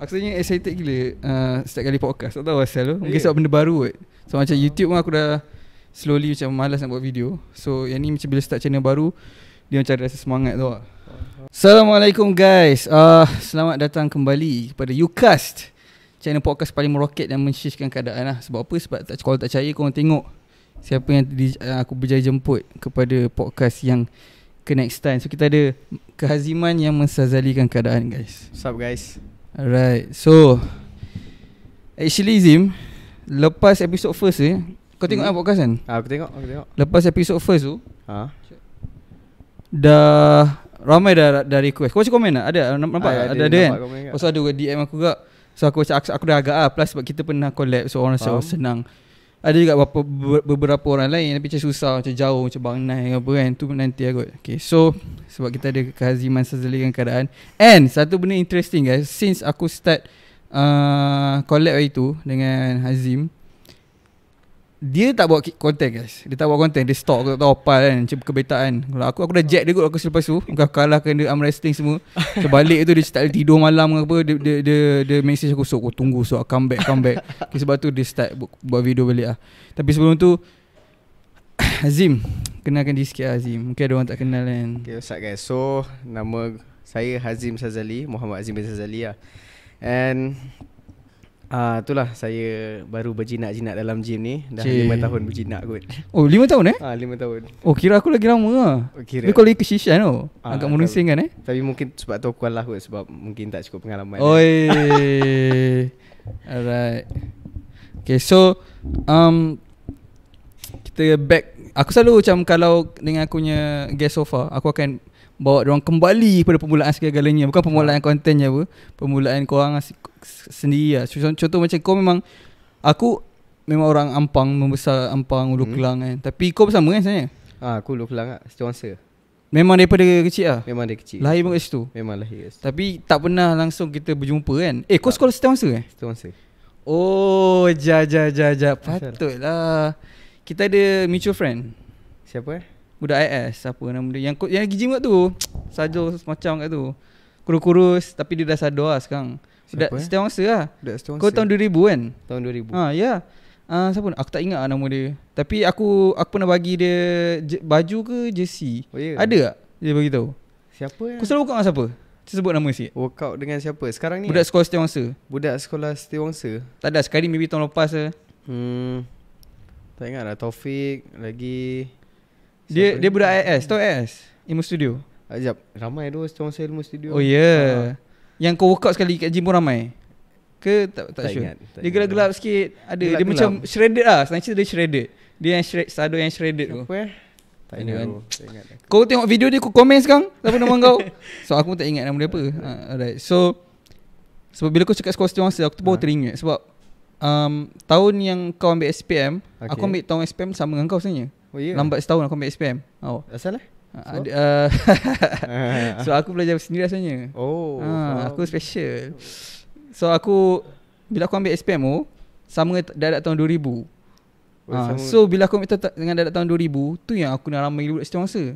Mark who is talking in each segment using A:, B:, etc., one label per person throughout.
A: Aku sebenarnya excited gila uh, Setiap kali podcast. Tak tahu asal tu. Mungkin sebab benda baru kot. So macam YouTube pun aku dah Slowly macam malas nak buat video. So yang ni macam bila start channel baru Dia macam rasa semangat tu. Lah Assalamualaikum guys. Uh, Selamat datang kembali kepada Ucast Channel podcast paling meroket dan menshishkan keadaan lah. Sebab apa? Sebab tak, kalau tak percaya korang tengok Siapa yang di, uh, aku berjaya jemput kepada podcast yang ke next time. So kita ada kehaziman yang mensazalikan keadaan guys.
B: What's up guys?
A: Alright So Actually Zim Lepas episode first eh Kau tengok
B: Hmm.
A: kan podcast kan
B: Ah, aku tengok, aku tengok.
A: Lepas episode first tu
B: Ha?
A: Dah Ramai dah, dah request Kau macam komen tak? Ada? Nampak?
B: Ah,
A: ada, ada, ada kan?
B: nampak.
A: Lepas tu ada DM aku juga So aku macam aku, aku dah agak lah Plus sebab kita pernah collab So orang rasa oh, senang Ada juga beberapa, ber- beberapa orang lain Tapi macam susah Macam jauh Macam Bang Nai apa kan Tu nanti aku Okay so Sebab kita ada kehaziman sezalikan keadaan. And satu benda interesting guys Since aku start uh, Collab hari tu Dengan Hazim dia tak buat konten guys. Dia tak buat konten Dia stalk Aku tak tahu apa kan Macam kebetaan. Kalau aku aku dah jack dia kot Aku selepas tu. Aku kalahkan dia arm wrestling semua. So balik tu Dia boleh tidur malam ke apa Dia dia dia, dia message aku So aku tunggu So aku come back come back. Okay, Sebab tu dia start bu- Buat video balik lah. Tapi sebelum tu Azim. Kenalkan diri sikit lah, Azim. Mungkin ada orang tak kenal kan?
B: Okay, what's up guys? So, nama saya Hazim Sazali, Muhammad Hazim bin Sazali lah. And ah uh, itulah saya baru berjinak-jinak dalam gym ni. Dah
A: Cik.
B: 5 tahun berjinak kot.
A: Oh 5 tahun eh
B: Ah, 5 tahun.
A: Oh kira aku lagi lama lah
B: Oh,
A: Tapi
B: Kira.
A: kau lagi kesishan tau
B: Ah,
A: Agak merungsing kan eh
B: Tapi mungkin sebab tu aku kalah kot sebab mungkin tak cukup pengalaman.
A: Oi. Alright. Okay, so um kita back. Aku selalu macam kalau dengan aku punya guest so far, aku akan bawa dia orang kembali pada permulaan segala-galanya. Bukan permulaan kontennya apa, permulaan korang as- sendiri lah. Contoh, contoh macam kau memang aku memang orang Ampang, membesar Ampang, Ulu
B: Hmm.
A: Kelang kan. Tapi kau bersama kan sebenarnya?
B: Ah, aku lu kelang ah, Setiawangsa.
A: Memang daripada kecil lah.
B: Memang dia kecil.
A: Lahir pun kat situ.
B: Memang lahir. kat situ.
A: Tapi tak pernah langsung kita berjumpa kan. Eh, kau sekolah setiawangsa eh?
B: Setiawangsa.
A: Oh, ja ja ja ja. Patutlah. Kita ada mutual friend.
B: Siapa eh?
A: Budak IS apa nama dia? Yang yang pergi gym kat tu. Sajo macam kat tu. Kurus-kurus tapi dia dah sadar lah sekarang. Budak
B: Siapa, eh?
A: setiawangsa lah.
B: Budak Setiawangsa.
A: Kau tahun 2000 kan?
B: tahun 2000.
A: Ha, ya. Ah, siapa? Aku tak ingat lah nama dia. Tapi aku aku pernah bagi dia je, baju ke jersey.
B: Oh ya.
A: Ada tak? Dia bagi tahu.
B: Siapa eh?
A: Kau selalu buka dengan siapa? Cuba sebut nama sikit.
B: Workout dengan siapa? Sekarang ni
A: Budak sekolah setiawangsa.
B: budak sekolah Setiawangsa.
A: Tak ada sekali maybe tahun lepas ke.
B: Hmm. Tak ingat lah Taufik lagi
A: Dia
B: siapa
A: dia budak IS. Tahu IS? Imo Studio.
B: Sekejap Ramai tu Setiawangsa Ilmu Studio
A: Oh ya. Yeah. Yang kau workout sekali kat gym pun ramai. Ke tak tak,
B: Tak
A: sure.
B: ingat, tak
A: dia gelap-gelap sikit. Ada dia
B: Gelap-gelap.
A: macam shredded lah. Sebenarnya dia shredded. Dia yang shred sado yang shredded tu.
B: Siapa eh? Tak ingat
A: kan.
B: Tak ingat aku.
A: Kau tengok video dia kau komen sekarang Siapa nama kau So aku pun tak ingat nama dia apa ha, Alright So Sebab bila kau cakap sekolah setiawangsa Aku tu baru
B: Ha.
A: teringat Sebab um, Tahun yang kau ambil SPM
B: Okay.
A: Aku ambil tahun SPM sama dengan kau sebenarnya
B: Oh ya
A: Lambat setahun aku ambil SPM oh.
B: Asal eh?
A: Ha, ada, uh,
B: Ah.
A: So aku belajar sendiri lah sebenarnya
B: Oh
A: ha,
B: faham.
A: Aku special So aku Bila aku ambil SPM tu Sama dengan dadak tahun 2000
B: Oh,
A: ha,
B: sama-
A: So bila aku ambil ta- dengan dadak tahun 2000 Tu yang aku nak ramai budak setiawangsa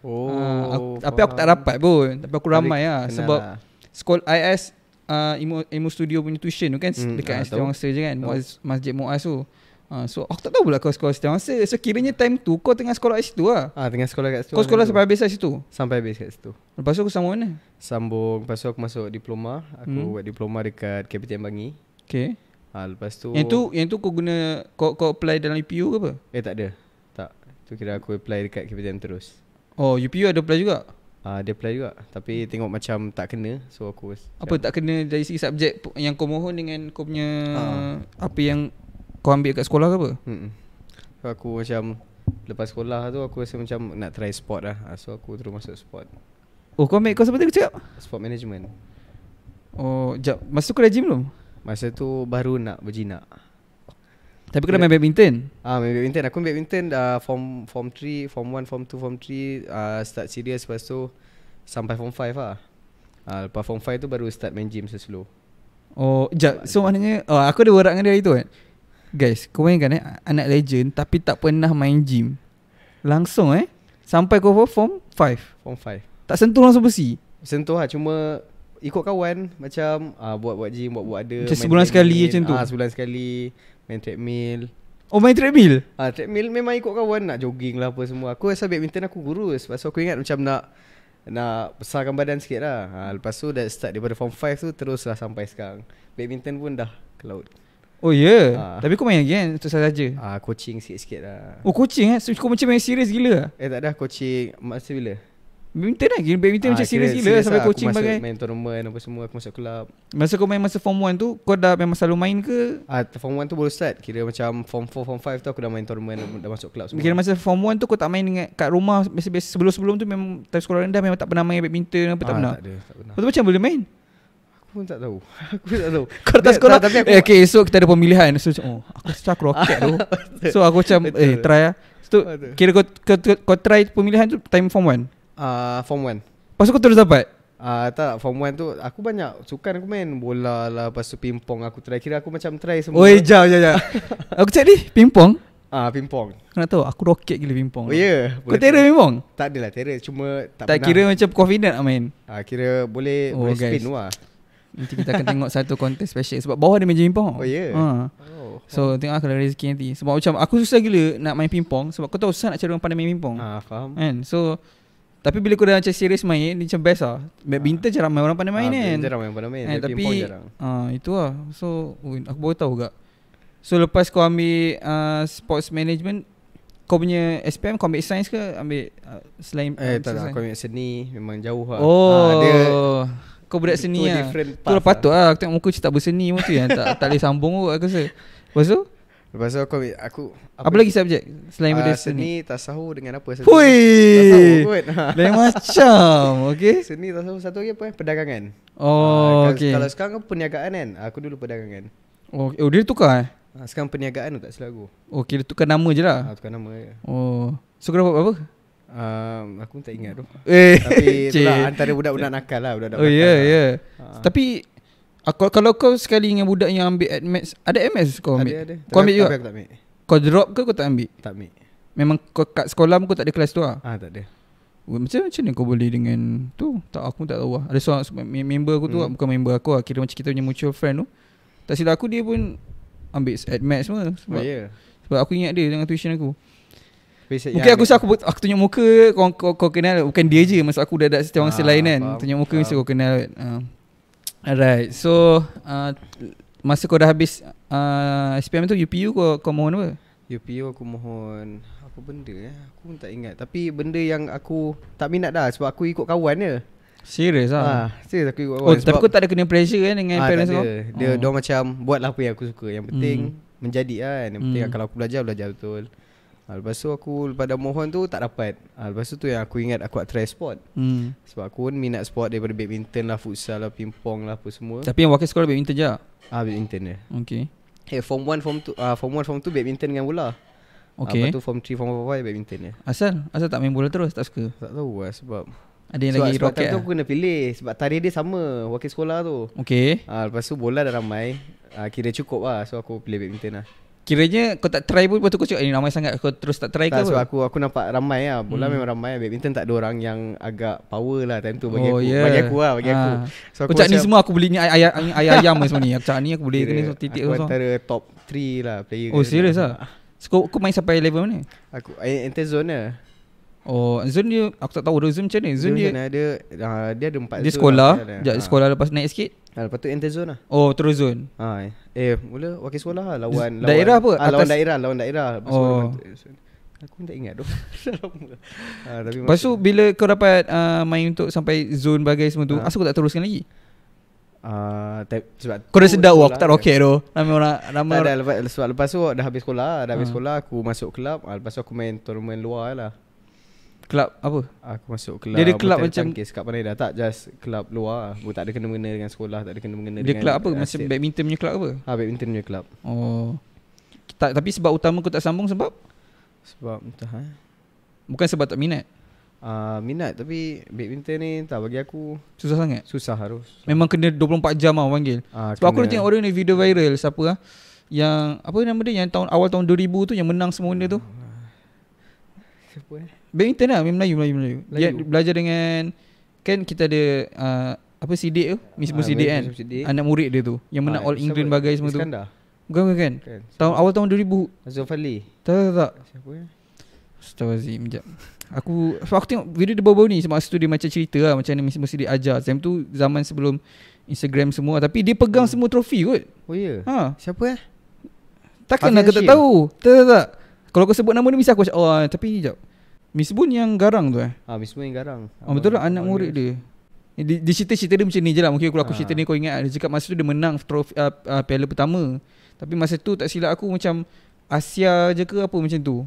B: Oh
A: Ah, aku, tapi aku tak rapat pun Tapi aku ramai lah Sebab
B: lah.
A: Sekolah IS uh, Imo, Imo Studio punya tuition tu kan
B: Hmm,
A: Dekat
B: ah,
A: Setiawangsa je kan
B: Tahu.
A: Muaz, Masjid Muaz tu uh, So aku tak tahu pula kau sekolah Setiawangsa So kiranya time tu Kau tengah sekolah kat situ lah.
B: Ah tengah sekolah kat situ
A: Kau sekolah
B: tu.
A: sampai habis kat situ?
B: Sampai habis kat situ.
A: Lepas tu aku sama mana?
B: Sambung. Lepas tu aku masuk diploma. Aku
A: Hmm.
B: buat diploma dekat Kapiten Bangi.
A: Okay.
B: Ah, Lepas tu
A: Yang tu Yang tu kau guna Kau, kau apply dalam UPU ke apa?
B: Eh tak ada. Tak. Tu kira aku apply dekat Kapiten terus.
A: Oh UPU ada apply juga?
B: Ah Dia apply juga. Tapi tengok macam tak kena. So aku
A: Apa tak kena dari segi subjek Yang kau mohon dengan kau punya
B: Ah.
A: Apa yang Kau ambil kat sekolah ke apa?
B: Mm-mm. So aku macam Lepas sekolah tu aku rasa macam nak try sport lah. Ah, So aku terus masuk sport.
A: Oh kau ambil Kau seperti aku cakap?
B: Sport management.
A: Oh jap. Masa tu kau dah gym belum?
B: Masa tu baru nak berjinak.
A: Tapi kau dah main badminton?
B: Ah main badminton. Aku main badminton dah form form 3 Form 1, form 2, form 3 uh, Start serious. Lepas tu Sampai form 5 lah. Ah, Lepas form 5 tu baru start main gym slow
A: Oh, jap. So maknanya oh, aku ada borak dengan dia hari tu kan. Guys, kau bayangkan eh anak legend tapi tak pernah main gym. Langsung eh sampai kau form 5.
B: Form 5
A: Tak sentuh langsung besi.
B: Sentuh lah cuma ikut kawan macam uh, buat-buat gym, buat-buat ada.
A: Macam sebulan sekali
B: treadmill.
A: macam tu?
B: Ah, sebulan sekali main treadmill.
A: Oh main treadmill
B: Ah, treadmill memang ikut kawan nak jogging lah apa semua. Aku rasa badminton aku kurus. Lepas tu aku ingat macam nak nak besarkan badan sikit lah. Ha, lepas tu dah start daripada form 5 tu teruslah sampai sekarang. Badminton pun dah ke laut.
A: Oh ya yeah.
B: Ah.
A: Tapi kau main lagi kan Itu saja
B: Ah, coaching sikit-sikit lah.
A: Oh coaching eh so, Kau macam main serius gila lah
B: Eh tak dah coaching masa bila?
A: Badminton lah Badminton
B: Ah,
A: macam serius gila
B: serious
A: Sampai
B: lah.
A: coaching
B: aku masuk
A: bagai
B: main tournament apa semua aku masuk kelab.
A: Masa kau main masa form 1 tu Kau dah memang selalu main ke
B: Ah form 1 tu baru start. Kira macam form 4 form 5 tu aku dah main tournament dah masuk kelab semua.
A: Kira masa form 1 tu Kau tak main dengan Kat rumah Biasa-biasa Sebelum-sebelum tu Memang time sekolah rendah Memang tak pernah main badminton Apa tak
B: ah,
A: pernah
B: Tak ada, tak pernah.
A: Lepas tu macam boleh main
B: pun tak tahu. aku tak tahu.
A: Kau
B: Dia-
A: sekolah
B: tak, tapi aku
A: eh, Okay esok kita ada pemilihan So macam, oh Aku rasa aku roket tu So aku macam. Eh try lah So kira kau, kau, kau, try pemilihan tu Time form 1
B: Ah form 1.
A: Lepas tu kau terus dapat
B: Ah tak form 1 tu aku banyak sukan aku main bola lah lepas tu pingpong aku try kira aku macam try semua.
A: Oi jap jap jap Aku cakap ni Pingpong
B: Ah pingpong.
A: Kau nak tahu Aku roket gila pingpong
B: Oh ya. Yeah.
A: Kau terror pingpong
B: Tak adalah terror cuma tak,
A: Tak,
B: pernah.
A: kira macam confident main
B: ah kira boleh
A: Oh,
B: boleh
A: guys.
B: spin tu lah.
A: Nanti kita akan tengok satu kontes special Sebab bawah ada meja pingpong
B: Oh ya.
A: ha.
B: Oh.
A: So tengok lah kalau rezeki nanti Sebab macam aku susah gila nak main pingpong Sebab kau tahu susah nak cari orang pandai main pingpong
B: Ah faham.
A: Kan So Tapi bila kau dah macam serius main Ni macam best lah Badminton jarang main orang pandai main
B: ah,
A: kan
B: Jarang main pada main.
A: Eh, tapi
B: pingpong jarang.
A: ah itu lah. So aku baru tahu gak. So lepas kau ambil uh, sports management kau punya SPM kau ambil science ke ambil uh, selain
B: Eh tak tak
A: science?
B: aku ambil seni memang jauh lah.
A: Oh.
B: Ah, dia
A: kau budak seni lah. Tu lah patut lah. Aku tengok muka macam tak berseni pun tu yang tak, tak boleh sambung kot aku rasa. Lepas tu
B: Lepas tu aku aku
A: apa, lagi subjek selain
B: Ah,
A: daripada
B: seni
A: seni?
B: tasahu dengan apa satu?
A: Hui.
B: Tasahu kot.
A: Lain macam. Okay.
B: Seni tasahu satu lagi apa eh? Perdagangan.
A: Oh,
B: Ah,
A: okay.
B: Kalau sekarang kan perniagaan kan. Aku dulu perdagangan.
A: Oh, oh, dia tukar eh?
B: Ah, sekarang perniagaan tu tak silap aku.
A: Oh, kira tukar nama je lah.
B: Ah, tukar nama je.
A: Oh. So kau dapat apa?
B: Um, aku pun tak ingat tu.
A: Eh,
B: Tapi itulah antara budak-budak nakal lah. Budak-budak
A: Oh ya
B: lah.
A: ya.
B: Ah.
A: Tapi aku, kalau kau sekali dengan budak yang ambil admits, ada admits kau ambil?
B: Ada, ada.
A: Kau ambil juga?
B: aku tak ambil.
A: Kau drop ke kau tak ambil?
B: Tak ambil.
A: Memang kau kat sekolah pun kau tak ada kelas tu lah.
B: Ah, tak ada.
A: Oh, Macam macam ni kau boleh dengan tu? Tak aku tak tahu lah. Ada seorang se- mem- member aku tu
B: Hmm.
A: lah, bukan member aku lah. Kira macam kita punya mutual friend tu. Tak silap aku dia pun ambil admits semua
B: Oh
A: sebab,
B: ya.
A: sebab aku ingat dia dengan tuition aku.
B: Basic
A: Mungkin aku rasa aku, aku tunjuk muka kau, kau, kau kenal Bukan dia je Maksud aku dah ada orang
B: Ah,
A: selain kan
B: faham,
A: Tunjuk muka
B: faham.
A: mesti kau kenal uh. Alright So uh, Masa kau dah habis uh, SPM tu UPU kau, kau mohon apa?
B: UPU aku mohon apa benda eh aku pun tak ingat tapi benda yang aku tak minat dah sebab aku ikut kawan je
A: Serius lah
B: ah serius aku ikut kawan
A: Oh tapi kau tak ada kena pressure kan Dengan
B: ah, tak
A: parents kau?
B: dia
A: oh.
B: dia macam buatlah apa yang aku suka yang penting
A: Hmm.
B: menjadi kan yang penting
A: Hmm.
B: kalau aku belajar belajar betul ah, lepas tu aku lepas dah mohon tu tak dapat ah, lepas tu tu yang aku ingat aku nak try sport
A: hmm.
B: sebab aku pun minat sport daripada badminton lah futsal lah pingpong lah apa semua
A: Tapi yang wakil sekolah badminton je lah?
B: ah badminton je
A: Okay
B: Eh form 1 form 2 ah form 1 form 2 badminton dengan bola.
A: Okay
B: Ah, lepas tu form 3 form 4 badminton je.
A: Asal? Asal tak main bola terus? Tak suka?
B: Tak tahu lah sebab
A: Ada yang
B: sebab,
A: lagi
B: sebab
A: roket
B: time tu
A: lah?
B: aku kena pilih sebab tarikh dia sama wakil sekolah tu.
A: Okay
B: Ah lepas tu bola dah ramai. Ah kira cukup lah so aku pilih badminton lah.
A: Kiranya kau tak try pun Lepas tu kau cakap Eh ramai sangat Kau terus tak try ke
B: Tak, sebab
A: apa?
B: aku aku nampak ramai lah. Bola
A: Hmm.
B: memang ramai. Badminton tak ada orang yang agak power lah time tu bagi
A: Oh,
B: aku.
A: yeah.
B: Bagi aku lah, bagi aku.
A: Ah.
B: So
A: Kau cakap ni semua aku beli ni ayam ayam, ayam, ayam semua ni. Aku cakap ni aku boleh kena so, titik
B: aku antara top 3 lah player.
A: Oh
B: ke.
A: serius lah. So, kau, kau main sampai level mana?
B: Aku eh, enter zone lah.
A: Oh Zone dia Aku tak tahu dah Zone macam mana Zone dia
B: Zone dia ah, dia ada empat
A: Dia
B: zone
A: sekolah
B: lah.
A: Sekejap
B: Ah.
A: sekolah lepas naik sikit
B: Ah, lepas tu enter zone lah.
A: Oh terus zone
B: Ha, eh mula wakil sekolah lah lawan
A: Daerah
B: lawan,
A: apa?
B: Ah, lawan daerah, lawan daerah. Lepas
A: Oh.
B: Aku tak ingat tu. Ah, tapi
A: Lepas tu bila kau dapat uh, Main untuk sampai zone bagai semua tu
B: Ah.
A: Asal kau tak teruskan lagi
B: ah tap, sebab
A: Kau dah sedap Wah aku tak
B: kan.
A: roket tu Ramai orang Ramai
B: Tak ada
A: orang
B: lepas, sebab lepas tu dah habis sekolah, dah habis
A: Ah.
B: sekolah aku masuk kelab, lepas tu aku main tournament luar lah.
A: Club apa
B: Aku masuk kelab.
A: Dia ada
B: bulu
A: macam-
B: tangkis kat mana dah tak just kelab luar. Bu tak ada kena mengena dengan sekolah, tak ada kena mengena
A: Dia
B: dengan
A: club apa
B: ah,
A: Macam badminton punya club apa
B: Ah badminton punya kelab.
A: Oh tak, Tapi sebab utama kau tak sambung sebab
B: Sebab entah eh.
A: Bukan sebab tak minat
B: Ah minat tapi badminton ni tak bagi aku
A: Susah sangat
B: susah harus.
A: Memang kena 24 jam lah panggil
B: Ah,
A: Sebab aku dah
B: kena-
A: tengok orang ni video viral Siapa lah Yang Apa nama dia Yang tahun awal tahun 2000 tu Yang menang semua benda tu
B: Siapa eh?
A: Badminton lah Melayu Melayu Melayu, Melayu. Dia belajar dengan Kan kita ada uh, Apa Sidik tu? Miss
B: Ah,
A: Sidik kan?
B: Miss Sidik.
A: Anak murid dia tu Yang menang
B: Ah,
A: All England bagai semua tu.
B: Iskandar?
A: Bukan bukan kan
B: kan
A: Tahun awal tahun 2000
B: Azul Fali
A: Tak tak tak.
B: Siapa ya
A: Astagfirullahaladzim Sekejap. Aku Sebab aku tengok video dia baru-baru ni Sebab tu dia macam cerita lah Macam mana mesti dia ajar. Time tu zaman sebelum Instagram semua Tapi dia pegang
B: Hmm.
A: semua trofi kot.
B: Oh ya?
A: Ha.
B: Siapa eh?
A: Takkan
B: Hafiz
A: aku tak tahu. Tak tak tak. Kalau kau sebut nama dia Mesti aku. Macam Oh tapi sekejap Miss Boon yang garang tu eh?
B: Ah, Miss Moon yang garang.
A: Oh, betul lah anak murid dia. Di, di cerita-cerita dia macam ni je lah. Mungkin kalau aku
B: Ah.
A: cerita ni kau ingat Dia cakap masa tu dia menang trofi, uh, uh, piala pertama. Tapi masa tu tak silap aku macam Asia je ke apa macam tu.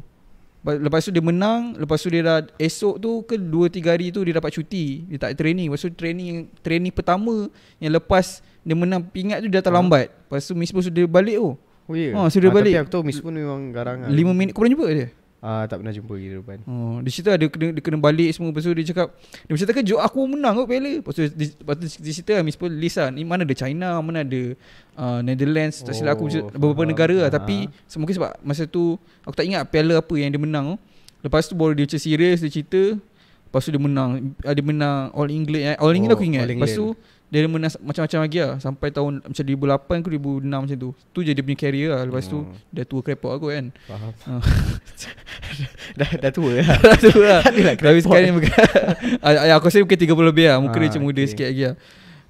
A: Lepas tu dia menang Lepas tu dia dah Esok tu ke 2-3 hari tu Dia dapat cuti. Dia tak training. Lepas tu training Training pertama Yang lepas Dia menang pingat tu Dia dah terlambat Lepas tu Miss Boon sudah balik tu.
B: Oh ya.
A: Ah, sudah balik.
B: Tapi aku tahu Miss Moon memang garang lah.
A: 5 minit Kau pernah jumpa dia?
B: Ah, tak pernah jumpa lagi depan
A: Oh, di situ ada kena, dia kena balik semua Lepas tu dia cakap Dia macam terkejut Aku menang kot piala Lepas tu di, lepas tu situ lah Miss Pearl list lah Ni mana ada China Mana ada uh, Netherlands Tak silap aku
B: Oh,
A: Beberapa
B: faham.
A: negara lah
B: Ah.
A: Tapi Mungkin sebab Masa tu Aku tak ingat piala apa yang dia menang. Lepas tu baru dia macam serius Dia cerita Lepas tu dia menang uh, Dia menang All England eh. All England
B: Oh,
A: aku ingat
B: All
A: Lepas tu
B: England.
A: Dia menang macam-macam lagi lah. Sampai tahun Macam 2008 ke 2006 macam tu. Tu je dia punya career lah. Lepas tu
B: Hmm.
A: Dia tua krepot aku kan.
B: Faham.
A: Ah.
B: dah, dah tua lah.
A: Dah tu lah. Tapi sekarang ni bukan. Aku rasa mungkin 30 lebih lah. Muka dia
B: Ah,
A: macam muda
B: okay.
A: sikit lagi lah.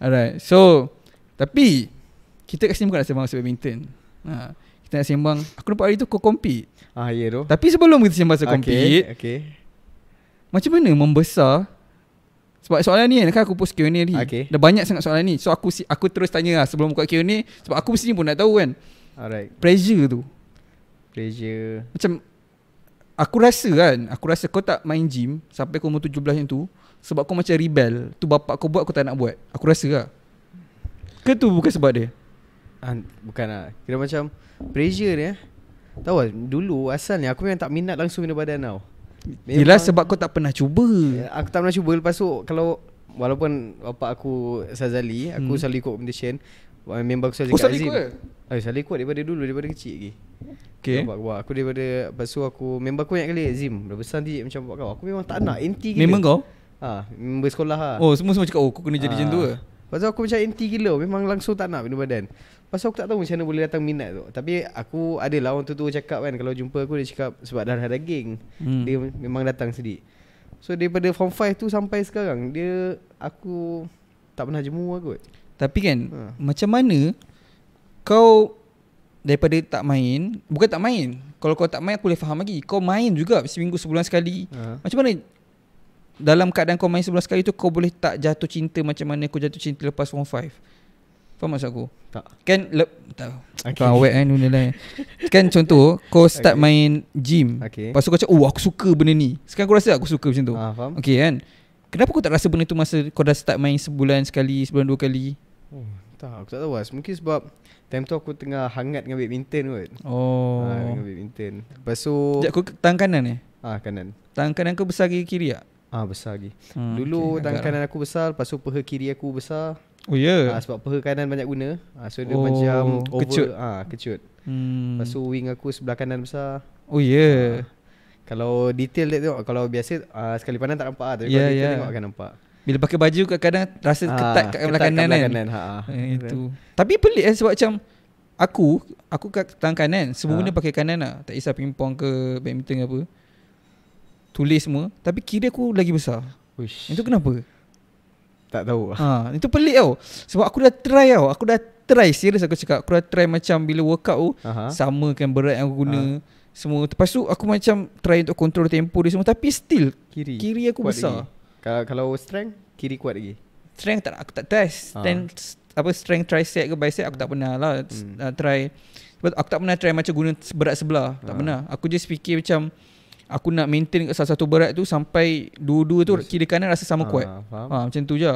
A: Alright. So Tapi Kita kat sini bukan nak sembang pasal badminton. Ha, Kita nak sembang Aku nampak hari tu kau compete
B: Ah, ya tu.
A: Tapi sebelum kita sembang pasal
B: Okay,
A: compete
B: okay.
A: Macam mana membesar Sebab soalan ni kan Aku post Q&A ni
B: Okay.
A: Dah banyak sangat soalan ni. So aku aku terus tanya lah Sebelum buka Q&A Sebab aku mesti pun nak tahu kan.
B: Alright.
A: Pressure tu.
B: Pressure.
A: Macam Aku rasa kan Aku rasa kau tak main gym Sampai kau umur 17 yang tu Sebab kau macam rebel. Tu bapak kau buat Kau tak nak buat. Aku rasa lah. Ke tu bukan sebab dia?
B: Ah, Bukan lah. Kira macam Pressure ni eh. Tahu lah Dulu asalnya Aku memang tak minat langsung minum badan tau
A: Yelah sebab kau tak pernah cuba.
B: Ya, Aku tak pernah cuba. Lepas tu Kalau Walaupun Bapak aku Sazali Aku
A: Hmm.
B: selalu ikut competition. Member aku
A: Oh
B: selalu cakap
A: selalu
B: Azim
A: ikut ke?
B: Eh, selalu ikut daripada dulu Daripada kecil lagi.
A: Okay.
B: Bapak aku. Aku daripada Lepas tu aku Member aku banyak kali Azim Dah besar nanti Macam bapak kau. Aku memang tak nak Anti gila.
A: Memang kau?
B: ha, Member sekolah lah.
A: Oh semua semua cakap Oh kau kena jadi macam tu ke?
B: Lepas tu aku macam anti gila. Memang langsung tak nak minum badan Tu aku tak tahu macam mana boleh datang minat tu. Tapi aku adalah orang tu cakap kan Kalau jumpa aku dia cakap Sebab darah daging.
A: Hmm.
B: Dia memang datang sedih. So daripada form 5 tu sampai sekarang Dia Aku Tak pernah jemu lah kot.
A: Tapi kan
B: Ha.
A: Macam mana Kau Daripada tak main Bukan tak main Kalau kau tak main Aku boleh faham lagi. Kau main juga Seminggu sebulan sekali.
B: Ha.
A: Macam mana Dalam keadaan kau main sebulan sekali tu Kau boleh tak jatuh cinta Macam mana kau jatuh cinta Lepas form 5 Faham maksud aku?
B: Tak.
A: Kan le, Tak.
B: Okay.
A: Kau awet kan benda lain. Kan contoh Kau start
B: Okay.
A: main gym.
B: Okay.
A: Lepas tu kau cakap Oh aku suka benda ni. Sekarang kau rasa aku suka macam tu?
B: Ha, Faham.
A: Okay kan? Kenapa kau tak rasa benda tu Masa kau dah start main Sebulan sekali Sebulan dua kali?
B: Oh, Tak. Aku tak tahu lah Mungkin sebab Time tu aku tengah hangat dengan badminton kot.
A: Oh.
B: Ha, Dengan badminton. Lepas tu
A: Sekejap kau tangan kanan eh?
B: Ah, Kanan.
A: Tangan kanan kau besar ke kiri tak?
B: Ah besar lagi.
A: Hmm,
B: Dulu
A: okay,
B: tangan
A: agak
B: kanan aku besar, lepas tu peha kiri aku besar.
A: Oh ya
B: Ah sebab peha kanan banyak guna. Ah so dia
A: Oh,
B: macam over
A: kecut.
B: ah kecut.
A: hmm.
B: Lepas tu wing aku sebelah kanan besar.
A: Oh ya yeah.
B: Kalau detail dia tengok kalau biasa ah, sekali pandang tak nampak ah, tapi
A: Ya,
B: kalau detail
A: ya.
B: tengok akan nampak.
A: Bila pakai baju kadang rasa
B: Ah,
A: ketat kat belah kanan
B: kat
A: kan
B: kanan. Ha, ah.
A: Eh, Itu Tapi pelik eh sebab macam Aku Aku kat tangan kanan Semua
B: Ha.
A: benda pakai kanan lah Tak kisah pingpong ke Badminton ke apa Tulis semua Tapi kiri aku lagi besar
B: Uish,
A: Itu kenapa?
B: Tak tahu.
A: Ha, itu pelik tau Sebab aku dah try tau Aku dah try Serius aku cakap Aku dah try macam Bila workout tu
B: Aha.
A: Samakan berat yang aku guna Semua Lepas tu aku macam Try untuk control tempo dia semua Tapi still
B: Kiri.
A: Kiri aku
B: kuat
A: besar
B: lagi. Kalau kalau strength kiri kuat lagi.
A: Strength tak Aku tak test. Strength Apa strength tricep ke bicep Aku tak pernah lah
B: Hmm.
A: uh, Try Sebab Aku tak pernah try Macam guna berat sebelah Tak
B: Ha.
A: pernah Aku just fikir macam Aku nak maintain kat salah satu berat tu Sampai Dua-dua tu
B: Yes.
A: Kiri kanan rasa sama kuat
B: Ah, faham.
A: ha, Macam tu je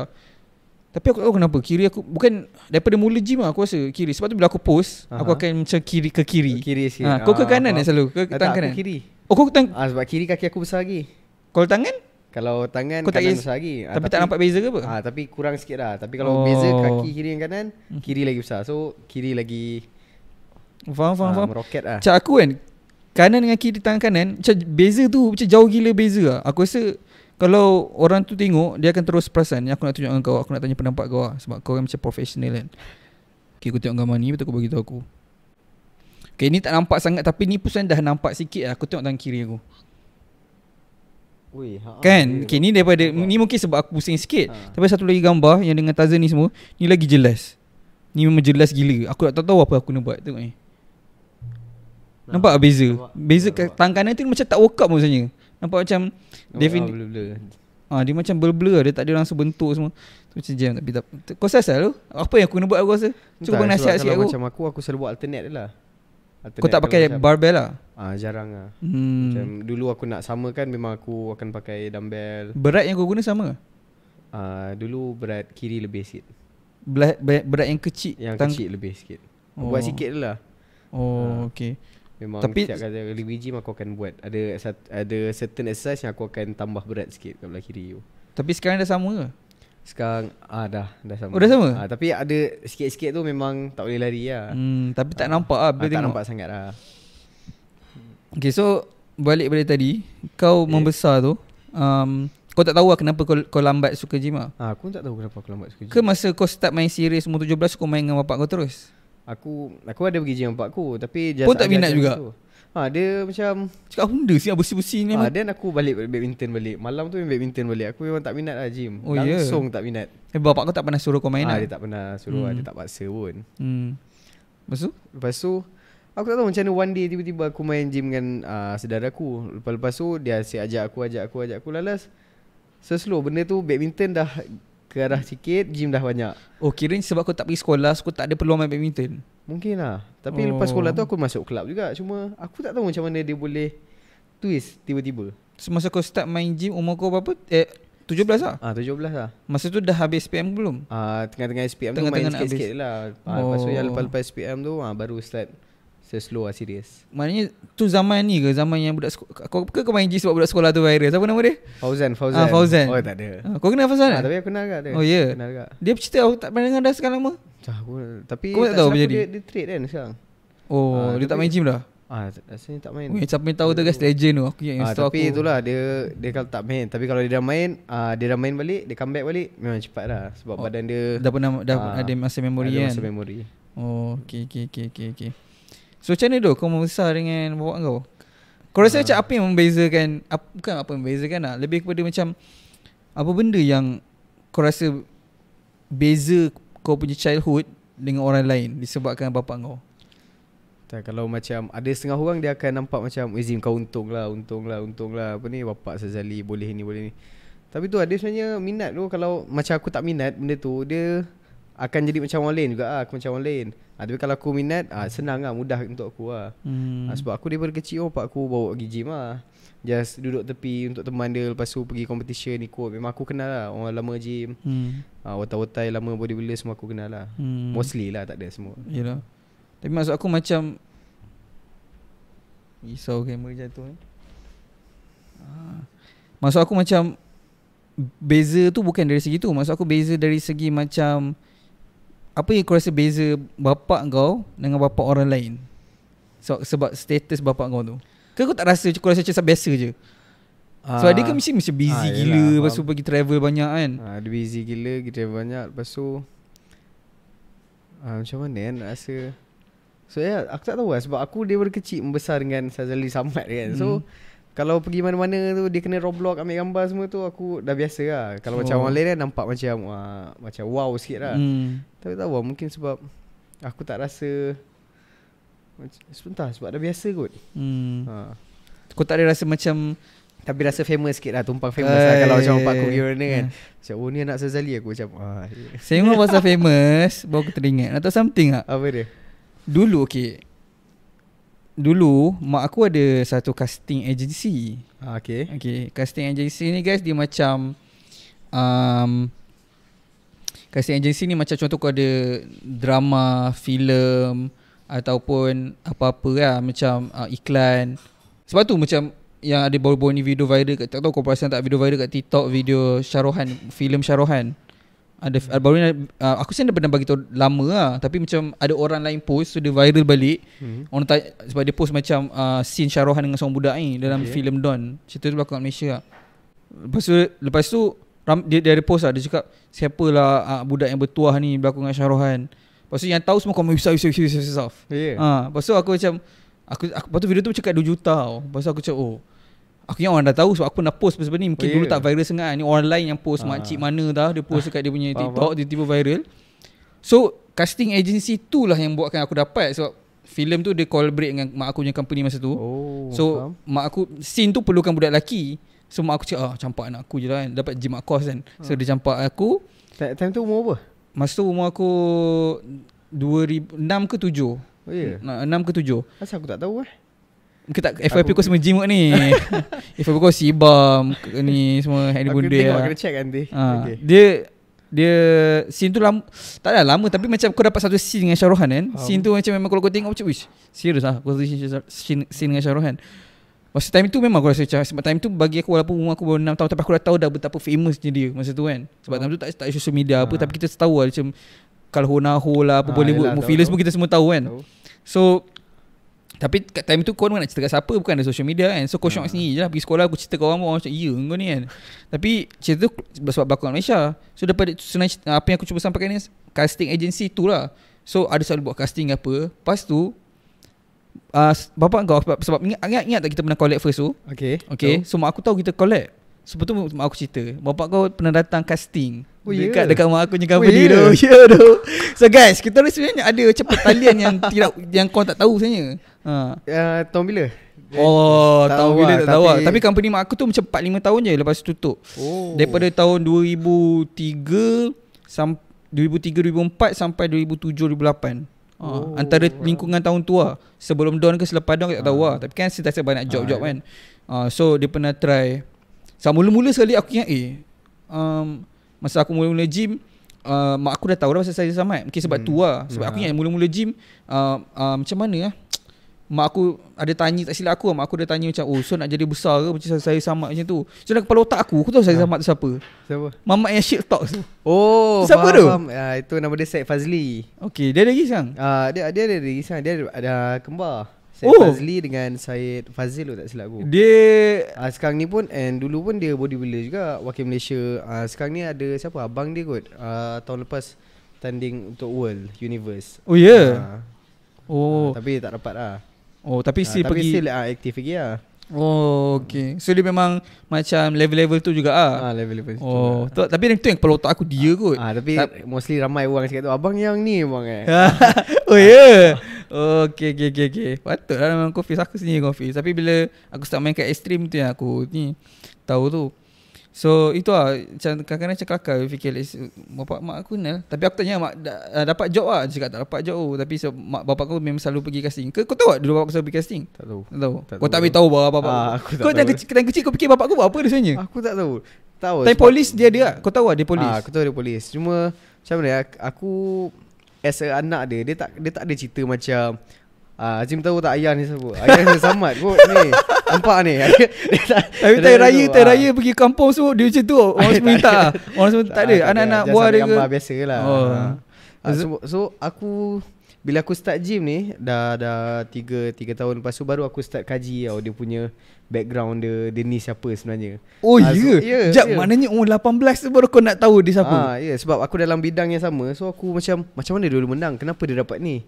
A: Tapi aku tak tahu kenapa Kiri aku Bukan Daripada mula gym lah Aku rasa kiri Sebab tu bila aku post
B: Aha.
A: Aku akan macam kiri ke kiri
B: Kiri sikit.
A: ha, Kau ke
B: Ah,
A: kanan eh
B: faham.
A: selalu Ke tangan
B: tak,
A: kanan
B: aku kiri.
A: Oh kau tang
B: Ah sebab kiri kaki aku besar lagi.
A: Kalau tangan
B: Kalau tangan
A: Kau tak
B: kanan
A: is-
B: besar lagi. Ah,
A: Tapi, tak nampak beza ke apa
B: Ah tapi kurang sikit lah. Tapi kalau
A: Oh.
B: beza kaki kiri dan kanan, kiri lagi besar. So kiri lagi
A: Faham faham
B: ah,
A: faham
B: meroket lah.
A: Macam aku kan Kanan dengan kiri tangan kanan Macam beza tu Macam jauh gila beza lah. Aku rasa Kalau orang tu tengok Dia akan terus perasan aku nak tunjuk dengan kau Aku nak tanya pendapat kau lah. Sebab kau kan macam profesional kan. Okay aku tengok gambar ni Betul kau bagi tahu aku. Okay ni tak nampak sangat Tapi ni pun dah nampak sikit lah. Aku tengok tangan kiri aku.
B: Ui, ha,
A: Kan? Okay ni daripada Ni mungkin sebab aku pusing sikit.
B: Ha.
A: Tapi satu lagi gambar Yang dengan Tarzan ni semua Ni lagi jelas. Ni memang jelas gila. Aku tak tahu apa aku nak buat Tengok ni Nampak tak beza
B: Nampak.
A: Beza kat tangan kanan tu macam tak work up maksudnya Nampak macam Defin
B: oh, blur-blur.
A: Ah dia macam blur-blur dia tak ada langsung bentuk semua. Tu macam jam tapi tak. Kau rasa lu? Apa yang aku nak buat aku rasa? Cuba
B: Tak,
A: nasihat sikit aku.
B: Macam aku Aku selalu buat alternate lah alternate
A: Kau tak pakai barbell lah.
B: Ah jarang lah
A: Hmm.
B: Macam dulu aku nak samakan Memang aku akan pakai dumbbell
A: Berat yang kau guna sama?
B: Ah Dulu berat kiri lebih sikit
A: Berat, berat, yang kecil
B: Yang
A: tang-
B: kecil lebih sikit
A: Oh.
B: Buat sikit lah
A: Oh okey.
B: Memang
A: Tapi-
B: setiap kali pergi gym aku akan buat Ada ada certain exercise yang aku akan tambah berat sikit kat belah kiri tu
A: Tapi sekarang dah sama ke?
B: Sekarang ah dah dah sama.
A: Oh, dah sama?
B: Ah, tapi ada sikit-sikit tu memang tak boleh lari lah.
A: Hmm, tapi tak nampak ah
B: Ah, tak nampak sangat lah.
A: Okay so balik pada tadi kau
B: Eh.
A: membesar tu um, kau tak tahu lah kenapa kau, kau lambat suka gym ah?
B: Ah, aku tak tahu kenapa aku lambat suka gym.
A: Ke masa kau start main serius umur 17 kau main dengan bapak kau terus?
B: Aku aku ada pergi gym bapak aku tapi
A: Pun tak minat juga?
B: tu. Ha, dia macam
A: Cakap Honda siap bersih-bersih ni.
B: ah,
A: Ah,
B: then aku balik badminton balik. Malam tu main badminton balik. Aku memang tak minat lah gym.
A: Oh, ya?
B: Langsung tak minat.
A: eh, bapak kau tak pernah suruh kau main
B: ah,
A: lah?
B: dia tak pernah suruh hmm.
A: Hmm.
B: dia tak paksa pun.
A: Hmm. Lepas tu?
B: Lepas tu Aku tak tahu macam mana one day tiba-tiba aku main gym dengan uh, saudara aku Lepas-lepas tu dia asyik ajak aku, ajak aku, ajak aku lalas So-slow benda tu badminton dah ke arah sikit, gym dah banyak
A: Oh kira sebab kau tak pergi sekolah So kau tak ada peluang main badminton
B: Mungkin lah Tapi
A: Oh.
B: oh. lepas sekolah tu aku masuk kelab juga Cuma aku tak tahu macam mana dia boleh twist tiba-tiba
A: Semasa kau start main gym Umur kau berapa? Eh 17 lah
B: Ah 17 lah
A: Masa tu dah habis SPM belum?
B: Ah tengah-tengah SPM tu
A: Tengah-tengah
B: main
A: nak
B: sikit-sikit lah ah, Lepas tu
A: Oh.
B: yang lepas-lepas SPM tu ah, baru start slow lah serius
A: Maknanya tu zaman ni ke? Zaman yang budak sekolah Kau ke kau main gym sebab budak sekolah tu viral Siapa nama dia?
B: Fauzan, Fauzan
A: Ah, Fauzan.
B: Oh tak ada.
A: Ah, kau kenal Fazal
B: ah,
A: tak?
B: Tapi aku kenal agak dia.
A: Oh, ya?
B: Kenal agak
A: Dia cerita aku tak pernah dengar dah sekarang lama
B: Cah, aku, tapi
A: Kau tak tahu
B: silap
A: apa jadi?
B: Dia, dia trade kan sekarang.
A: Oh
B: Ah,
A: dia tak
B: tapi-
A: main gym dah?
B: Ah, rasanya tak main.
A: Oh, siapa yang tahu tu guys legend tu. Aku yang
B: ah,
A: install
B: Tapi
A: aku.
B: itulah dia Dia kalau tak main Tapi kalau dia dah main ah, Dia dah main balik Dia comeback balik Memang cepat lah. Sebab
A: Oh,
B: badan dia
A: Dah pernah dah
B: Ah,
A: ada masa memori
B: ada
A: kan?
B: masa memori.
A: Oh okay okay okay okay, okay. So macam mana tu kau membesar dengan bapak kau? Kau rasa
B: Ah.
A: macam apa yang membezakan ap, Bukan apa yang membezakan lah. Lebih kepada macam Apa benda yang Kau rasa Beza kau punya childhood Dengan orang lain Disebabkan bapak kau?
B: Tak, Kalau macam Ada setengah orang Dia akan nampak macam Eh Zim kau untung lah Untung lah Untung lah Apa ni? Bapak Sazali Boleh ni boleh ni. Tapi tu ada sebenarnya Minat tu. Kalau macam aku tak minat Benda tu Dia akan jadi macam orang lain juga. Lah Aku macam orang lain ha, Tapi kalau aku minat ah, Senang lah Mudah untuk aku lah
A: hmm.
B: Hmm. Sebab aku daripada kecil oh, Pak aku bawa pergi gym lah Just duduk tepi untuk teman dia Lepas tu pergi competition ikut Memang aku kenal lah Orang lama gym
A: hmm.
B: uh, Watai-watai lama bodybuilder Semua aku kenal lah
A: hmm.
B: Mostly lah tak ada semua
A: Yelah Tapi maksud aku macam Risau kamera jatuh ni Ah. Maksud aku macam Beza tu bukan dari segi tu Maksud aku beza dari segi macam Apa yang kau rasa beza Bapak kau Dengan bapak orang lain? So, Sebab status bapak kau tu. Ke kau tak rasa Kau rasa macam biasa je? Sebab dia kan mesti macam busy
B: ah,
A: gila
B: yelah,
A: Lepas tu pergi travel banyak kan?
B: Uh, Dia busy gila Kita banyak Lepas tu uh, Macam mana kan nak rasa? So ya yeah, aku tak tahu lah Sebab aku daripada kecil Membesar dengan Sazali Samad kan. So
A: Hmm.
B: Kalau pergi mana-mana tu Dia kena roblox Ambil gambar semua tu Aku dah biasa lah Kalau
A: Oh.
B: macam orang lain kan Nampak macam uh, Macam wow sikit lah
A: hmm.
B: Tak tahu lah Mungkin sebab Aku tak rasa Sebentar Sebab dah biasa kot
A: Hmm.
B: ha.
A: Kau tak ada rasa macam
B: Tapi rasa famous sikit lah Tumpang famous lah Kalau macam bapak aku pergi kan
A: Hmm.
B: Macam oh ni anak Sazali Aku macam ah, ya.
A: Sengok pasal famous Baru aku teringat Nak tahu something tak
B: Apa dia
A: Dulu okay Dulu Mak aku ada Satu casting agency.
B: Ah, Okay
A: Okay Casting agency ni guys Dia macam um, Casting agency ni macam contoh kau ada Drama filem Ataupun Apa-apa lah Macam uh, iklan. Sebab tu macam Yang ada baru-baru ni video viral kat, Tak tahu kau perasan tak Video viral kat TikTok Video Syarohan filem Syarohan ada hmm. baru ni uh, aku sebenarnya dah pernah bagi tahu lama lah tapi macam ada orang lain post so dia viral balik
B: hmm.
A: Orang tanya sebab dia post macam uh, scene Syarohan dengan seorang budak ni dalam okay. Filem Don. Cerita tu berlaku kat Malaysia lah. Lepas tu Lepas tu ram, dia, dia ada post lah Dia cakap Siapalah uh, budak yang bertuah ni Berlakon dengan Syahrohan Lepas tu yang tahu semua Komen besar besar besar, besar.
B: Ya.
A: Ha, Lepas tu aku macam aku, aku, Lepas tu video tu cakap 2 juta tau Lepas tu aku cakap oh Aku ingat orang dah tahu Sebab aku pernah post pasal ni Mungkin
B: Oh,
A: dulu
B: ya?
A: tak viral sangat Ni orang lain yang post
B: Ah.
A: Makcik mana dah Dia post dekat dia punya TikTok Dia tiba viral So casting agency tu lah Yang buatkan aku dapat Sebab filem tu dia collaborate dengan Mak aku punya company masa tu
B: Oh,
A: So
B: faham.
A: mak aku Scene tu perlukan budak lelaki So mak aku cakap ah, Campak anak aku je lah kan Dapat jimat kos kan So dia campak aku
B: Time, time tu umur apa?
A: Masa tu umur aku 2006 ke 7
B: Oh ya.
A: yeah. 6 ke 7
B: Asal aku tak tahu eh.
A: Mungkin tak FYP
B: Aku-
A: kau semua jimat ni FYP kau sibam Ni semua Hari
B: Aku
A: bunda
B: tengok
A: lah.
B: kena check nanti.
A: ha,
B: Okay.
A: Dia Dia Scene tu lama Tak adalah lama Tapi macam kau dapat satu scene dengan Syahruhan kan
B: Faham.
A: Scene tu macam memang Kalau kau tengok macam Wish Serius lah Kau scene, scene, scene dengan Syahruhan Masa time tu memang aku rasa macam Sebab time tu bagi aku Walaupun umur aku baru 6 tahun Tapi aku dah tahu dah Betapa famousnya dia Masa tu kan Sebab
B: Oh.
A: time tu tak, tak ada social media apa
B: Ah.
A: Tapi kita tahu lah Macam Kalau Honaho lah Apa
B: Ah,
A: Bollywood
B: yelah,
A: Movie semua kita semua tahu kan
B: Tahu.
A: So tapi kat time tu kau nak cerita kat siapa? Bukan ada social media kan? So kau syok
B: Ha.
A: sendiri je lah. Pergi sekolah aku cerita kat orang Orang macam ya kau ni kan? Tapi cerita tu Sebab berlakon kat Malaysia. So daripada senang, Apa yang aku cuba sampaikan ni Casting agency tu lah. So ada selalu buat casting apa. Lepas tu uh, Bapak kau sebab, ingat, ingat, ingat tak kita pernah collect first tu?
B: Okay.
A: Okay So mak aku tahu kita collect Sebab tu mak aku cerita. Bapak kau pernah datang casting.
B: Oh,
A: Dekat
B: ya?
A: dekat mak aku punya
B: Oh,
A: company
B: ya?
A: tu. Ya tu. So guys Kita ni sebenarnya ada macam pertalian yang tidak Yang kau tak tahu sebenarnya ha.
B: Uh, tahun bila?
A: Oh,
B: Tak
A: tahu
B: tahu
A: bila
B: lah,
A: tak tahu lah.
B: tapi-
A: Tapi company mak aku tu macam 4 5 tahun je lepas tu tutup.
B: Oh.
A: Daripada tahun 2003 sam 2003 2004 sampai 2007 2008. Ha,
B: Oh,
A: antara
B: wow.
A: lingkungan tahun tu lah Sebelum Don ke selepas Don kita tak tahu
B: Ah.
A: lah Tapi kan sentiasa banyak job-job
B: Ah,
A: kan uh, So dia pernah try So mula-mula sekali aku ingat eh um, Masa aku mula-mula gym uh, Mak aku dah tahu dah pasal saya Samad Mungkin sebab
B: Hmm.
A: tu lah Sebab aku
B: Ah.
A: ingat mula-mula gym uh, uh, Macam mana lah Mak aku ada tanya tak silap aku Mak aku ada tanya macam Oh so nak jadi besar ke Macam saya sama macam tu So dalam kepala otak aku Aku tahu saya
B: Ah.
A: sama tu siapa
B: Siapa?
A: Mamat yang shit talk tu
B: Oh,
A: Siapa
B: faham,
A: tu?
B: faham. Uh, itu nama dia Syed Fazli.
A: Okay dia ada lagi sekarang
B: Uh, dia dia ada di sana dia ada, ada kembar. Syed
A: Oh.
B: Fazli dengan Syed Fazil tak silap aku.
A: Dia
B: Uh, sekarang ni pun and dulu pun dia bodybuilder juga wakil Malaysia. Uh, sekarang ni ada siapa abang dia kot. Uh, tahun lepas tanding untuk World Universe.
A: Oh ya yeah.
B: Ah,
A: Oh
B: ah, tapi tak dapat lah.
A: Oh tapi
B: Ah,
A: still
B: tapi
A: pergi
B: still uh, aktif lagi lah.
A: Oh okay So dia memang Macam level-level tu juga ah.
B: Ah, level-level situ
A: Oh tu, Tapi tu yang kepala otak aku dia kot
B: Ah, tapi
A: Tap-
B: mostly ramai orang cakap tu abang yang ni abang eh.
A: Oh ya yeah. Oh okay okay okay, okay. Patut lah memang confuse Aku sendiri confuse Tapi bila Aku start main kat ekstrim tu yang aku Ni Tahu tu So itu lah Macam kadang-kadang macam kelakar Fikir like, Bapak mak aku kenal Tapi aku tanya mak da, ah, Dapat job lah Dia cakap tak dapat job oh. Tapi so, mak bapak aku memang selalu pergi casting Kau, kau tahu tak Dulu bapak aku selalu pergi casting
B: Tak tahu.
A: Tak tahu
B: Tak
A: Kau tak
B: tahu.
A: boleh tahu bapak bapak
B: Ah, aku tak
A: Kau
B: tahu.
A: yang kecil, kecil kau fikir bapak aku buat apa dia sebenarnya
B: Aku tak tahu. Tahu. Sebab-
A: polis dia dia Kau tahu tak dia polis
B: Ah, aku tahu dia polis. Cuma macam mana aku as a anak dia dia tak dia tak ada cerita macam Ah, Azim tahu tak ayah ni siapa? Ayah ni Samad kot ni. Nampak ni. tak,
A: Tapi
B: tak
A: raya Time
B: ah.
A: raya pergi kampung semua Dia macam tu Orang semua minta. Orang semua tak ada
B: Ah,
A: Anak-anak buah dia ke
B: gambar biasa lah.
A: Oh.
B: Ah. Ah, so, so aku bila aku start gym ni dah dah 3 3 tahun lepas tu baru aku start kaji tau dia punya background dia dia ni siapa sebenarnya.
A: Oh
B: Ah,
A: ya
B: so- ya,
A: Sekejap
B: ya.
A: maknanya umur 18 tu baru kau nak tahu dia siapa
B: Ah, ya yeah, sebab aku dalam bidang yang sama. So aku macam macam mana dia boleh menang? Kenapa dia dapat ni?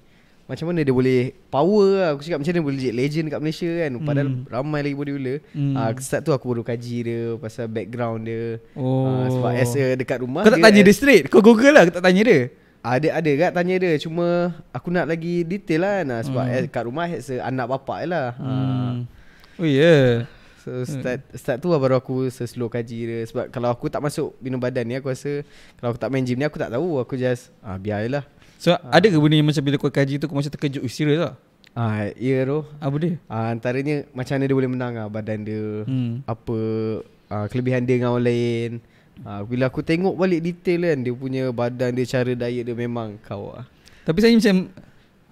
B: Macam mana dia boleh power lah. Aku cakap macam mana dia boleh jadi legend kat Malaysia kan. Padahal
A: Hmm.
B: ramai lagi bodybuilder.
A: Hmm.
B: Ah, start tu aku baru kaji dia pasal background dia.
A: Oh
B: Ah, sebab as a dekat rumah
A: Kau tak tanya dia straight Kau google lah Kau tak tanya dia
B: ada ada kat tanya dia cuma aku nak lagi detail lah nah, sebab
A: Hmm.
B: hmm. kat rumah as a anak bapak je lah. Hmm.
A: hmm. Oh yeah.
B: So start start tu lah baru aku slow kaji dia sebab kalau aku tak masuk bina badan ni aku rasa kalau aku tak main gym ni aku tak tahu aku just ah biar
A: So ada ke benda yang macam Bila kau kaji tu Kau macam terkejut Eh, Serius lah
B: Ah ya tu.
A: Apa dia
B: Ah antaranya macam mana dia boleh menang ah badan dia.
A: hmm.
B: Apa ah, kelebihan dia dengan orang lain. Ah, bila aku tengok balik detail kan dia punya badan dia cara diet dia memang kau ah.
A: Tapi saya macam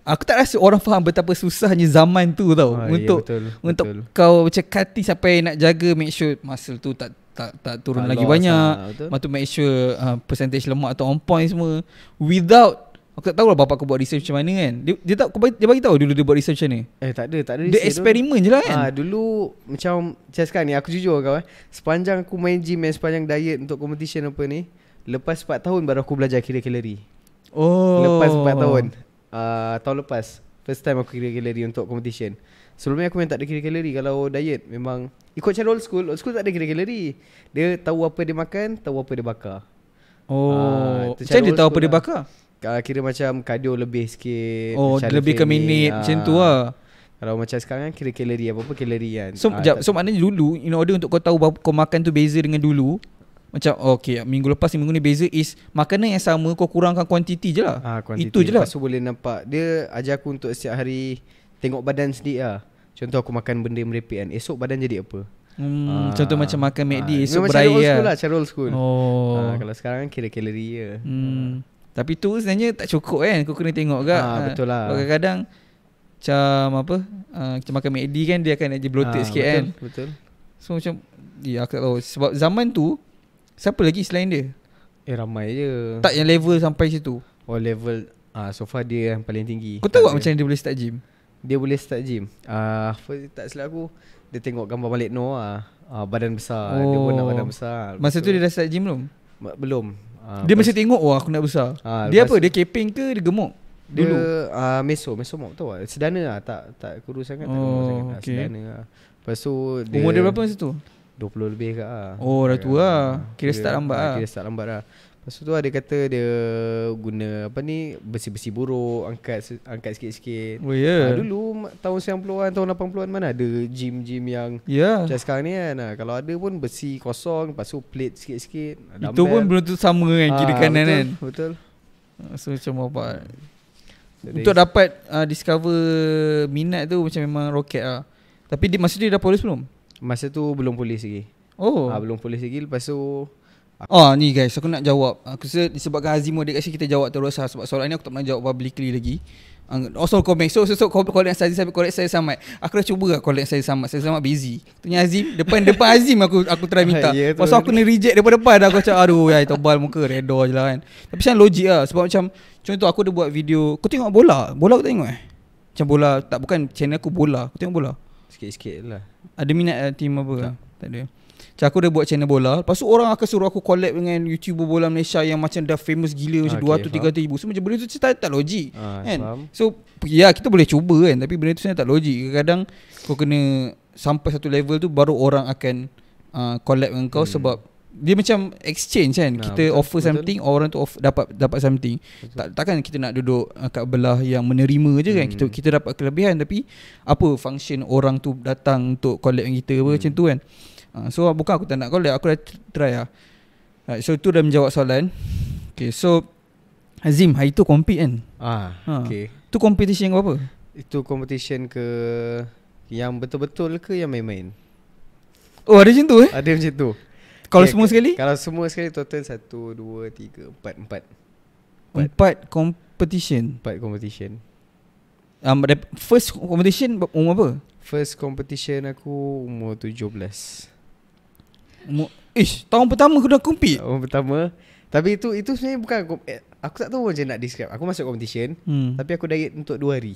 A: Aku tak rasa orang faham Betapa susahnya zaman tu tau
B: Ah,
A: Untuk
B: ya, betul,
A: Untuk
B: betul.
A: kau macam kati Sampai nak jaga Make sure muscle tu tak tak tak turun
B: Tak
A: lagi
B: loss
A: banyak
B: lah.
A: Lepas tu make sure uh, Percentage lemak tu on point semua Without Aku tak tahu lah bapak aku buat research macam mana kan Dia, dia, tak, dia bagi tahu dulu dia buat research macam ni
B: Eh tak ada, tak ada.
A: Dia
B: research
A: eksperimen je lah kan
B: Ah dulu macam macam sekarang ni aku jujur kau eh. Sepanjang aku main gym and sepanjang diet untuk competition apa ni, lepas 4 tahun baru aku belajar kira kalori.
A: Oh
B: Lepas 4 tahun. Uh, tahun lepas first time aku kira kalori untuk competition. Sebelum ni aku memang tak ada kira kalori kalau diet memang ikut cara old school. Old school tak ada kira kalori. Dia tahu apa dia makan, tahu apa dia bakar.
A: Oh
B: Ah,
A: Macam dia tahu apa
B: school
A: dia
B: lah.
A: bakar
B: Uh, kira macam cardio lebih sikit
A: Oh
B: macam
A: lebih ke minit
B: ah.
A: macam tu lah.
B: Kalau macam sekarang kan kira kalori Apa-apa kalori kan.
A: So,
B: Ah,
A: jap, so maknanya dulu In order untuk kau tahu kau makan tu beza dengan dulu Macam oh, okay Minggu lepas ni minggu ni beza is Makanan yang sama Kau kurangkan kuantiti je lah.
B: Ah, kuantiti.
A: Itu je lah.
B: Lepas tu boleh nampak Dia ajar aku untuk setiap hari Tengok badan sendiri lah. Contoh aku makan benda merepek kan Esok badan jadi apa?
A: Hmm,
B: Ah,
A: Contoh macam makan McD
B: ah,
A: Esok
B: memang cara old
A: beraya
B: school
A: lah.
B: lah Cara old school.
A: Oh.
B: Ah, Kalau sekarang kan kira kalori je.
A: Hmm. Tapi tu sebenarnya tak cukup kan Kau kena tengok ke
B: Ah, betul lah.
A: Kadang-kadang Macam apa uh, Macam makan McD kan Dia akan jadi bloated
B: Ah,
A: sikit
B: betul,
A: kan.
B: Betul
A: So macam Ya aku tak tahu. Sebab zaman tu Siapa lagi selain dia?
B: Eh ramai je.
A: Tak yang level sampai situ.
B: Oh level ah So far dia yang paling tinggi.
A: Kau tahu tak macam dia boleh start gym?
B: Dia boleh start gym. Ah, uh, Tak silap aku. Dia tengok gambar balik Noah ah, Badan besar. Dia pun nak
A: Oh.
B: badan besar.
A: Masa
B: Lepas
A: tu dia dah start gym belum?
B: Belum Ah,
A: Dia mesti tengok Wah aku nak besar
B: Ah,
A: Dia apa Dia keping ke Dia gemuk
B: Dia
A: Dulu
B: uh, meso, meso mop tahu tak? Sedana lah, tak tak kurus sangat, tak gemuk
A: Oh,
B: sangat. Ah,
A: okay.
B: Sedana lah. Lepas tu dia
A: Umur dia berapa masa tu
B: 20 lebih ke lah.
A: Oh, dah tua lah.
B: Ah,
A: Kira start lambat
B: ah,
A: lah.
B: Kira start lambat lah. Lepas tu dia kata dia guna apa ni besi-besi buruk, angkat angkat sikit-sikit.
A: Oh ya
B: dulu ma- tahun 90-an, tahun 80-an mana ada gym-gym yang
A: Ya
B: macam sekarang ni kan. Ah, kalau ada pun besi kosong, lepas tu plate sikit-sikit.
A: Itu pun belum tentu sama kan Kiri
B: Ah,
A: kanan
B: betul,
A: kan
B: Betul.
A: Ah, So macam apa Untuk dapat uh, discover minat tu macam memang roket lah. Tapi dia, masa dia dah polis belum?
B: Masa tu belum polis lagi.
A: Oh.
B: Ah, belum polis lagi. Lepas tu
A: Oh ni guys aku nak jawab. Aku rasa disebabkan Azim ada kat sini kita jawab terus lah sebab soalan ni aku tak pernah jawab publicly lagi. Uh, also comment So so, so collect saya sampai collect saya Samad Aku dah cuba lah collect saya Samad Saya Samad busy Tanya Azim Depan depan Azim aku aku try minta
B: Ya, tu.
A: Pasal aku ni reject daripada depan dah Aku cakap aduh ya tebal muka redor je lah kan Tapi macam logik lah Sebab macam Contoh aku ada buat video Kau tengok bola Bola aku tengok eh Macam bola Tak bukan channel aku bola Aku tengok bola
B: sikit-sikit lah.
A: ada minat uh, team apa? Tak. tak ada. Macam aku dah buat channel bola. Lepas tu orang akan suruh aku collab dengan YouTuber bola Malaysia yang macam dah famous gila macam
B: Okay,
A: 200 300 ribu. So macam benda tu tak, tak logik.
B: Ah,
A: kan?
B: faham.
A: So ya kita boleh cuba kan tapi benda tu sebenarnya tak logik. Kadang-kadang kau kena sampai satu level tu baru orang akan uh, collab dengan kau
B: Hmm.
A: sebab dia macam exchange kan.
B: Nah,
A: kita
B: betul,
A: offer
B: betul.
A: something orang tu off, dapat dapat something.
B: Betul.
A: Tak takkan kita nak duduk uh, kat belah yang menerima je kan.
B: Hmm.
A: Kita kita dapat kelebihan tapi apa function orang tu datang untuk collab dengan kita apa
B: Hmm.
A: macam tu kan. Uh, so bukan aku tak nak collab, aku dah tr- try lah. Right, so tu dah menjawab soalan. Okay, so Azim hari tu compete kan?
B: Ah,
A: Ha.
B: okay.
A: Tu competition kau apa?
B: Itu competition ke yang betul-betul ke yang main-main?
A: Oh ada macam tu eh?
B: Ada macam tu.
A: Kalau
B: Okay,
A: semua
B: ke-
A: sekali?
B: Kalau semua sekali total 1 2 3 4 4 empat.
A: Empat competition.
B: 4 competition.
A: Um, first competition umur apa?
B: First competition aku umur 17.
A: Umur Ish, tahun pertama aku dah compete.
B: Tahun pertama. Tapi itu itu sebenarnya bukan kom- eh, aku tak tahu macam nak describe. Aku masuk competition
A: Hmm.
B: tapi aku diet untuk 2 hari.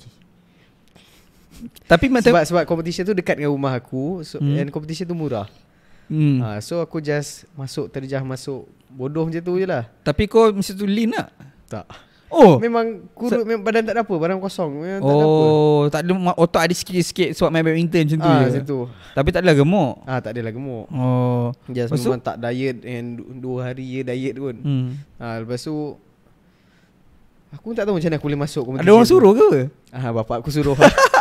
A: Tapi macam
B: Sebab sebab competition tu dekat dengan rumah aku so,
A: Hmm.
B: and competition tu murah.
A: hmm.
B: Ha, so aku just masuk terjah masuk bodoh macam tu je lah.
A: Tapi kau mesti tu lean tak?
B: Tak.
A: Oh.
B: Memang kurut memang badan tak ada apa, badan kosong. Memang tak ada apa.
A: Oh, tak ada otak ada sikit-sikit sebab main badminton macam tu
B: Ah,
A: je.
B: macam tu.
A: Tapi tak adalah gemuk.
B: Ah, tak adalah gemuk.
A: Oh.
B: Just
A: Lepas tu?
B: memang tak diet and du- dua hari je diet pun.
A: Hmm.
B: Ah, lepas tu aku tak tahu macam mana aku boleh masuk
A: Ada orang suruh ke?
B: Ah, bapak aku suruh.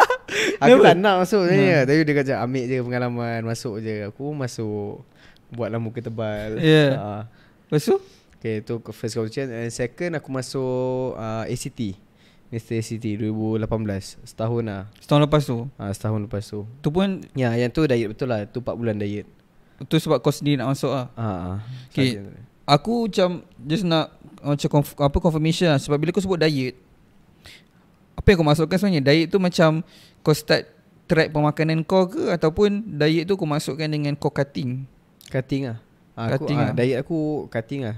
B: aku tak nak masuk sebenarnya.
A: Ha.
B: Tapi dia kata ambil je pengalaman, masuk je. Aku masuk buatlah muka tebal.
A: Ya.
B: Ah.
A: Lepas tu?
B: Okay, tu first competition And second aku masuk uh, ACT Mr. ACT 2018 Setahun lah
A: Setahun lepas tu.
B: uh, Setahun lepas tu.
A: Tu pun?
B: Ya, yang tu diet betul lah. Tu 4 bulan diet.
A: Tu sebab kau sendiri nak masuk lah.
B: Ah, uh,
A: Okay. Aku macam just nak macam conf- apa confirmation lah. Sebab bila kau sebut diet apa yang kau masukkan sebenarnya? Diet tu macam kau start track pemakanan kau ke? Ataupun diet tu kau masukkan dengan kau cutting.
B: Cutting lah Ah, aku,
A: Cutting
B: ah,
A: lah.
B: Diet aku cutting lah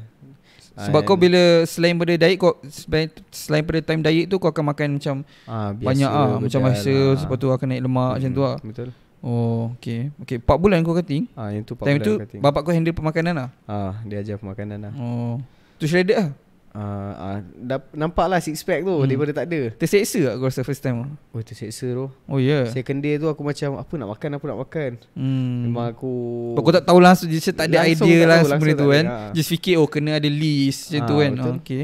A: Sebab
B: Ah,
A: kau
B: and-
A: bila selain pada diet kau selain, selain pada time diet tu kau akan makan macam
B: ah, biasa,
A: banyak ah macam masa
B: Ah.
A: lepas tu akan naik lemak macam tu ah.
B: Betul.
A: Oh, okey. Okey, 4 bulan kau cutting.
B: Ah, yang tu
A: Time tu
B: cutting.
A: bapak kau handle pemakanan lah.
B: Ah, dia ajar pemakanan lah.
A: Oh. Tu shredded lah.
B: Ah, ah, dap, nampak lah six pack tu
A: Hmm.
B: daripada tak ada.
A: Terseksa tak kau rasa first time?
B: Oh, terseksa tu.
A: Oh ya. Yeah.
B: Second day tu aku macam apa nak makan apa nak makan.
A: Hmm.
B: Memang aku
A: kau tak tahu langsung Just tak ada
B: Langsung
A: idea
B: tak
A: lah
B: tahu, langsung
A: tu kan
B: ha.
A: Just fikir oh kena ada list Macam
B: Ah,
A: tu kan
B: betul.
A: oh, Okay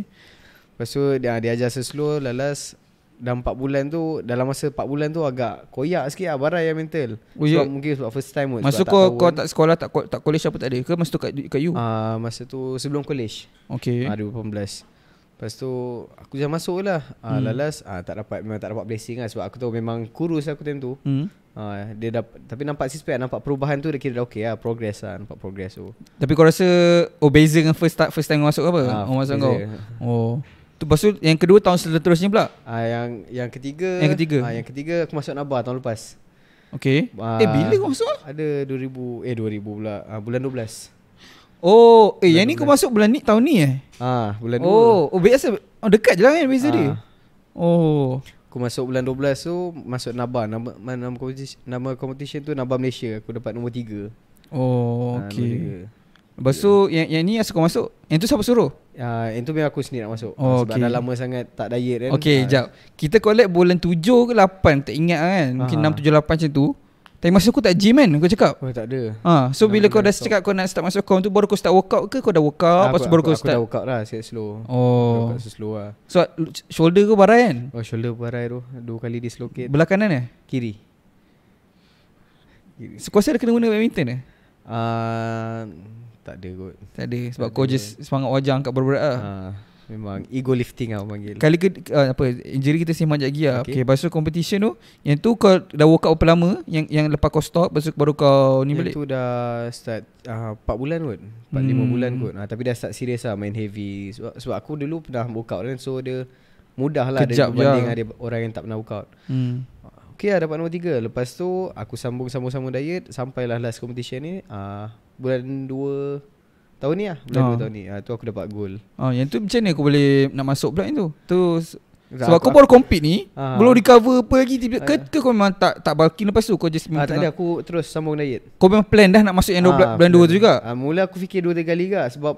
B: Lepas tu dia, dia ajar slow Lalas Dah 4 bulan tu Dalam masa 4 bulan tu Agak koyak sikit lah Barai yang mental
A: Oh,
B: Sebab
A: ya.
B: mungkin sebab first time kot
A: Masa kau
B: tahu
A: kau
B: kan.
A: tak sekolah tak tak college apa tak ada ke masa tu kat kat you?
B: Ah, Masa tu sebelum college
A: Okay.
B: ah, 2018 Lepas tu Aku dah masuk lah ah,
A: Hmm.
B: Lalas ah, Tak dapat Memang tak dapat blessing lah Sebab aku tahu memang kurus aku time tu
A: Hmm.
B: ah, Dia dah Tapi nampak six pack Nampak perubahan tu Dia kira dah okay lah Progress lah Nampak progress tu
A: Tapi kau rasa oh beza dengan first start first time kau masuk ke apa?
B: Ah,
A: oh
B: beza.
A: kau. Oh. Tu lepas tu yang kedua tahun seterusnya pula.
B: ah, Yang yang ketiga
A: Yang ketiga?
B: ah, Yang ketiga aku masuk Naba tahun lepas
A: Okay.
B: Ah,
A: eh bila kau masuk? ah?
B: Ada 2000 Eh 2000 pula ah, Bulan 12
A: Oh, eh yang ni kau
B: 12.
A: masuk bulan ni tahun ni eh?
B: Ah, Bulan
A: Oh, oh biasa oh, dekat je lah kan beza dia.
B: Ah.
A: Oh.
B: 2 Aku masuk bulan 12 tu Masuk Naba Nama, nama, competition, nama competition tu Naba Malaysia Aku dapat nombor 3
A: Oh, okay. Lepas tu yang yang ni asal kau masuk? Yang tu siapa suruh?
B: Ah, yang tu memang aku sendiri nak masuk
A: Oh,
B: Sebab
A: okay.
B: dah lama sangat tak diet kan
A: Okay,
B: Ah,
A: jap. Kita collect bulan 7 ke 8 tak ingat kan. Mungkin
B: Ah.
A: 6 7 8 macam tu. Tapi masa aku tak gym kan kau cakap.
B: Oh tak ada
A: Ha, so
B: Enam
A: bila kau dah
B: stop.
A: cakap kau nak start masuk account tu baru kau start workout ke kau dah workout
B: Ah,
A: lepas tu
B: aku-
A: baru
B: aku,
A: kau
B: aku
A: start.
B: dah workout lah Sikit slow
A: Oh.
B: Workout slow lah
A: So shoulder kau barai kan?
B: Oh shoulder barai tu Dua kali dislocate
A: Belah kanan eh?
B: Kiri Kiri
A: So kau rasa ada kena guna badminton eh?
B: Ah, Tak ada kot
A: Tak ada sebab
B: Tak
A: kau
B: ada.
A: just semangat wajah angkat berat-berat lah.
B: ah, Memang ego lifting lah panggil
A: Kali ke uh, apa injury kita sembang sekejap lagi lah. Okay.
B: Okay.
A: lepas tu competition tu yang tu kau dah workout berapa lama yang yang lepas kau stop lepas tu baru kau ni
B: Yang
A: balik.
B: tu dah start uh, 4 bulan kot 4-5
A: Hmm.
B: bulan kot uh, Tapi dah start serius lah main heavy sebab, sebab aku dulu pernah workout kan So dia mudah lah
A: Kejap
B: dia
A: je
B: berbanding ada orang yang tak pernah workout
A: Hmm.
B: Okay lah dapat nombor 3 Lepas tu aku sambung-sambung-sambung diet Sampailah last competition ni uh, Bulan 2 Tahun ni lah Bulan
A: Ah.
B: 2 tahun ni uh, Tu aku dapat gold
A: Ah, yang tu macam mana kau boleh nak masuk pula yang tu? Tu
B: Tak,
A: sebab
B: aku-
A: kau baru compete ni,
B: Ah.
A: belum recover apa lagi tiba ke,
B: Ah.
A: ke kau memang tak tak bulking lepas tu kau just
B: ah,
A: tengah-
B: Tak ada aku terus sambung diet
A: Kau memang plan dah nak masuk yang ah, bulan 2 tu juga.
B: ah, Mula aku fikir 2-3 kali juga Sebab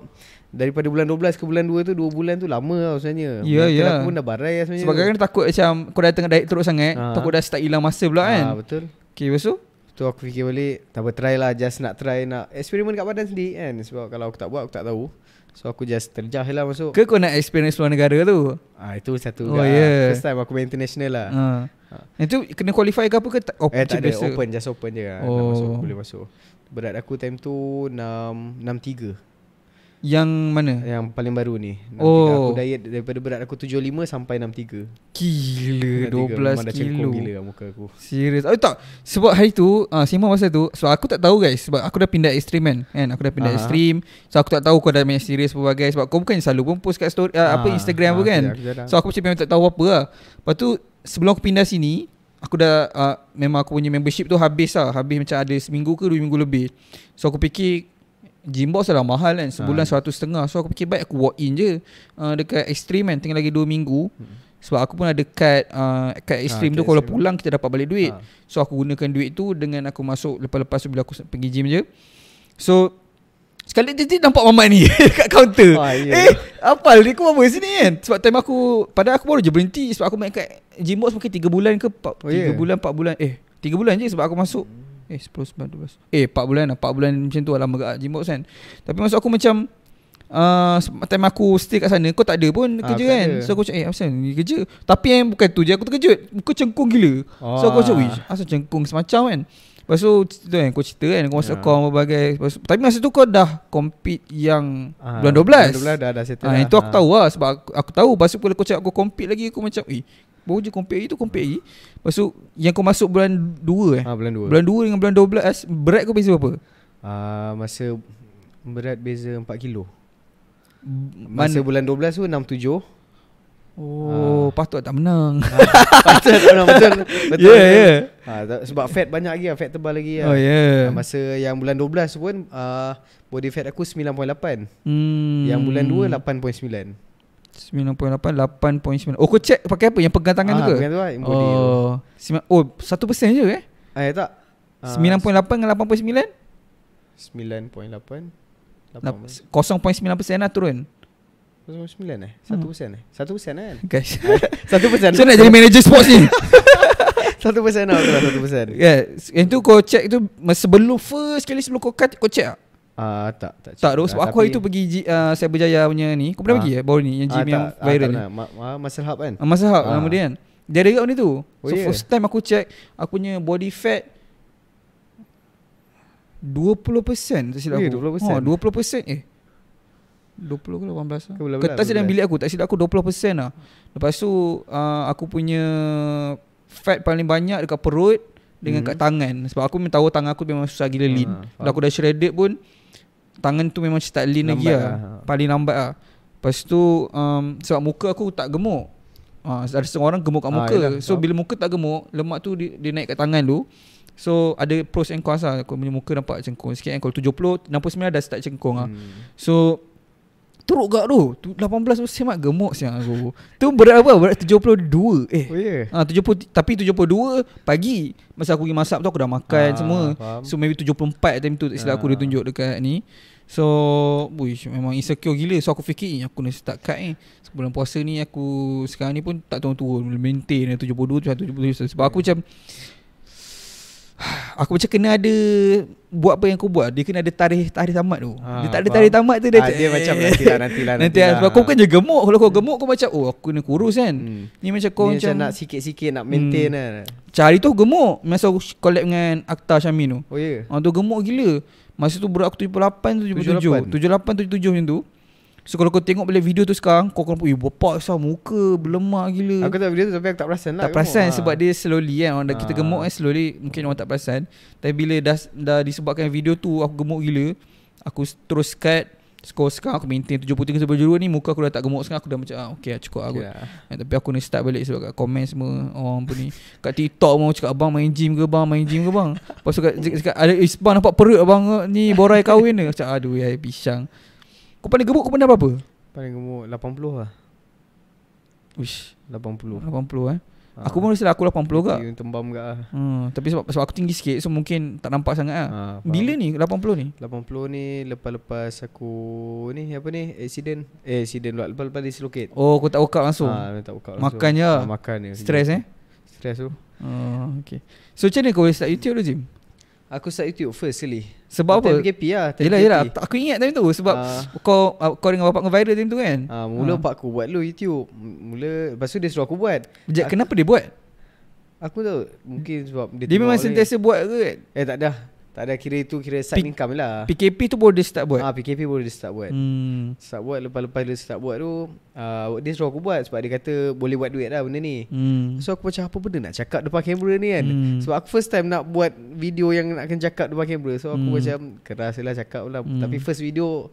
B: Daripada bulan 12 ke bulan 2 tu 2 bulan tu lama tau sebenarnya
A: Ya,
B: Mental
A: ya.
B: Aku pun dah barai lah sebenarnya
A: Sebab kadang-kadang takut macam kau dah tengah diet teruk sangat,
B: Ah.
A: takut dah start hilang masa pula kan.
B: ah, Betul
A: Okay, lepas tu?
B: Tu aku fikir balik Tak apa try lah Just nak try Nak eksperimen kat badan sendiri kan Sebab kalau aku tak buat Aku tak tahu So aku just terjah lah masuk
A: Ke kau nak experience luar negara tu?
B: ah, Itu satu
A: Oh,
B: juga
A: yeah.
B: First time aku main international lah
A: Ha. Yang tu kena qualify ke apa ke? Tak, oh,
B: Eh tak ada
A: biasa?
B: Open Just open je lah.
A: Oh.
B: Nak masuk Boleh masuk Berat aku time tu 6 63
A: Yang mana?
B: Yang paling baru ni. 63.
A: Oh.
B: Aku diet daripada berat aku 75 Sampai 63
A: Gila
B: 63.
A: 12
B: Memang dah
A: kilo.
B: gila lah muka aku.
A: Serius. Oh tak. Sebab hari tu uh, Sembang masa tu Sebab aku tak tahu guys. Sebab aku dah pindah ekstrim kan? Kan? Aku dah pindah
B: Aha.
A: ekstrim. So aku tak tahu kau dah main serius Pelbagai Sebab kau bukan selalu pun post kat story uh, Apa
B: Ah,
A: Instagram
B: ah,
A: apa kan?
B: aku.
A: So aku macam memang tak tahu apa lah. Lepas tu Sebelum aku pindah sini Aku dah uh, Memang aku punya membership tu habis lah. Habis macam ada seminggu ke dua minggu lebih. So aku fikir Gym box adalah mahal kan Sebulan
B: Ah.
A: seratus setengah. So aku fikir baik aku walk in je uh, Dekat ekstrim kan Tinggal lagi dua minggu. Sebab aku pun ada kad uh, Kad ekstrim tu
B: kad
A: Kalau
B: ekstrim.
A: pulang kita dapat balik duit.
B: Ah.
A: So aku gunakan duit tu Dengan aku masuk Lepas-lepas tu bila aku pergi gym je. So Sekali dia, dia nampak mamat ni Kat kaunter.
B: Ah, ya.
A: Eh apa ni kau apa sini kan? Sebab time aku Padahal aku baru je berhenti. Sebab aku main kat Gym box mungkin 3 bulan ke 3
B: Oh, ya?
A: bulan 4 bulan. Eh 3 bulan je sebab aku masuk Eh 10 9 12 Eh 4 bulan lah. 4 bulan macam tu lah Lama kat gym box kan. Tapi masuk aku macam Uh, time aku stay kat sana Kau tak ada pun
B: Ah,
A: kerja kan?
B: ada.
A: So aku cakap Eh asal ni kerja. Tapi yang bukan tu je Aku terkejut Muka cengkung gila. So aku macam. Wish asal cengkung semacam kan? Lepas tu tu kan kau cerita kan Kau masuk
B: Ya.
A: kau berbagai Lepas Tapi masa tu kau dah compete yang
B: Ah,
A: Bulan 12
B: Bulan 12 dah, dah settle
A: Ah,
B: lah.
A: itu aku tahu lah Sebab aku, aku tahu. Lepas tu bila kau cakap kau compete lagi Aku macam Eh baru je compete lagi tu compete lagi Lepas tu Yang kau masuk bulan 2 eh?
B: Ah, bulan 2
A: Bulan 2 dengan bulan 12 Berat kau beza berapa?
B: ah, Masa Berat beza 4 kilo? Masa bulan 12 tu 67
A: Oh Patut tak menang.
B: Patut tak menang betul. Betul
A: Ya ya
B: ha, ta- Sebab fat banyak lagi lah Fat tebal lagi lah.
A: Oh ya.
B: Ah, Masa yang bulan 12 pun uh, Body fat aku 9.8
A: Hmm.
B: Yang bulan 2 8.9
A: 9.8 8.9. Oh kau check pakai apa yang pegang tangan tu ke?
B: Bukan tu lah.
A: Oh. Sima- oh 1% je eh?
B: Eh tak Ah,
A: 9.8 dengan 8.9?
B: 9.8
A: Lap-
B: 8.9
A: 0.9% lah turun.
B: eh 1% eh 1% kan
A: Guys.
B: 1%
A: Macam nak jadi manager sports ni?
B: 1% lah tu lah 1%
A: Yeah, yang tu kau check tu sebelum first kali sebelum kau cut kau check tak?
B: Ah tak tak
A: Tak tu sebab aku hari tu pergi G- uh, Saya berjaya punya ni. Kau pernah
B: Ah.
A: pergi eh baru ni yang gym yang viral ni?
B: ah, tak, ma- ma- Muscle Hub kan
A: Ah, Masa hub
B: Ah.
A: nama dia kan. Dia ada kat ni tu.
B: Oh,
A: So
B: ya?
A: first time aku check aku punya body fat 20% tak silap
B: Ya,
A: aku.
B: 20%.
A: Ha, 20% eh. 20 ke 18 lah.
B: Ke
A: Kertas dalam bilik aku tak silap aku 20% lah. Lepas tu uh, aku punya fat paling banyak dekat perut dengan
B: Hmm.
A: kat tangan sebab aku memang tahu tangan aku memang susah gila lean.
B: Ah,
A: Kalau aku dah shredded pun tangan tu memang start lean lagi lah.
B: lah.
A: Paling lambat lah. Lepas tu um, sebab muka aku tak gemuk. Ah, ada setengah orang gemuk kat
B: Ah,
A: muka.
B: yelah,
A: so bila muka tak gemuk, lemak tu dia, dia naik kat tangan tu. So ada pros and cons lah. Aku punya muka nampak cengkung sikit kan. Kalau 70, 69 dah start cengkung lah.
B: Hmm.
A: So Teruk gak tu Tu 18 usia mak gemuk siang aku Tu berat apa? Berat 72 Eh
B: Oh ya
A: Ah 70 tapi 72 pagi masa aku pergi masak tu aku dah makan
B: Ah,
A: semua.
B: faham.
A: So maybe 74 time tu tak silap aku dia
B: Ah.
A: tunjuk dekat ni. So, wish memang insecure gila. So aku fikir eh, aku nak start cut eh. Sebelum puasa ni aku sekarang ni pun tak turun-turun maintain 72 tu 77 sebab aku macam Aku macam kena ada Buat apa yang aku buat. Dia kena ada tarikh Tarikh tamat tu.
B: Ah,
A: Dia tak ada
B: faham.
A: tarikh tamat tu Dia,
B: Ah, dia macam nantilah, nantilah,
A: Nanti lah. Sebab kau kan je gemuk. Kalau kau gemuk kau macam Oh aku kena kurus kan.
B: Hmm.
A: Ni macam kau
B: Ni
A: macam,
B: macam nak sikit-sikit nak maintain
A: Hmm.
B: kan
A: Cari tu gemuk. Masa aku collab dengan Akta Syamin tu.
B: Oh ya?
A: Ah tu gemuk gila. Masa tu berat aku 78 77 78 77 macam tu So kalau kau tengok balik video tu sekarang Kau akan Eh bapak sah muka berlemak gila
B: Aku tahu video tu tapi aku tak perasan lah
A: tak perasan
B: gemuk.
A: sebab dia slowly kan Orang dah kita
B: Ah.
A: gemuk kan slowly Mungkin orang tak perasan Tapi bila dah dah disebabkan video tu Aku gemuk gila Aku terus cut Skor sekarang aku maintain 73 sampai 72 ni Muka aku dah tak gemuk sekarang Aku dah macam ah, Okay lah cukup lah kot
B: Ya.
A: Ya, tapi aku ni start balik sebab kat komen semua orang apa ni. Kat TikTok mau cakap abang main gym ke bang, main gym ke bang. Lepas tu kat, cakap, ada isbang nampak perut abang ni borai kahwin dia. Cakap aduh ya pisang. Kau paling gemuk kau pernah berapa?
B: Paling gemuk 80 lah
A: Uish,
B: 80
A: 80 eh.
B: Ah.
A: Aku pun rasa lah aku 80 gak.
B: Yang tembam gak lah
A: Hmm, tapi sebab sebab aku tinggi sikit so mungkin tak nampak sangat lah.
B: Ah, faham.
A: Bila ni 80 ni?
B: 80 ni lepas-lepas aku ni apa ni accident eh accident pula lepas-lepas dislocate.
A: Oh, kau tak workout langsung.
B: Ah, tak buka
A: Makan je lah.
B: makan je.
A: Stress eh?
B: Stress tu.
A: Oh, okay. So macam mana kau boleh start YouTube tu Jim?
B: Aku start YouTube first sekali.
A: Sebab apa?
B: PKP lah.
A: Yelah yelah Aku ingat time tu Sebab
B: Ah.
A: kau ah, kau dengan bapak kau viral time tu kan
B: Ah, mula
A: Ah.
B: pak aku buat dulu YouTube. Mula lepas tu dia suruh aku buat.
A: Sekejap, kenapa dia buat?
B: Aku tahu mungkin sebab dia,
A: Dia, memang sentiasa buat ke kan?
B: Eh tak ada. Tak ada kira itu kira side
A: P-
B: income lah.
A: PKP tu baru dia start buat?
B: Ah PKP baru dia start buat.
A: Hmm.
B: Start buat lepas-lepas dia start buat tu uh, Dia suruh aku buat Sebab dia kata Boleh buat duit lah benda ni
A: Hmm.
B: So aku macam apa benda nak cakap depan kamera ni kan
A: Hmm.
B: Sebab aku first time nak buat video yang nak kena cakap depan kamera So aku
A: Hmm.
B: macam keras lah cakap lah
A: Hmm.
B: Tapi first video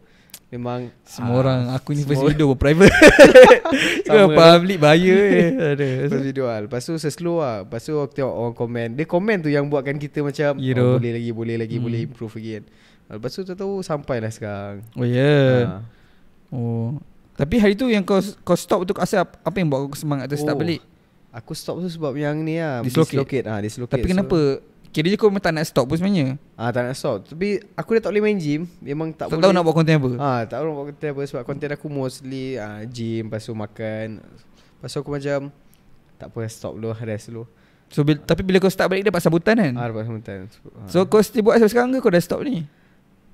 B: Memang
A: Semua
B: ah,
A: orang Aku ni first video pun private Kau public bahaya eh Ada
B: First video lah Lepas tu slow lah Lepas tu aku tengok orang komen Dia komen tu yang buatkan kita macam oh. Boleh lagi Boleh lagi
A: Hmm.
B: Boleh improve lagi kan Lepas tu tahu sampai lah sekarang
A: Oh ya yeah.
B: Ah.
A: Oh Tapi hari tu yang kau kau stop tu asal ap- apa yang buat kau semangat tu start
B: Oh,
A: balik?
B: Aku stop tu sebab yang ni lah
A: Dislocate.
B: Dislocate, ah, dislocate.
A: Tapi kenapa? Kira je kau memang tak nak stop pun sebenarnya.
B: Ah tak nak stop Tapi aku dah tak boleh main gym Memang tak,
A: Tak,
B: boleh
A: tahu nak buat konten apa.
B: Ah tak tahu nak buat konten apa Sebab konten aku mostly ah, Gym Lepas tu makan Lepas tu aku macam Tak apa stop dulu Rest dulu
A: So bil, tapi bila kau start balik dapat sambutan kan?
B: Ah lepas konten ah.
A: So kau still buat sampai sekarang ke kau dah stop ni?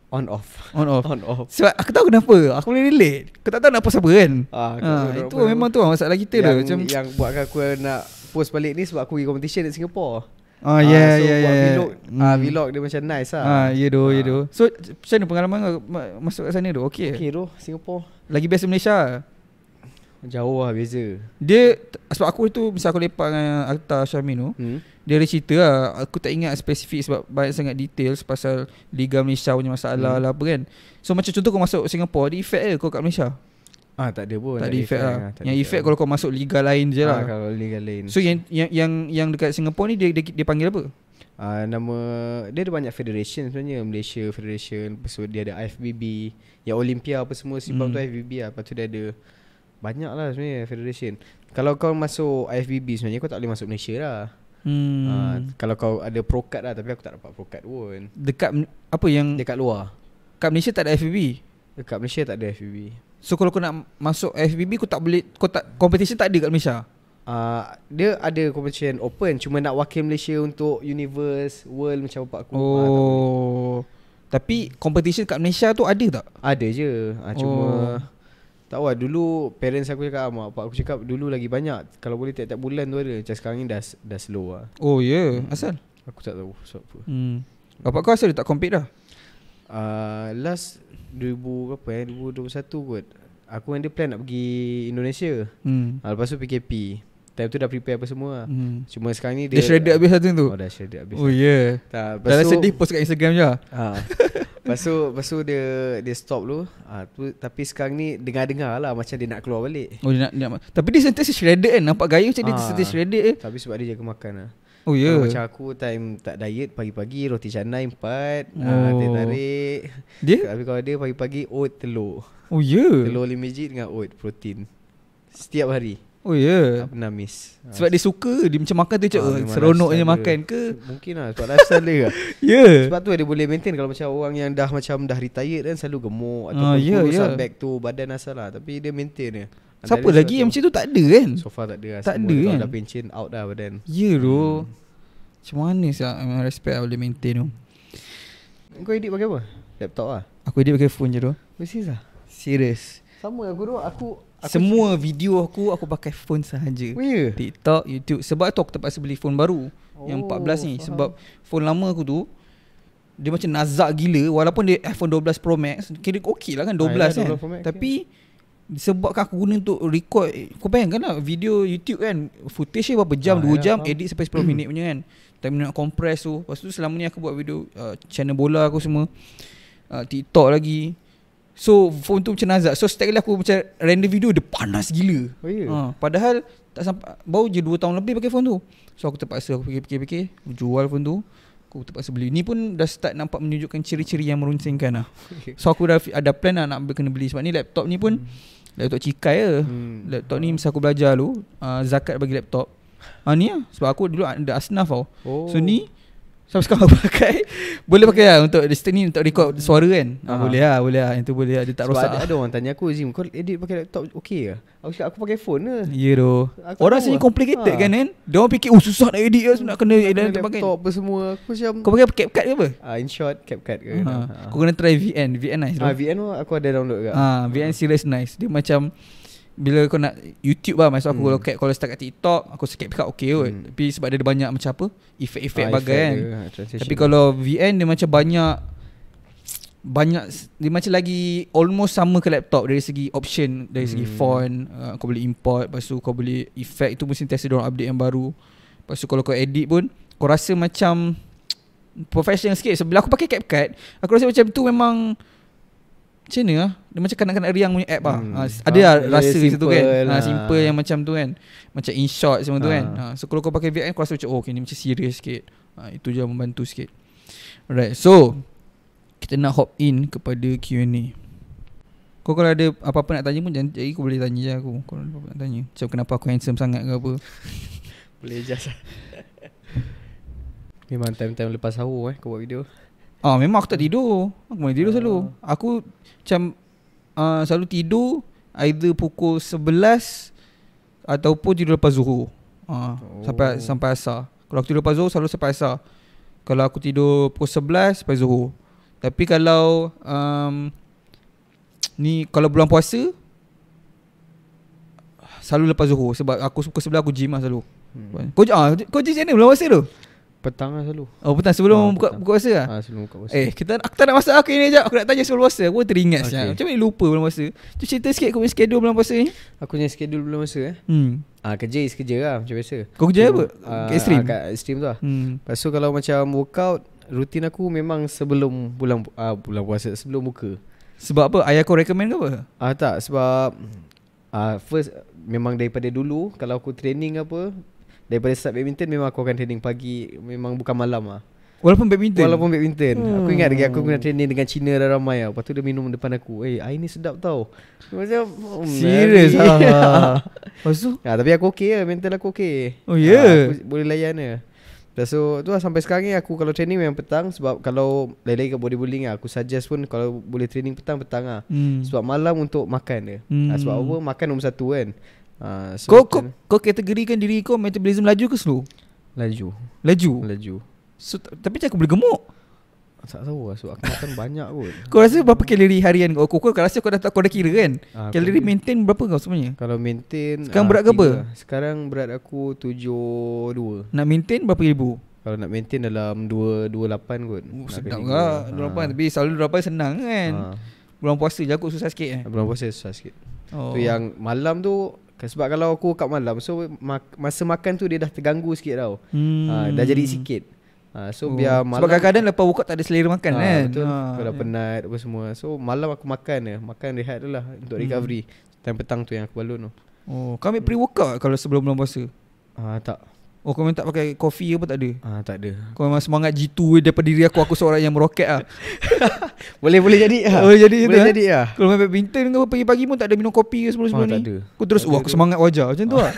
B: On off
A: On off.
B: On off
A: Sebab aku tahu kenapa. Aku boleh relate. Kau tak tahu nak post apa kan?
B: Ah,
A: Ha,
B: aku-
A: itu
B: aku-
A: memang tu lah masalah kita
B: yang,
A: dah macam
B: Yang buatkan aku nak Post balik ni Sebab aku pergi competition Di Singapore
A: Ah ya
B: so
A: ya
B: buat
A: ya.
B: vlog ah, Vlog dia macam nice lah
A: Ah ya doh ya
B: Ah.
A: doh. So macam mana pengalaman kau ma- masuk kat sana tu? Okey.
B: Okay tu Singapore
A: Lagi best Malaysia.
B: Jauh lah beza
A: Dia sebab aku tu misal aku lepak dengan Akta Syamin tu,
B: hmm?
A: dia ada cerita lah. Aku tak ingat spesifik sebab banyak sangat details pasal Liga Malaysia punya masalah
B: Hmm.
A: lah apa kan. So macam contoh kau masuk Singapore, dia effect ke kau kat Malaysia?
B: Ah tak ada pun
A: tak ada efek lah.
B: tak ada
A: Yang efek kalau kau masuk liga lain je
B: ah,
A: lah.
B: Kalau liga lain
A: So yang yang yang yang dekat Singapore ni dia dia, dia panggil apa?
B: Ah nama dia ada banyak federation sebenarnya Malaysia Federation lepas tu dia ada IFBB yang Olympia apa semua sebab
A: Hmm.
B: tu IFBB lah lepas tu dia ada banyak lah sebenarnya federation kalau kau masuk IFBB sebenarnya kau tak boleh masuk Malaysia lah
A: Hmm.
B: ah, kalau kau ada pro card lah tapi aku tak dapat pro card pun
A: dekat apa yang
B: dekat luar
A: kat Malaysia tak ada FBB.
B: dekat Malaysia tak ada FBB
A: So kalau kau nak masuk FBB kau tak boleh kau tak competition tak ada kat Malaysia.
B: Uh, dia ada competition open Cuma nak wakil Malaysia untuk Universe World macam bapak aku Ah.
A: Oh. Tapi competition kat Malaysia tu ada tak?
B: Ada je uh, Cuma
A: Oh.
B: Tak tahu lah Dulu parents aku cakap Mak bapak aku cakap Dulu lagi banyak Kalau boleh tiap-tiap bulan tu ada Macam sekarang ni dah, dah slow lah
A: Oh ya, yeah. asal?
B: Aku tak tahu sebab apa
A: Hmm. Bapak kau asal dia tak compete dah?
B: uh, Last 2000 berapa eh 2021 kot Aku dengan dia plan nak pergi Indonesia
A: Hmm.
B: uh, Lepas tu PKP Time tu dah prepare apa semua lah.
A: Hmm.
B: Cuma sekarang ni
A: Dia,
B: dia
A: dia shredded habis satu tu.
B: Oh dah shredded habis
A: Oh. Yeah.
B: Tak,
A: Dah
B: tu-
A: sedih post kat Instagram je.
B: Ha. Lepas tu, lepas tu dia dia stop dulu. Ha, tu, tapi sekarang ni dengar-dengar lah macam dia nak keluar balik.
A: Oh dia nak, dia nak Tapi dia sentiasa shredded kan Nampak gaya macam dia
B: Ah.
A: sentiasa shredded eh
B: Tapi sebab dia jaga makan lah.
A: Oh ya
B: Kalau Macam aku time tak diet pagi-pagi roti canai empat. Oh. Ha,
A: Oh.
B: teh tarik.
A: Dia
B: Tapi kalau dia pagi-pagi oat telur.
A: Oh ya
B: Telur 5 biji dengan oat protein. Setiap hari.
A: Oh ya
B: Tak pernah miss. Ha,
A: Sebab dia suka Dia macam makan tu macam
B: Ah,
A: oh, Seronoknya makan
B: dia.
A: ke
B: Mungkin lah sebab lifestyle dia lah.
A: Ya
B: Sebab tu dia boleh maintain Kalau macam orang yang dah macam dah retired kan Selalu gemuk
A: Ah, ya,
B: kurus
A: ya.
B: lah back tu Badan asal lah Tapi dia maintain dia
A: Siapa lagi yang macam tu? Tak ada kan?
B: So far tak ada lah
A: Tak ada kan?
B: Dah pension out dah badan
A: Ya tu
B: Hmm.
A: Macam mana Memang respect lah boleh maintain tu
B: Kau edit pakai apa? Laptop lah?
A: Aku edit pakai phone je tu
B: Mesti lah
A: Serius
B: Sama aku tu Aku, aku
A: Semua video aku Aku pakai phone sahaja.
B: Oh ya?
A: TikTok, YouTube. Sebab tu aku terpaksa beli phone baru. Oh, Yang 14 ni.
B: faham.
A: Sebab phone lama aku tu Dia macam nazak gila. Walaupun dia iPhone 12 Pro Max Kira okey lah kan 12
B: Ah, yalah,
A: kan
B: 12 Pro Max,
A: Tapi Sebabkan aku guna untuk record Kau bayangkan lah Video YouTube kan Footage dia berapa jam
B: Ah,
A: 2
B: yalah,
A: jam
B: faham.
A: Edit sampai 10 minit punya kan Time nak compress tu Lepas tu selama ni aku buat video uh, Channel bola aku semua uh, TikTok lagi So phone tu macam nazak So setiap kali aku macam Render video Dia panas gila
B: Oh ya
A: Ha, padahal tak sampai baru je 2 tahun lebih pakai phone tu. So aku terpaksa aku fikir-fikir aku jual phone tu. Aku terpaksa beli. Ni pun dah start nampak menunjukkan ciri-ciri yang merunsingkan lah. So aku dah ada plan lah nak kena beli sebab ni laptop ni pun laptop cikai je.
B: Hmm.
A: Laptop ni masa aku belajar dulu uh, zakat bagi laptop. Ah ni lah sebab aku dulu ada Asnaf tau.
B: Oh.
A: So ni Sampai sekarang aku pakai. Boleh pakai lah Untuk Distant ni Untuk record suara kan? Ah,
B: Ah.
A: Boleh lah Boleh lah. Yang tu boleh lah Dia tak
B: Sebab
A: rosak.
B: ada, ada orang tanya aku Zim Kau edit pakai laptop okey ke? Aku cakap aku pakai phone ke?
A: Ya
B: Aku
A: Orang sini
B: lah.
A: complicated
B: Ha.
A: kan kan? Dia orang fikir Oh susah nak edit lah Nak kena
B: Nak
A: edit
B: guna
A: pakai
B: laptop apa semua. Aku macam
A: Kau pakai CapCut ke apa?
B: ah, In short CapCut ke?
A: Ha. Kau kena try VN VN nice
B: ah,
A: tu
B: VN aku ada download ke
A: ha, VN serious nice. Dia macam Bila kau nak YouTube lah Maksud aku
B: Hmm.
A: kalau Kalau start kat TikTok Aku CapCut okay kot
B: Hmm.
A: Tapi sebab dia ada banyak macam apa Efek-efek
B: Ah,
A: bagai kan
B: dia, ah.
A: Tapi kalau VN dia macam banyak banyak dia macam lagi almost sama ke laptop dari segi option dari segi
B: Hmm.
A: font uh, kau boleh import lepas tu kau boleh effect tu mesti sentiasa dia update yang baru lepas tu kalau kau edit pun kau rasa macam professional sikit sebab aku pakai CapCut aku rasa macam tu memang macam mana lah Dia macam kanak-kanak riang punya app lah
B: Hmm.
A: ha,
B: Ah,
A: Ada lah
B: dia
A: rasa situ kan
B: simple
A: ha,
B: lah.
A: Simple yang macam tu kan Macam in shot semua tu
B: Ah.
A: kan ha, So kalau kau pakai VN Kau rasa macam Oh okay, ni macam serius sikit ha, Itu je membantu sikit Alright so Kita nak hop in kepada Q&A Kau kalau ada apa-apa nak tanya pun Jangan jadi kau boleh tanya je aku Kalau ada apa-apa nak tanya Macam kenapa aku handsome sangat ke apa
B: Boleh just Memang time-time lepas sahur eh Kau buat video
A: Ah memang aku tak tidur. Aku boleh tidur
B: Ah.
A: selalu. Aku macam uh, selalu tidur either pukul 11 ataupun tidur lepas Zuhur. Ah
B: Oh.
A: sampai sampai asar. Kalau aku tidur lepas Zuhur selalu sampai asar. Kalau aku tidur pukul 11 sampai Zuhur. Tapi kalau um, ni kalau bulan puasa selalu lepas Zuhur sebab aku pukul 11 aku gym lah selalu.
B: hmm.
A: Kau ah kau gym macam mana bulan puasa tu?
B: Petang lah selalu
A: Oh petang sebelum
B: Ah,
A: buka
B: petang.
A: buka puasa lah.
B: ah, Sebelum buka puasa
A: Eh kita aku tak nak masak aku ni jap Aku nak tanya sebelum puasa Aku teringat okay.
B: Okay.
A: Macam mana lupa bulan puasa Tu cerita sikit Kau punya schedule bulan puasa ni
B: Aku punya schedule bulan masa eh
A: hmm.
B: Ah kerja is kerja lah macam biasa.
A: Kau kerja apa?
B: Ah,
A: Kat Extreme?
B: Ah, kat extreme tu lah.
A: hmm.
B: Lepas tu kalau macam workout rutin aku memang sebelum bulan ah, bulan puasa sebelum buka.
A: Sebab apa? Ayah kau recommend ke apa?
B: Ah tak sebab ah first memang daripada dulu kalau aku training apa daripada start badminton memang aku akan training pagi memang bukan malam ah.
A: Walaupun badminton
B: Walaupun badminton
A: Hmm.
B: Aku ingat lagi Aku kena training dengan Cina dah ramai tau Lepas tu dia minum depan aku Eh air ni sedap tau Macam oh,
A: Serius
B: Mary.
A: ah. Lepas tu
B: ya, Tapi aku okey lah Mental aku okey
A: Oh, ya?
B: Ah, Aku boleh layan dia Lepas tu tu lah sampai sekarang ni Aku kalau training memang petang Sebab kalau Lain-lain kat bodybuilding lah Aku suggest pun Kalau boleh training petang Petang lah
A: hmm.
B: Sebab malam untuk makan dia
A: Hmm.
B: ah, Sebab apa Makan nombor satu kan so
A: Kau, kau, kau kategorikan diri kau metabolism laju ke slow?
B: Laju
A: Laju
B: Laju
A: so, Tapi macam aku boleh gemuk
B: Tak tahu lah Sebab aku makan banyak kot
A: Kau rasa berapa kalori harian kau? Kau, kau rasa kau dah, kau dah kira kan?
B: Ah,
A: kalori maintain berapa kau sebenarnya?
B: Kalau maintain
A: Sekarang
B: ah,
A: berat ke apa?
B: Sekarang berat aku 72
A: Nak maintain berapa ribu?
B: Kalau nak maintain dalam 2 28 kot
A: Oh, sedap lah
B: tiga.
A: Dua lapan
B: Ah.
A: Tapi selalu dua lapan senang kan
B: Ah.
A: Bulan puasa je aku susah sikit eh
B: Bulan puasa susah sikit
A: oh.
B: Tu yang malam tu Sebab kalau aku kat malam So mak- masa makan tu dia dah terganggu sikit tau
A: hmm.
B: ah, Dah jadi sikit ah, So
A: Oh.
B: biar malam
A: Sebab kadang-kadang lepas workout tak ada selera makan
B: ah,
A: kan
B: Betul Kau dah
A: ya.
B: penat apa semua So malam aku makan je Makan rehat lah Untuk
A: Hmm.
B: recovery Time petang tu yang aku balun tu
A: Oh, kau ambil pre-workout kalau sebelum bulan puasa?
B: ah, Tak
A: Oh, kau memang tak pakai kopi apa tak ada?
B: ah, Tak ada
A: Kau memang semangat G2 daripada diri aku, aku seorang yang meroket lah
B: Boleh boleh jadi lah
A: Boleh jadi
B: Boleh
A: tu, eh?
B: jadi lah
A: Kalau main badminton kau pagi-pagi pun tak ada minum kopi ke sebelum-sebelum
B: Oh, tak
A: ni
B: ada.
A: Kau terus,
B: Tak
A: wah aku semangat wajah macam tu lah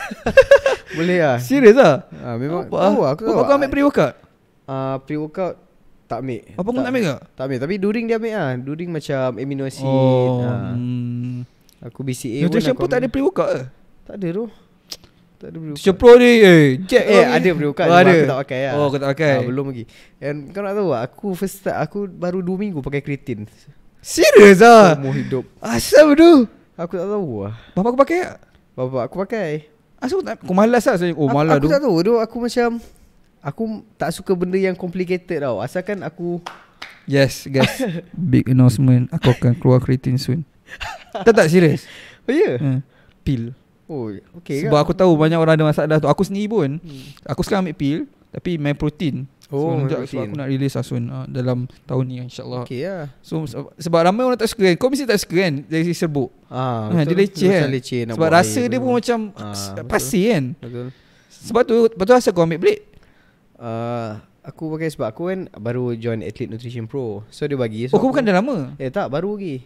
B: Boleh lah
A: Serius lah?
B: ah, Memang
A: Apa?
B: tahu lah, Aku
A: Kau,
B: tahu
A: kau ambil pre-workout?
B: uh, Pre-workout Tak ambil
A: Apa pun tak ambil ke?
B: Tak ambil Tapi during dia ambil lah During macam amino acid
A: Oh,
B: ah.
A: hmm.
B: Aku BCA
A: Nutrition
B: aku
A: pun tak ada pre-workout ke?
B: Tak ada tu Tak ada pre-workout
A: Nutrition Pro ni eh Jack
B: Eh ada pre-workout
A: oh,
B: cuma
A: ada.
B: Aku tak pakai lah
A: Oh kau tak pakai
B: ah, Belum lagi And kau nak tahu tak Aku first start Aku baru 2 minggu pakai kreatin
A: Serius ah?
B: Umur hidup
A: Asal tu?
B: Aku tak tahu lah
A: Bapak aku pakai?
B: Bapak aku pakai
A: Asal kau tak Kau malas lah saya. Oh
B: aku,
A: malas
B: Aku
A: tu
B: tak tahu tu Aku macam Aku tak suka benda yang complicated tau Asalkan aku
A: Yes guys Big announcement Aku akan keluar creatine soon Tak tak serius
B: Oh ya yeah.
A: hmm. Pil
B: Oh okay
A: Sebab
B: kan?
A: aku tahu banyak orang ada masalah tu. Aku sendiri pun.
B: Hmm.
A: Aku sekarang ambil pil Tapi main protein.
B: Oh,
A: so, Sebab aku nak release soon uh, Dalam tahun ni insyaAllah.
B: Okay lah.
A: So se- sebab ramai orang tak suka kan. Kau mesti tak suka kan Dari sisi serbuk?
B: Ah,
A: ha, Dia leceh kan?
B: leceh
A: Sebab rasa dia pun macam
B: Ah, betul.
A: Pasir kan?
B: Betul.
A: Sebab tu tu asal kau ambil blade?
B: Uh, Aku pakai sebab aku kan Baru join Athlete Nutrition Pro. So dia bagi
A: Oh
B: so
A: kau
B: aku,
A: bukan dah lama?
B: Eh tak baru lagi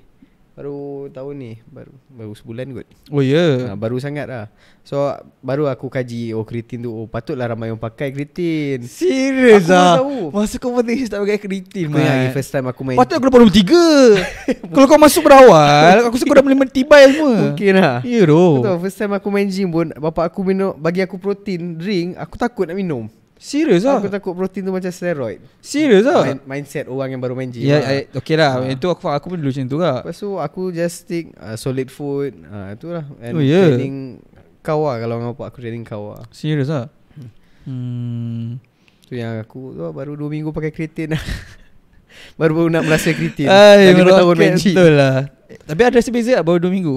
B: Baru tahun ni Baru baru sebulan kot.
A: Oh ya?
B: Uh, Baru sangat lah. So baru aku kaji Oh kreatin tu Oh patutlah ramai orang pakai kreatin.
A: Serius
B: Aku
A: ah.
B: baru tahu.
A: Masa kau putih tak pakai creatine
B: Aku ingat first time aku main
A: Patut aku dapat nombor tiga. Kalau kau masuk berawal Aku rasa kau dah boleh mentibai semua.
B: Mungkin lah.
A: Ya tu
B: Kau tahu first time aku main gym pun Bapak aku minum Bagi aku protein drink Aku takut nak minum
A: Serius lah
B: Aku takut protein tu macam steroid
A: Serius lah
B: Mind, Mindset orang yang baru main gym
A: Ya,
B: lah.
A: I, okay lah.
B: Ah.
A: Itu aku aku pun dulu macam tu lah.
B: Lepas tu aku just stick uh, solid food uh, Itulah And
A: Oh, ya?
B: training kau lah Kalau nampak aku training kau lah
A: Serius lah. Hmm.
B: Tu yang aku tu lah, baru 2 minggu pakai kreatin lah Baru-baru nak merasa kreatin
A: Ay,
B: Dah lima tahun main gym
A: betul lah. Eh, Tapi ada rasa beza tak baru 2 minggu?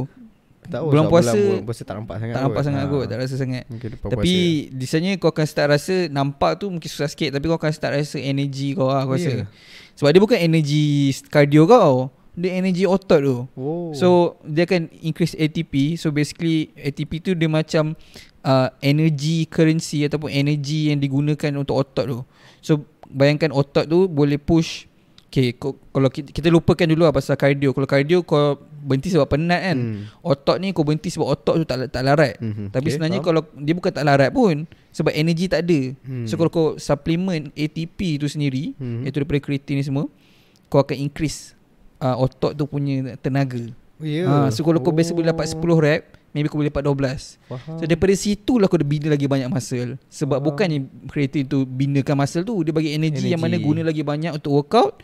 B: Tak tahu
A: bulan puasa
B: bulan puasa tak nampak sangat
A: Tak nampak sangat
B: Ah,
A: kot, tak rasa sangat.
B: Mungkin
A: Tapi
B: puasa.
A: kau akan start rasa nampak tu mungkin susah sikit tapi kau akan start rasa energy kau lah aku
B: Ya.
A: rasa. Sebab dia bukan energy cardio kau. Dia energy otot tu.
B: oh.
A: So dia akan increase ATP So basically ATP tu dia macam uh, Energy currency Ataupun energy yang digunakan untuk otot tu So bayangkan otot tu boleh push Okay kalau kita, kita lupakan dulu lah pasal cardio Kalau cardio kau berhenti sebab penat kan
B: Hmm.
A: Otot ni kau berhenti sebab otot tu tak, tak larat
B: Mhm.
A: Tapi
B: Okay,
A: sebenarnya
B: faham.
A: kalau dia bukan tak larat pun Sebab energy tak ada
B: Hmm.
A: So kalau kau supplement ATP tu sendiri
B: Mhm.
A: Iaitu daripada creatine ni semua Kau akan increase uh, otot tu punya tenaga
B: Oh, ya.
A: Ha, so kalau kau biasa boleh dapat 10 rep Maybe kau boleh dapat 12
B: Faham.
A: So daripada situ lah kau dah bina lagi banyak muscle Sebab
B: Faham.
A: bukannya creatine tu binakan muscle tu Dia bagi energy,
B: Energy.
A: yang mana guna lagi banyak untuk workout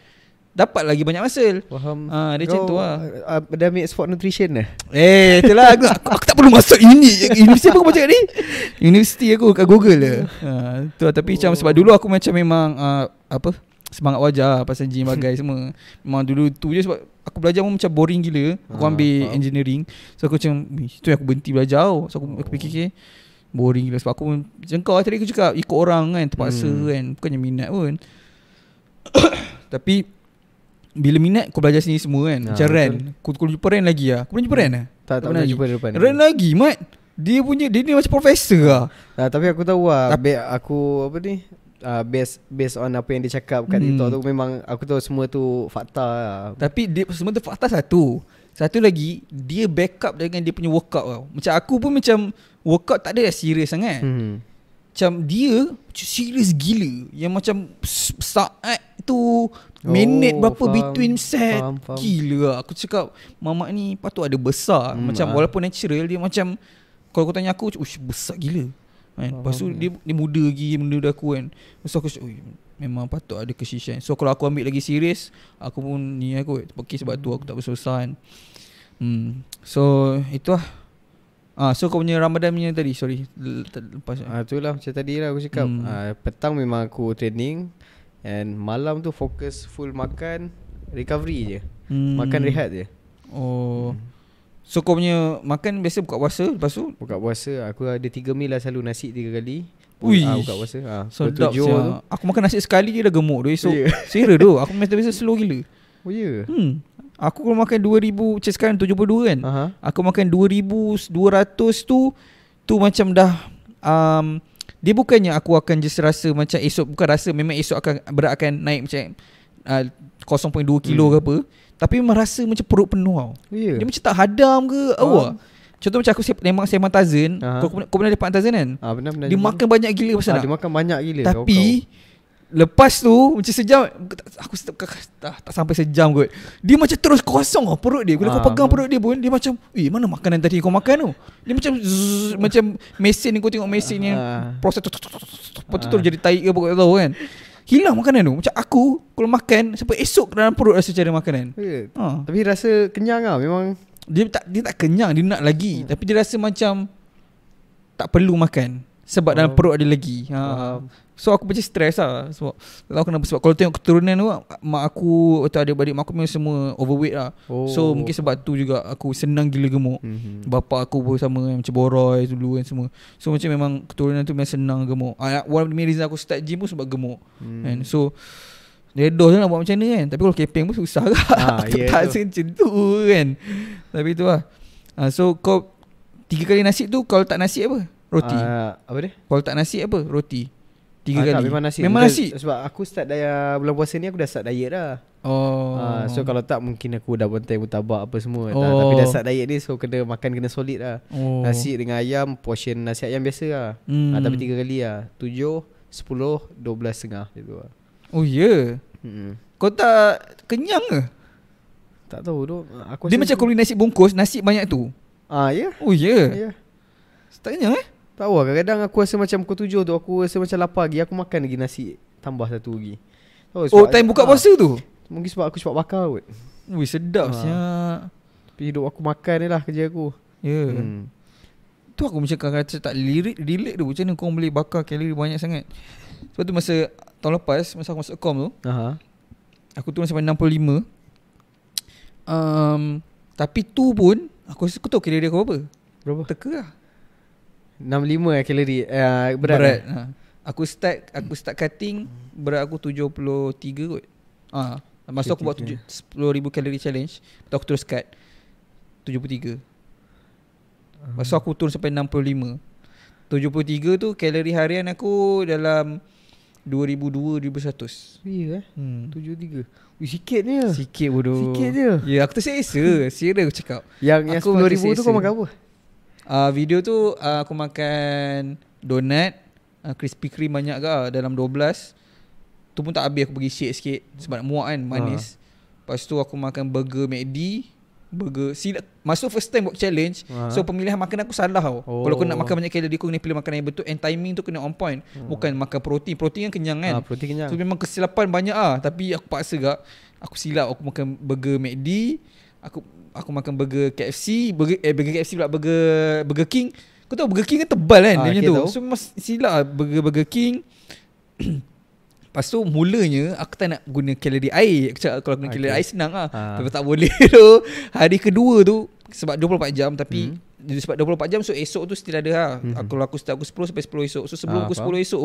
A: Dapat lagi banyak muscle
B: Faham
A: Ah, dia macam tu lah.
B: uh, Dah ambil sport nutrition dah
A: Eh itulah aku, aku, aku tak perlu masuk uni Universiti apa aku kat ni Universiti aku kat Google lah ha, tu lah. Tapi macam sebab dulu aku macam memang uh, Apa Semangat wajah pasal gym bagai semua Memang dulu tu je sebab Aku belajar pun macam boring gila. Aku
B: Ah,
A: ambil
B: faham.
A: engineering. So aku macam "Ih, Itu yang aku berhenti belajar. Tau So aku, aku fikir Boring gila. Sebab aku pun Macam kau tadi aku cakap Ikut orang kan Terpaksa
B: Hmm.
A: kan. Bukannya minat pun. Tapi Bila minat kau belajar sini semua kan.
B: Ah,
A: Macam Ran
B: betul.
A: Kau, kau jumpa Ran lagi lah Kau pernah jumpa Ran lah
B: Tak tak pernah jumpa depan
A: Ran lagi Mat. Dia punya Dia ni macam profesor lah
B: Ah, tapi aku tahu lah
A: Tap-
B: be, Aku apa ni uh, based, based on apa yang dia cakap kat
A: Hmm.
B: TikTok tu Memang aku tahu semua tu fakta. Lah
A: Tapi dia semua tu fakta satu. Satu lagi Dia backup dengan dia punya workout tau. Macam aku pun macam Workout tak ada serius sangat. Hmm. Macam dia serius gila. Yang macam Saat tu Minit
B: Oh,
A: berapa
B: faham,
A: between set.
B: faham, faham.
A: Gila lah. Aku cakap Mamak ni patut ada besar.
B: Hmm,
A: Macam
B: ah.
A: walaupun natural Dia macam Kalau kau tanya aku Ush besar gila kan? Lepas tu dia, dia muda lagi Muda dari aku kan. Lepas tu aku cakap "Ui, Memang patut ada kesishan So kalau aku ambil lagi serius Aku pun ni aku Okay sebab tu aku tak bersusah kan. Hmm. So itu lah Ah, so kau punya Ramadan punya tadi Sorry. Lepas.
B: Ah, tu lah macam tadi lah aku cakap.
A: Hmm.
B: ah, Petang memang aku training And malam tu fokus full makan Recovery je.
A: Hmm.
B: Makan rehat je.
A: Oh So kau punya Makan biasa buka puasa Lepas tu
B: Buka puasa Aku ada 3 meal lah selalu Nasi 3 kali
A: Ui.
B: ah, Buka puasa ah,
A: Sedap
B: tujuh
A: siap. Aku makan nasi sekali je dah gemuk tu esok.
B: Ya.
A: Yeah. Serius tu. Aku biasa biasa slow gila.
B: Oh ya yeah.
A: Hmm. Aku kalau makan 2000 macam sekarang 72 kan.
B: Aha.
A: Aku makan 2200 tu tu macam dah um, dia bukannya aku akan just rasa macam esok bukan rasa memang esok akan berat akan naik macam uh, 0.2 kilo
B: Hmm.
A: ke apa. Tapi memang rasa macam perut penuh tau.
B: Oh ya
A: Dia macam tak hadam ke
B: Oh.
A: awak. Contoh macam aku memang saya Tazin.
B: Aha.
A: Kau, kau pernah lepak Tazin kan?
B: ah, benar, benar
A: Dia
B: juga.
A: makan banyak gila pasal
B: ah,
A: nak.
B: Dia makan banyak gila
A: Tapi Lepas tu Macam sejam Aku tak, tak, tak sampai sejam kot Dia macam terus kosong tau Perut dia Bila
B: Ah,
A: kau pegang perut dia pun Dia macam Eh mana makanan tadi kau makan tu Dia macam zzz, Macam mesin Kau tengok mesin
B: Ah.
A: Proses tu, tu, tu, tu, tu, tu, Lepas tu
B: Ah.
A: terus jadi tahi ke apa kau tahu kan Hilang makanan tu. Macam aku Kalau makan Sampai esok dalam perut rasa cari makanan?
B: Ya.
A: ha.
B: Tapi rasa kenyang lah Memang.
A: Dia tak dia tak kenyang Dia nak lagi. Tapi dia rasa macam Tak perlu makan Sebab dalam
B: Oh.
A: perut ada lagi. Ha. So aku macam stres lah. Sebab Tak kenapa Sebab kalau tengok keturunan tu Mak aku Atau adik-adik mak aku memang semua overweight lah.
B: Oh.
A: So mungkin sebab tu juga Aku senang gila gemuk.
B: Mm-hmm.
A: Bapa aku pun sama kan, Macam Boroy dulu kan semua. So macam memang Keturunan tu memang senang gemuk. Ah, One of the main reason aku start gym pun Sebab gemuk.
B: Hmm.
A: kan So Redoh je nak buat macam mana kan. Tapi kalau keping pun susah kan
B: Ah,
A: Aku
B: ya
A: tak rasa macam tu kan. Tapi tu lah. Ah, So kau Tiga kali nasi tu Kalau tak nasi apa? Roti
B: Ah, Apa dia?
A: Kalau tak nasi apa? Roti Tiga
B: Ah,
A: kali
B: tak, memang nasi
A: Memang nasi
B: Sebab aku start daya Bulan puasa ni aku dah start diet dah
A: Oh.
B: Ah, So kalau tak mungkin aku dah bantai mutabak apa semua
A: Oh.
B: Tapi dah start diet ni So kena makan kena solid lah
A: oh.
B: Nasi dengan ayam Portion nasi ayam biasa lah
A: Hmm.
B: hmm. ah, Tapi tiga kali lah Tujuh Sepuluh Dua belas setengah Gitu lah
A: Oh ya. Yeah.
B: hmm.
A: Kau tak kenyang ke?
B: Tak tahu tu aku
A: Dia macam kau beli nasi bungkus, nasi banyak tu.
B: Ah ya
A: Oh ya. Yeah.
B: Ya
A: Tak kenyang eh?
B: Tahu lah kadang-kadang aku rasa macam pukul tujuh tu Aku rasa macam lapar lagi Aku makan lagi nasi Tambah satu lagi Tahu,
A: Oh, time buka puasa tu.
B: Mungkin sebab aku cepat bakar kot
A: Ui, sedap
B: Ah.
A: siap.
B: Tapi hidup aku makan ni lah kerja aku
A: Ya. Yeah.
B: hmm.
A: Tu aku macam kata tak lirik relate tu macam mana kau boleh bakar kalori banyak sangat. Sebab tu masa tahun lepas masa aku masuk kom tu,
B: Aha.
A: aku turun sampai 65. Um, tapi tu pun aku rasa aku tahu kalori aku apa.
B: Berapa?
A: Teka lah.
B: 65 eh kalori uh, Berat,
A: berat.
B: berat.
A: Ha. Aku start aku start cutting berat aku 73 kot. Ah, ha. masa aku buat 7 10000 kalori challenge, tu aku terus cut 73. Masa aku turun sampai 65. 73 tu kalori harian aku dalam 2002 2100.
B: Ya eh
A: Hmm.
B: 73 Ui sikit lah
A: Sikit bodoh.
B: Sikit je.
A: Ya, aku terseksa. Serius aku cakap.
B: Yang yang
A: Aku
B: 10 ribu
A: makin
B: tu kau makan apa?
A: Uh, video tu uh, aku makan donut uh, Krispy Kreme banyak ke ah, dalam 12 Tu pun tak habis aku pergi shake sikit. Sebab nak muak kan manis. Lepas tu aku makan burger McD Burger silap, Masuk first time buat challenge.
B: Ha.
A: So pemilihan makanan aku salah tau.
B: Oh.
A: Kalau aku nak makan banyak kalori Aku kena pilih makanan yang betul. And timing tu kena on point. Bukan makan protein. Protein kan kenyang kan?
B: Ah, protein kenyang.
A: So memang kesilapan banyak ah. Tapi aku paksa gak. Aku silap aku makan burger McD Aku aku makan burger KFC burger, Eh burger KFC pula Burger Burger King Kau tahu Burger King kan tebal kan
B: Ah,
A: Dia
B: okay,
A: tu
B: tahu.
A: So memang silap lah Burger Burger King Lepas tu mulanya Aku tak nak guna kalori air Aku cakap kalau guna
B: Okay.
A: kalori air senang lah
B: Ah.
A: Tapi tak boleh tu Hari kedua tu Sebab 24 jam Tapi
B: Hmm.
A: Sebab 24 jam So esok tu still ada lah
B: Hmm.
A: aku, Kalau aku start aku 10 sampai 10 esok So sebelum
B: Ah,
A: aku
B: faham.
A: 10 esok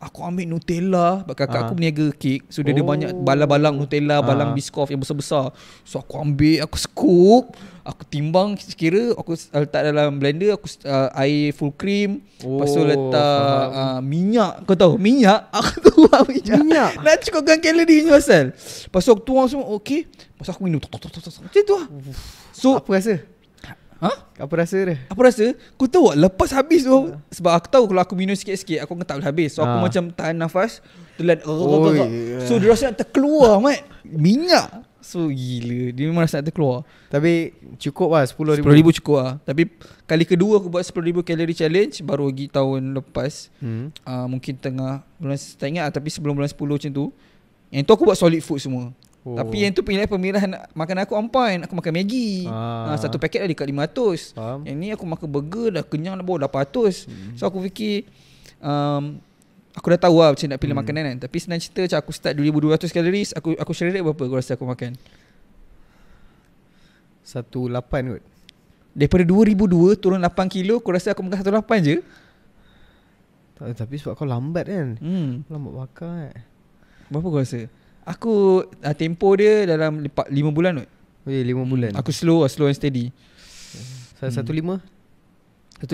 A: Aku ambil Nutella Sebab kakak
B: Ah.
A: aku berniaga kek So dia ada
B: Oh.
A: banyak Balang-balang Nutella Balang
B: Ah.
A: biskof yang besar-besar So aku ambil Aku scoop Aku timbang Kira Aku letak dalam blender Aku uh, air full cream Lepas tu
B: Oh,
A: letak
B: faham.
A: uh, Minyak Kau tahu Minyak Aku tuang minyak
B: Minyak?
A: Nak cukupkan kalori ni pasal Lepas tu aku tuang semua Okay Lepas tu aku minum. Macam tu lah So
B: Apa rasa?
A: Ha?
B: Apa rasa dia?
A: Apa rasa Kau tahu tak Lepas habis tu Sebab aku tahu Kalau aku minum sikit-sikit Aku akan tak boleh habis So aku
B: Ah.
A: macam tahan nafas Telan
B: Oi.
A: So dia rasa nak terkeluar mat Minyak So gila Dia memang rasa nak terkeluar
B: Tapi cukup lah 10 ribu.
A: RM10,000 cukup lah Tapi kali kedua aku buat 10,000 kalori challenge Baru lagi tahun lepas
B: Hmm.
A: uh, Mungkin tengah bulan, Tak ingat lah Tapi sebelum bulan 10 macam tu Yang tu aku buat solid food semua
B: Oh.
A: Tapi yang tu pilihan pemilihan makanan aku on point Aku makan Maggi
B: Ah.
A: ah. Satu paket dah dekat 500
B: Faham.
A: Yang ni aku makan burger dah kenyang dah bawa 800 hmm. So aku fikir um, Aku dah tahu lah macam nak pilih hmm. makanan kan Tapi senang cerita macam aku start 2200 calories Aku aku share rate berapa aku rasa aku makan
B: 18 kot.
A: Daripada 2002 turun 8 kilo Aku rasa aku makan 18 je
B: Tak, tapi sebab kau lambat kan.
A: hmm.
B: Lambat bakar eh.
A: Berapa kau rasa? Aku uh, tempo dia dalam 5 bulan kot.
B: Oh ya 5 bulan.
A: Aku slow lah, slow and steady.
B: Saya satu lima.
A: 15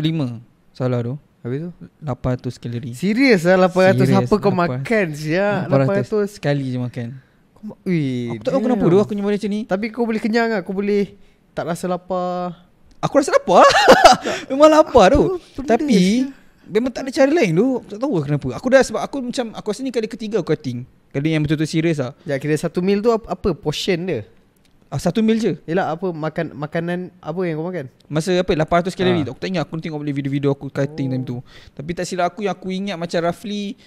A: Salah tu.
B: Habis tu?
A: 800 kalori.
B: Serius lah 800
A: Serius,
B: apa kau
A: 800.
B: makan siap 800.
A: Sekali je makan.
B: Kau Ui,
A: Aku tak tahu kenapa tu aku nyumbang macam ni.
B: Tapi kau boleh kenyang lah Kau boleh tak rasa lapar.
A: Aku rasa lapar. Memang lapar tu. Tapi Memang tak ada cara lain tu Tak tahu kenapa. Aku dah sebab aku macam Aku rasa ni kali ketiga aku cutting. Kali yang betul-betul serius lah.
B: Ya kira satu meal tu apa, apa portion dia?
A: Ah, Satu meal je.
B: Yelah apa makan makanan apa yang kau makan?
A: Masa apa 800 kalori.
B: Ah.
A: Aku tak ingat Aku tengok boleh video-video aku cutting oh. time tu. Tapi tak silap aku Yang aku ingat macam roughly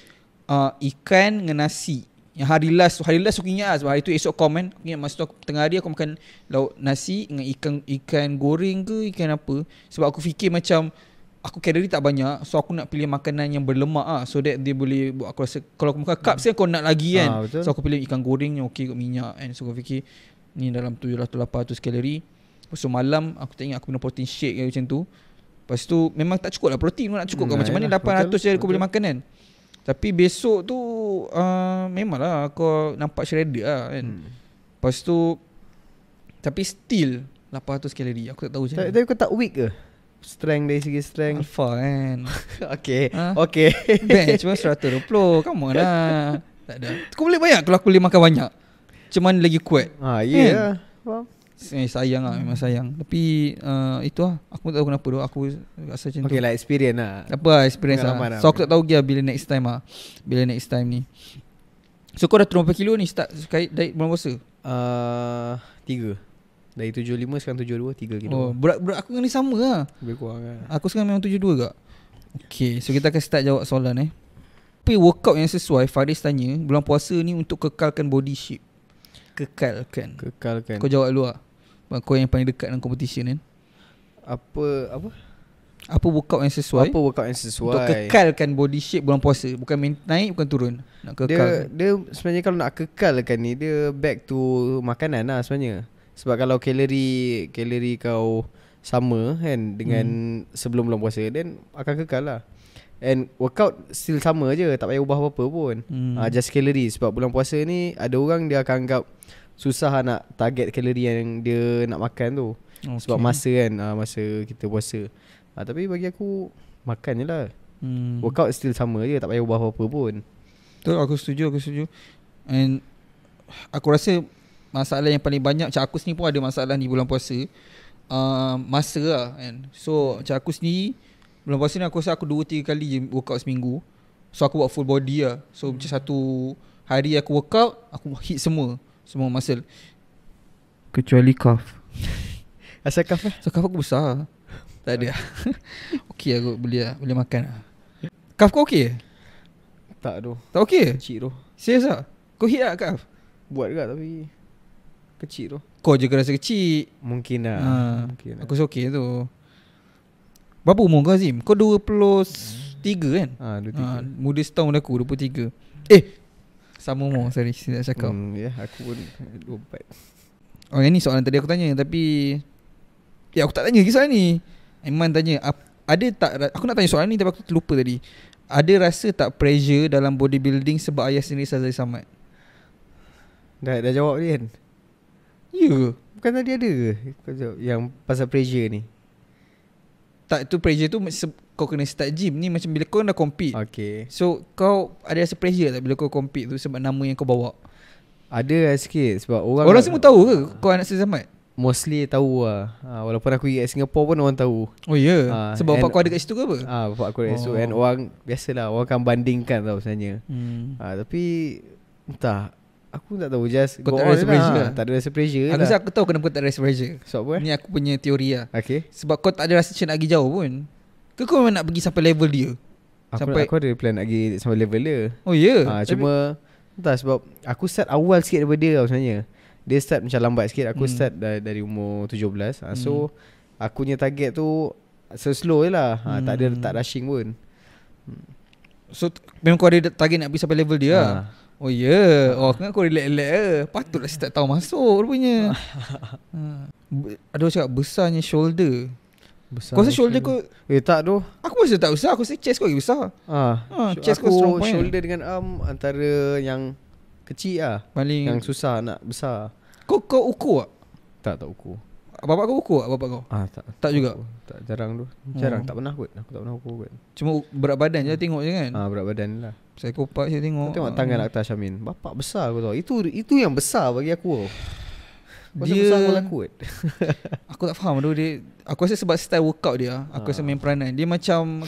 A: uh, Ikan dengan nasi. Yang hari last Hari last aku ingat lah Sebab hari tu esok komen Aku ingat masa tu aku, tengah hari aku makan Lauk nasi Dengan ikan ikan goreng ke Ikan apa. Sebab aku fikir macam Aku kalori tak banyak So aku nak pilih makanan yang berlemak ah So that dia boleh buat aku rasa Kalau aku makan carbs kan kau nak lagi kan
B: betul.
A: So aku pilih ikan goreng yang okey kot minyak kan So aku fikir Ni dalam 700-800 kalori Lepas tu malam Aku tak ingat aku minum protein shake ke macam tu Lepas tu Memang tak cukup lah protein Kau nak cukup
B: Hmm,
A: hmm, Macam mana
B: yalah,
A: 800
B: betul,
A: je kau
B: betul.
A: boleh makan kan Tapi besok tu uh, Memang lah Kau nampak shredded lah kan hmm. Lepas tu Tapi still 800 kalori Aku tak tahu macam
B: Tapi,
A: mana
B: tapi kau tak weak ke? Strength dari segi strength.
A: Alpha kan?
B: Okay
A: Ha?
B: Okay.
A: Bench pun 120 Come on lah. Tak ada. Kau boleh bayar Kalau aku boleh makan banyak. Macam mana lagi kuat.
B: Ha ya. Yeah. Faham.
A: Eh, sayang lah Memang sayang. Tapi uh, Itu lah. Aku tak tahu kenapa tu. Aku rasa macam tu.
B: Okay lah experience lah.
A: Apa lah experience lah.
B: Lah.
A: So aku tak tahu dia Bila next time lah. Bila next time ni. So kau dah turun berapa kilo ni? Start kait diet bulan puasa?
B: Uh, Tiga Dari 75 sekarang 72 Tiga kilo.
A: Oh berat, berat aku dengan ni sama lah.
B: Lebih kurang kan.
A: Aku sekarang memang 72 kak Okay So kita akan start jawab soalan eh. Tapi workout yang sesuai? Faris tanya Bulan puasa ni untuk kekalkan body shape. Kekalkan.
B: Kekalkan.
A: Kau jawab dulu lah. Kau yang paling dekat dengan competition kan?
B: Apa Apa?
A: Apa workout yang sesuai?
B: Apa workout yang sesuai?
A: Untuk kekalkan body shape bulan puasa. Bukan main, naik bukan turun. Nak
B: dia,
A: kekalkan.
B: dia sebenarnya kalau nak kekalkan ni Dia back to makanan lah sebenarnya Sebab kalau kalori Kalori kau sama kan Dengan hmm. sebelum bulan puasa Then akan kekal lah And workout still sama je Tak payah ubah apa-apa pun
A: Hmm.
B: uh, Just kalori Sebab bulan puasa ni Ada orang dia akan anggap Susah nak target kalori yang dia nak makan tu okay. Sebab masa kan uh, Masa kita puasa uh, Tapi bagi aku Makan je lah
A: hmm.
B: Workout still sama je Tak payah ubah apa-apa pun
A: Betul aku setuju Aku setuju And Aku rasa Masalah yang paling banyak Macam aku sendiri pun ada masalah ni bulan puasa. Uh, Masa lah kan. So macam aku sendiri Bulan puasa ni aku rasa aku 2-3 kali je workout seminggu. So aku buat full body lah. So macam satu Hari aku workout Aku hit semua Semua muscle. Kecuali calf
B: Asal kaf eh?
A: So calf aku besar. Tak ada. Okay aku boleh lah Boleh makan lah. Calf kau okay?
B: Tak tu
A: Tak okay?
B: Kecil tu
A: Serius lah Kau hit lah calf?
B: Buat juga tapi Kecil tu.
A: Kau je rasa kecil.
B: Mungkin lah.
A: Ha,
B: Mungkin lah.
A: Aku rasa okay tu. Berapa umur kau Azim? Kau 23 kan?
B: ha, Dua
A: Ha,
B: tiga.
A: Muda setahun aku 23 Eh! Sama umur Sorry Saya nak cakap.
B: Hmm, Ya aku pun 24
A: Oh yang ni soalan tadi aku tanya Tapi Ya aku tak tanya lagi soalan ni. Aiman tanya Ada tak Aku nak tanya soalan ni Tapi aku terlupa tadi. Ada rasa tak pressure dalam bodybuilding sebab ayah sendiri Sazali Samad?
B: Dah, dah jawab ni kan
A: Ya
B: Bukan tadi ada ke Yang pasal pressure ni
A: Tak tu pressure tu Kau kena start gym Ni macam bila kau dah compete
B: Okay
A: So kau ada rasa pressure tak bila kau compete tu Sebab nama yang kau bawa
B: Ada lah sikit Sebab orang
A: Orang semua tahu ke kau anak Samad?
B: Mostly tahu lah ha, Walaupun aku pergi kat Singapore pun orang tahu
A: Oh ya yeah.
B: Ah,
A: Sebab bapak kau ada kat situ ke apa?
B: Ah, Bapak aku oh.
A: Oh.
B: And orang Biasalah Orang akan bandingkan tau sebenarnya
A: Hmm.
B: ha, Tapi Entah Aku tak tahu Just
A: Kau tak
B: on
A: rasa pressure
B: lah.
A: lah?
B: Tak ada rasa pressure
A: Aku
B: lah.
A: rasa aku tahu kenapa kau tak ada rasa pressure.
B: Sebab apa eh?
A: Ni aku punya teori lah.
B: Okay.
A: Sebab kau tak ada rasa macam nak pergi jauh pun. Ke kau memang nak pergi sampai level dia?
B: Aku,
A: Sampai-
B: aku ada plan nak pergi Sampai level dia.
A: Oh ya? Yeah.
B: ha, Cuma Entah sebab Aku start awal sikit daripada dia tau sebenarnya. Dia start macam lambat sikit. Aku
A: Hmm.
B: start dari, dari umur 17 ha, So Aku punya target tu Slow je lah. Ha, Tak ada
A: Hmm.
B: tak rushing pun.
A: So memang kau ada target nak pergi sampai level dia lah?
B: Ha.
A: Oh ya. Yeah. Oh kan kau relax-relax je. Patutlah start tahu masuk rupanya. Ha. Ada orang cakap besarnya shoulder.
B: Besar
A: Kau rasa shoulder kau
B: Eh tak tu
A: Aku rasa tak besar. Aku rasa chest kau lagi besar.
B: Ha.
A: Ha, chest kau
B: aku
A: strong point.
B: shoulder dengan arm Antara yang Kecil lah.
A: Paling
B: Yang susah nak besar.
A: Kau kau ukur tak?
B: Tak tak ukur
A: Bapak kau ukur tak bapak kau?
B: Ah tak
A: Tak juga?
B: Tak jarang tu. Jarang
A: Oh.
B: tak pernah kot. Aku tak pernah ukur kot.
A: Cuma berat badan je tengok je kan?
B: Ah berat badan lah.
A: Psikopat je tengok.
B: Kau tengok tangan Akhtar Syamin Bapak besar aku tahu Itu itu yang besar bagi aku tau. Kau
A: Dia-
B: besar aku kot?
A: Aku tak faham tu dia Aku rasa sebab style workout dia Aku rasa
B: Ha.
A: main peranan. Dia macam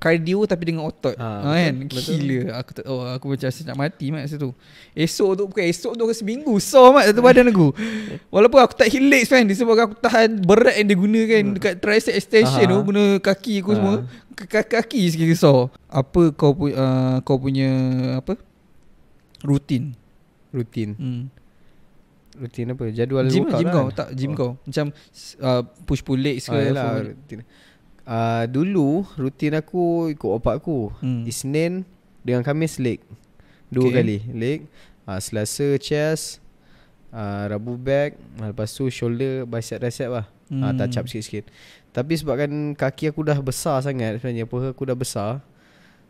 A: Cardio tapi dengan otot.
B: Ha,
A: ha, kan?
B: betul.
A: Gila. Aku tak tahu Aku macam rasa nak mati mat masa tu. Esok tu bukan Esok tu aku seminggu. So mat satu badan aku. Walaupun aku tak hit legs kan? Disebabkan aku tahan Berat yang dia guna kan Dekat tricep extension
B: Ha.
A: tu Guna kaki aku
B: Ha.
A: semua Kaki, kaki sikit risau Apa kau pu, uh, Kau punya Apa? Rutin.
B: Rutin.
A: Hmm.
B: Rutin apa? Jadual
A: Gym,
B: workout
A: gym
B: lah.
A: kau? Tak gym
B: Oh.
A: kau? Macam uh, Push pull legs ke
B: Ah,
A: full-
B: rutin. Ah, dulu rutin aku ikut bapak aku.
A: Hmm.
B: Isnin dengan Khamis leg. Dua
A: Okay.
B: kali leg. Ah, Selasa chest. Ah, Rabu back. Lepas tu shoulder bicep tricep lah. Hmm.
A: Hmm.
B: touch up sikit-sikit. Tapi sebabkan kaki aku dah besar sangat sebenarnya apa aku dah besar.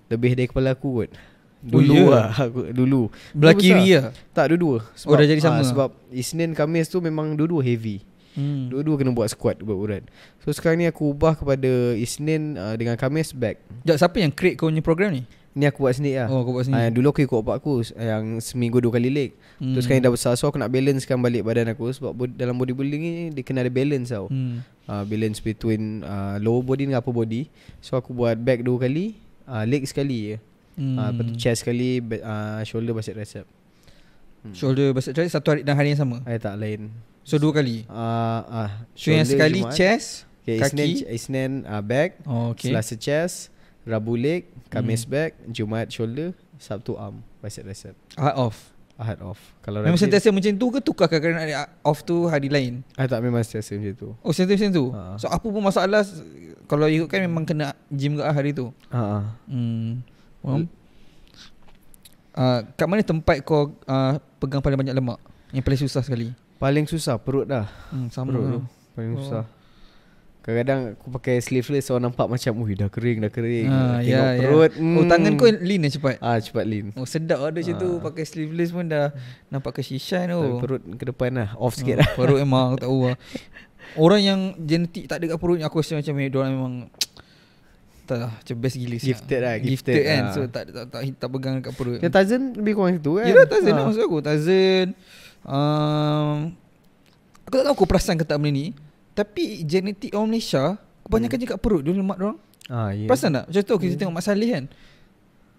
B: Lebih dari kepala aku kot. Dulu
A: ya?
B: lah aku dulu.
A: Belah kiri lah
B: Tak dua-dua.
A: Oh, dah jadi sama lah.
B: sebab Isnin Khamis tu memang dua-dua heavy.
A: Hmm.
B: Dua-dua kena buat squat buat urat. So sekarang ni aku ubah kepada Isnin uh, dengan Khamis back.
A: Sekejap siapa yang create kau punya program ni?
B: Ni aku buat sendiri lah.
A: Oh kau buat sendiri
B: dulu aku ikut bapak aku yang seminggu dua kali leg. Hmm. Terus sekarang dah besar so aku nak balancekan balik badan aku sebab bod- dalam bodybuilding ni dia kena ada balance tau. Hmm. Uh, balance between uh, lower body dengan upper body. So aku buat back dua kali, uh, leg sekali je.
A: hmm.
B: Uh, lepas tu chest sekali, uh, shoulder bicep tricep. Hmm.
A: Shoulder bicep tricep Satu hari dan hari yang sama
B: Eh tak lain.
A: So dua kali?
B: Uh, uh,
A: So yang sekali
B: Jumaat.
A: chest
B: okay,
A: kaki.
B: Isnin, Isnin uh, back.
A: Oh okay.
B: Selasa chest Rabu leg Khamis
A: Hmm.
B: back Jumaat shoulder Sabtu arm Bicep tricep
A: Hard off?
B: Ahad off. Kalau
A: Memang sentiasa macam tu ke Tukar kadang-kadang hari off tu hari lain?
B: Ah tak memang sentiasa macam tu.
A: Oh sentiasa macam tu?
B: Ha.
A: So apa pun masalah Kalau ikutkan memang kena gym ke hari tu?
B: Haa
A: Hmm. Faham uh, Kat mana tempat kau uh, Pegang paling banyak lemak? Yang paling susah sekali
B: Paling susah perut dah
A: hmm, Sama
B: Perut
A: lah.
B: tu Paling
A: Oh.
B: susah Kadang-kadang aku pakai sleeveless Orang nampak macam Ui dah kering dah kering
A: Ah,
B: Tengok
A: ya, ya.
B: perut
A: Oh tangan kau lean dah cepat
B: Ah cepat lean
A: Oh sedap ada macam tu
B: Ah.
A: Pakai sleeveless pun dah Nampak kesishan tu
B: Tapi Perut ke depan lah Off sikit
A: Ah,
B: lah
A: Perut memang aku tak tahu lah Orang yang genetik tak ada kat perutnya Aku rasa macam Diorang memang Tak lah Macam best gila.
B: Gifted lah,
A: Gifted,
B: gifted,
A: kan
B: ah.
A: So tak, tak, tak, tak, pegang kat perut
B: Yang Tarzan lebih kurang situ kan
A: Yelah Tarzan lah
B: Ah.
A: maksud aku Tarzan um, Aku tak tahu aku perasan ke tak benda ni Tapi genetik orang Malaysia Kebanyakan je kat perut Dia lemak dorang
B: Ah, ya.
A: Perasan tak? Macam tu kita tengok Mak Saleh kan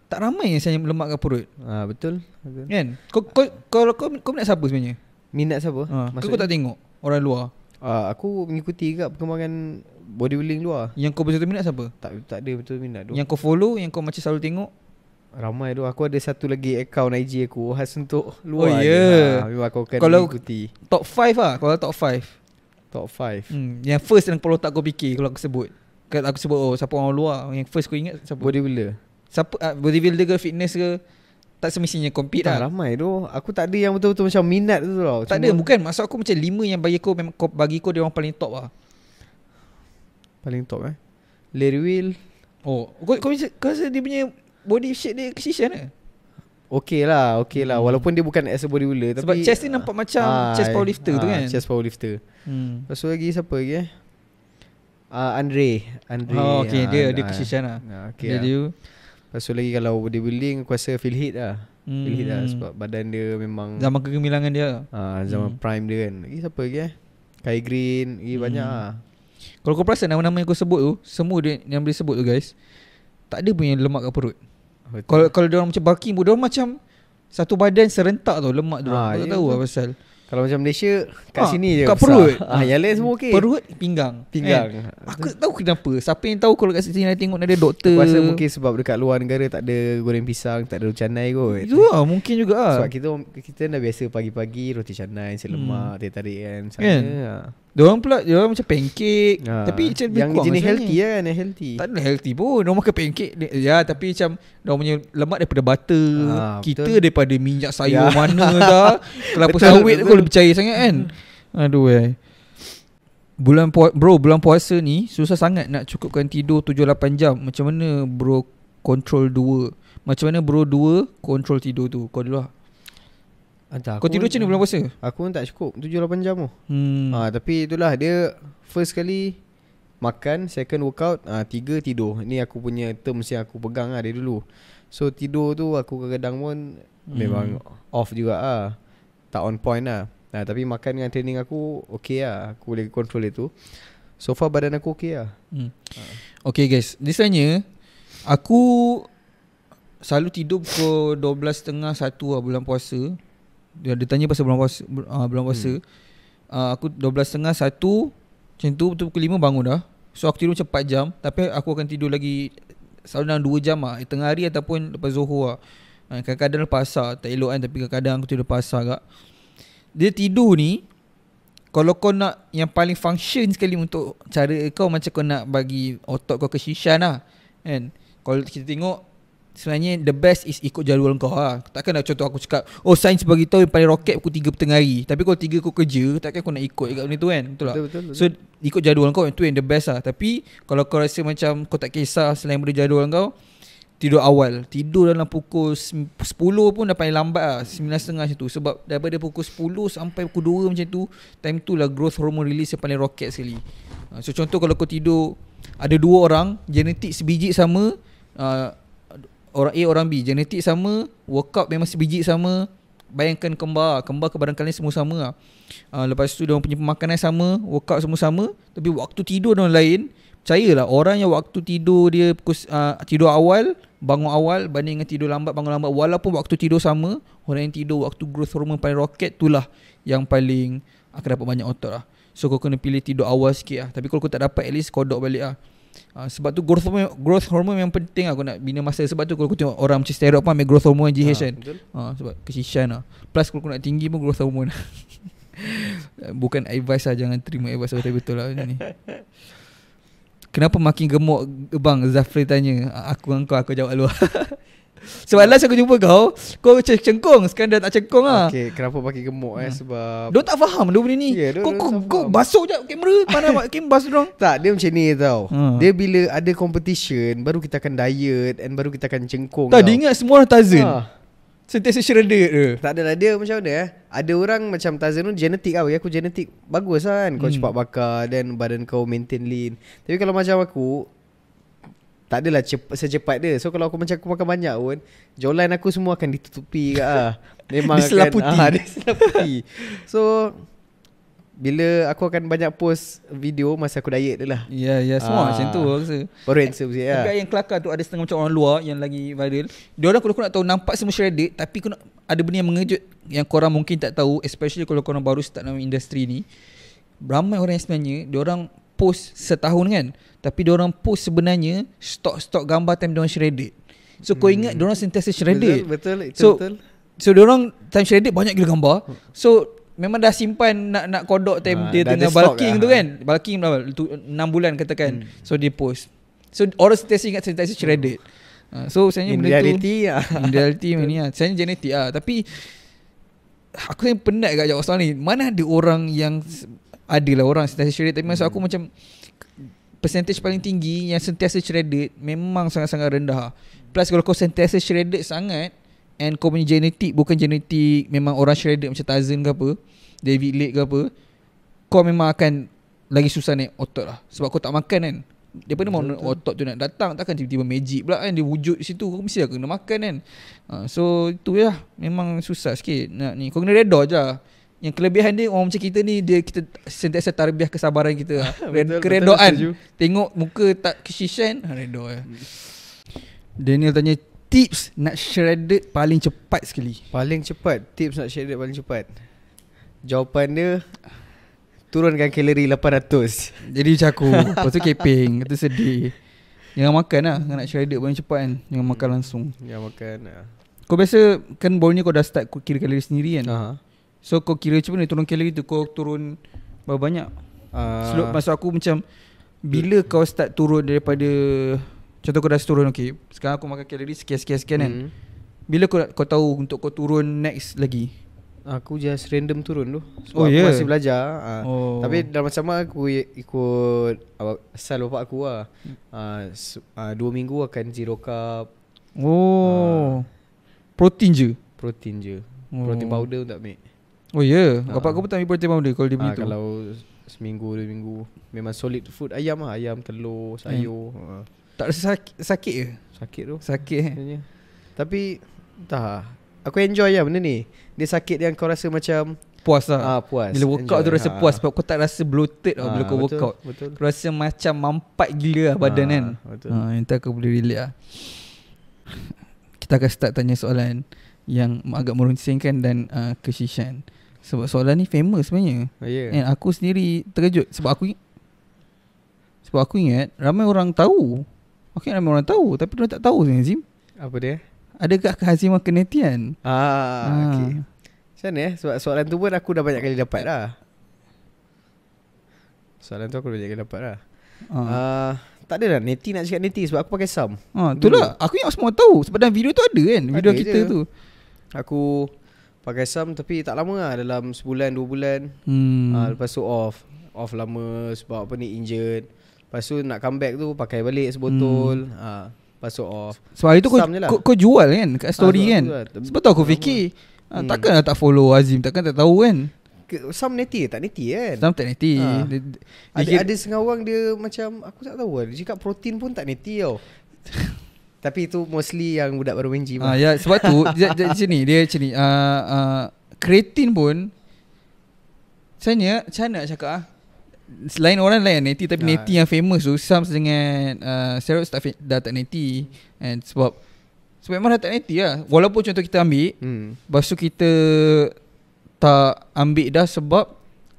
A: Tak ramai yang saya lemak kat perut
B: ah, Betul Betul.
A: Kan Kau, kau, kau, kau, kau minat siapa sebenarnya?
B: Minat siapa?
A: Ha, kau, kau tak tengok Orang luar
B: Ah, aku mengikuti juga perkembangan bodybuilding luar.
A: Yang kau betul-betul minat siapa?
B: Tak tak ada betul minat tu.
A: Yang kau follow Yang kau macam selalu tengok
B: ramai tu. Aku ada satu lagi account IG aku khas untuk
A: Oh,
B: luar. je.
A: ya.
B: Ha, memang aku akan
A: Kalau-
B: mengikuti.
A: Top 5 lah Kalau top 5
B: Top 5.
A: hmm. Yang first yang kepala otak kau fikir Kalau aku sebut Kalau aku sebut Oh siapa orang luar Yang first kau ingat siapa
B: Bodybuilder.
A: Siapa uh, Bodybuilder ke fitness ke Tak semestinya compete
B: Tak
A: lah
B: ramai tu. Aku tak ada yang betul-betul macam minat tu tau.
A: Tak ada bukan Maksud aku macam lima yang bagi kau memang kau Bagi kau dia orang paling top lah
B: Paling top eh. Larry Will.
A: Oh Kau, kau, kau, kau rasa dia punya body shape dia kesisan ke?
B: Okay lah Okay lah Walaupun dia bukan as a bodybuilder
A: Sebab
B: tapi,
A: chest dia nampak macam chest powerlifter tu kan?
B: Chest powerlifter
A: Hmm.
B: Lepas tu lagi siapa lagi eh uh, Andre Andre
A: Oh, okay.
B: ah,
A: Dia dia
B: ah,
A: kesisan lah.
B: ah,
A: Okay,
B: Okay
A: dia,
B: lah. Lepas tu lagi kalau bodybuilding Aku rasa feel hit lah
A: hmm.
B: Feel hit lah Sebab badan dia memang
A: Zaman kegemilangan dia.
B: ah, Zaman
A: Hmm.
B: prime dia kan Lagi siapa lagi eh Kai Green Lagi
A: Hmm.
B: banyak lah
A: Kalau kau perasan nama-nama yang kau sebut tu, semua dia yang boleh sebut tu guys, tak ada punya lemak kat perut. Kalau kalau dia orang macam bulking pun dia orang macam satu badan serentak tau lemak dia orang.
B: Ah,
A: Kau tak
B: ya
A: tahu apa pasal.
B: Kalau macam Malaysia Kat
A: Ah,
B: sini je
A: kat
B: besar.
A: perut.
B: ah, Yang lain semua okay
A: Perut, pinggang.
B: Pinggang
A: Kan? Aku tak tahu kenapa. Siapa yang tahu kalau kat sini nak tengok ada doktor.
B: Aku rasa mungkin sebab dekat luar negara Tak ada goreng pisang Tak ada roti canai kot
A: Itu lah mungkin juga lah.
B: Sebab kita kita dah biasa pagi-pagi roti canai, nasi lemak, teh tarik kan. Sana.
A: Kan?
B: Ha.
A: Dia orang pula dia orang macam pancake.
B: Ha.
A: Tapi macam lebih
B: yang
A: kurang
B: jenis healthy kan, yang healthy.
A: Tak ada healthy pun Dia makan pancake Ya tapi macam Dia punya lemak daripada butter
B: Ah,
A: Kita
B: betul.
A: daripada minyak sayur
B: Ya.
A: mana dah Kelapa
B: Betul,
A: sawit tu
B: betul.
A: kau lebih percaya sangat kan Aduh eh Bulan pu- bro bulan puasa ni Susah sangat nak cukupkan tidur 7-8 jam Macam mana bro Control 2 Macam mana bro 2 Control tidur tu Kau dulu lah
B: Entah,
A: Kau tidur macam mana bulan puasa
B: Aku pun tak cukup 7-8 jam tu.
A: Hmm.
B: Ha, tapi itulah dia first kali makan, second workout, ah ha, tiga tidur. Ni aku punya terms yang aku pegang lah dari dulu. So tidur tu aku kadang-kadang pun
A: Hmm.
B: memang off juga ah. Tak on point lah. Nah, tapi makan dengan training aku okay lah. Aku boleh control itu. So far badan aku okay lah.
A: Hmm. Okay guys Misalnya Aku Selalu tidur pukul 12.30 1 lah bulan puasa dia, dia tanya pasal bulan puasa uh, Bulan puasa. Hmm. uh, Aku 12.30 1 Macam tu betul pukul 5 bangun dah. So aku tidur macam 4 jam. Tapi aku akan tidur lagi Selalu dalam 2 jam lah Tengah hari ataupun lepas Zohor lah uh, Kadang-kadang lepas asar Tak elok kan Tapi kadang-kadang aku tidur lepas asar kak Dia tidur ni kalau kau nak yang paling function sekali untuk cara kau macam kau nak bagi otot kau kesishan lah kan. Kalau kita tengok sebenarnya the best is ikut jadual kau lah takkan nak contoh aku cakap oh sains bagi tahu yang paling roket pukul 3 petang hari. Tapi kalau 3 kau kerja takkan kau nak ikut kat benda tu kan? Betul tak?
B: Betul, betul,
A: so ikut jadual kau itu yang the best lah tapi kalau kau rasa macam kau tak kisah selain daripada jadual kau tidur awal. Tidur dalam pukul sem- 10 pun dah paling lambat lah 9.30 macam tu. Sebab daripada pukul 10 sampai pukul 2 macam tu Time tu lah growth hormone release yang paling rocket sekali. So contoh kalau kau tidur Ada dua orang Genetik sebiji sama uh, Orang A orang B Genetik sama Workout memang sebiji sama Bayangkan kembar Kembar kebadan kalian semua sama lah. Uh, Lepas tu dia punya pemakanan sama Workout semua sama Tapi waktu tidur dia orang lain Percayalah orang yang waktu tidur dia pukul, uh, tidur awal bangun awal banding dengan tidur lambat bangun lambat walaupun waktu tidur sama orang yang tidur waktu growth hormone paling roket itulah yang paling akan dapat banyak otot lah. So kau kena pilih tidur awal sikit lah. Tapi kalau kau tak dapat at least kodok balik lah Uh, sebab tu growth hormone, growth hormone yang penting aku nak bina masa. Sebab tu kalau kau tengok orang macam steroid pun ambil growth hormone GH kan.
B: betul.
A: Ha, sebab kesishan lah. Plus kalau kau nak tinggi pun growth hormone. Bukan advice lah Jangan terima advice betul-betul lah macam ni. Kenapa makin gemuk Bang? Zafri tanya. Aku dengan kau Aku jawab lu Sebab last aku jumpa kau Kau macam cengkung Sekarang dah tak cengkung lah
B: Okay, kenapa pakai gemuk eh sebab
A: Dia tak faham Dia benda ni
B: dia-
A: Kau
B: dia
A: kau, kau basuh je kamera Mana kamera basuh dorang
B: Tak, dia macam ni tau.
A: Ha.
B: Dia bila ada competition, baru kita akan diet and baru kita akan cengkung.
A: Tak
B: tau.
A: dia ingat semua orang Tarzan
B: Ha.
A: Sentiasa shredded dia
B: Tak adalah dia macam mana eh Ada orang macam Tarzan tu genetik lah Bagi aku genetik bagus lah kan Kau
A: Hmm.
B: cepat bakar Dan badan kau maintain lean Tapi kalau macam aku Tak adalah cepat, secepat dia So kalau aku macam aku makan banyak pun Jawline aku semua akan ditutupi kat lah Memang
A: Diselaputi.
B: akan, ah, Dia selaputi So Bila aku akan banyak post video Masa aku diet tu lah
A: Ya ya semua
B: Ah.
A: macam tu aku rasa
B: Baru handsome sikit lah
A: Agak yang kelakar tu ada setengah macam orang luar yang lagi viral. Dia orang kalau kau nak tahu nampak semua shredded tapi kau nak ada benda yang mengejut yang korang mungkin tak tahu especially kalau korang baru start dalam industri ni. Ramai orang yang sebenarnya dia orang post setahun kan tapi dia orang post sebenarnya stok-stok gambar time dia orang shredded. So kau ingat dia orang sentiasa shredded.
B: Hmm. Betul, betul, itu
A: So-
B: betul
A: So dia orang time shredded banyak gila gambar. So memang dah simpan nak nak kodok time
B: Ah,
A: dia tengah
B: stok
A: bulking
B: dah.
A: tu kan. Bulking berapa? Tu 6 bulan katakan.
B: Hmm.
A: So dia post. So orang sentiasa ingat sentiasa shredded. Uh, so sebenarnya benda
B: reality
A: tu
B: lah
A: in reality ni lah. Sebenarnya genetik lah. Tapi aku yang penat kat jawab soalan ni. Mana ada orang yang s- ada lah orang sentiasa shredded tapi maksud aku macam percentage paling tinggi yang sentiasa shredded memang sangat-sangat rendah.
C: Plus kalau kau sentiasa shredded sangat And kau punya genetik Bukan genetik Memang orang shredded Macam Tarzan ke apa David Lake ke apa Kau memang akan Lagi susah naik otot lah. Sebab kau tak makan kan. Daripada mana otot tu nak datang Takkan tiba-tiba magic pula kan. Dia wujud di situ Kau mesti lah kena makan kan. Ha, So itu lah. Memang susah sikit nak ni. Kau kena reda je yang kelebihan dia orang macam kita ni dia kita sentiasa tarbiah kesabaran kita lah.
B: Betul,
C: keredoan.
B: betul.
C: Tengok muka tak kesishan, ha, reda ya.
A: Daniel tanya tips nak shredded paling cepat sekali.
B: Paling cepat Tips nak share paling cepat Jawapan dia Turunkan kalori 800
A: Jadi macam aku Lepas tu keping Kata sedih Jangan makan lah nak shredded paling cepat kan Jangan makan langsung
B: Yang makan ah.
A: Kau biasa Kan barunya kau dah start Kira kalori sendiri kan
B: Aha.
A: So kau kira macam mana Turun kalori tu? Kau turun Berapa banyak?
B: Ah,
A: Slow, Maksud aku macam Bila kau start turun daripada Contoh kau dah turun okay Sekarang aku makan kalori Sekian-sekian-sekian kan.
B: Hmm.
A: Bila kau kau tahu Untuk kau turun next lagi?
B: Aku just random turun tu. Sebab
A: Oh,
B: aku
A: ya?
B: masih belajar ah.
A: Oh.
B: Tapi dalam sama aku i- ikut Asal bapak aku lah. Ah, se- ah, Dua minggu akan zero carb.
A: Oh. Protein je?
B: Protein je.
A: Oh.
B: Protein powder pun tak ambil
A: Oh ya yeah.
B: Ah.
A: Bapak kau pun tak ambil protein powder Kalau dia
B: ah,
A: begitu
B: Kalau seminggu dua minggu Memang solid food Ayam lah Ayam, telur, sayur ah.
A: Tak rasa sakit, sakit ke?
B: Sakit tu
A: Sakit eh
B: sebenarnya. Tapi Entah Aku enjoy lah benda ni Dia sakit yang kau rasa macam
A: Puas lah
B: ah, Puas
A: Bila workout
B: enjoy.
A: tu rasa
B: Ah.
A: puas Sebab kau tak rasa bloated tau Bila
B: Ah,
A: kau
B: betul,
A: workout
B: Betul
A: Kau rasa macam mampat gila lah badan
B: Ah,
A: kan
B: betul.
A: ha, tak kau boleh relate lah Kita akan start tanya soalan Yang agak merunsingkan dan uh, kesishan Sebab soalan ni famous sebenarnya
B: Oh, ya.
A: And aku sendiri terkejut Sebab aku Sebab aku ingat Ramai orang tahu Aku ingat ramai orang tahu Tapi mereka tak tahu sebenarnya Zim
B: Apa dia?
A: Adakah kehaziman kenetian
B: Ah,
A: Ah.
B: okay. Macam mana eh? Sebab soalan tu pun aku dah banyak kali dapat dah. Soalan tu aku dah banyak kali dapat
A: ha.
B: Ah, tak ada lah neti nak cakap neti sebab aku pakai SAM.
A: Ha, itulah Aku ingat semua tahu Sebab dalam video tu ada kan Video
B: Ada
A: kita
B: je.
A: tu
B: Aku pakai SAM tapi tak lama lah dalam sebulan dua bulan.
A: hmm.
B: Ah, lepas tu off. Off lama sebab apa ni injured. Lepas tu nak comeback tu pakai balik sebotol. Ah, lepas tu off.
A: Sebab hari tu kau,
B: lah.
A: kau, kau jual kan Kat story
B: Ah,
A: kan
B: sebab tu lah.
A: Sebab tu aku fikir ha,
B: Hmm.
A: Takkan tak follow Azim Takkan tak tahu kan
B: SAM neti tak neti kan?
A: Sam tak neti dia, dia
B: Ada
A: kira-
B: ada setengah orang dia macam aku tak tahu lah. Dia cakap protein pun tak neti tau. Tapi itu mostly yang budak baru main gym.
A: Ah ya sebab tu dia, dia, macam ni dia macam ni uh, uh, kreatin pun Sebenarnya Macam mana nak cakap ah Selain orang lain neti Tapi
B: Ah.
A: neti yang famous tu Sams dengan uh, Steroids tak, dah tak neti And sebab Sebab memang dah tak neti lah Walaupun contoh kita ambil
B: Hmm.
A: Lepas tu kita Tak ambil dah sebab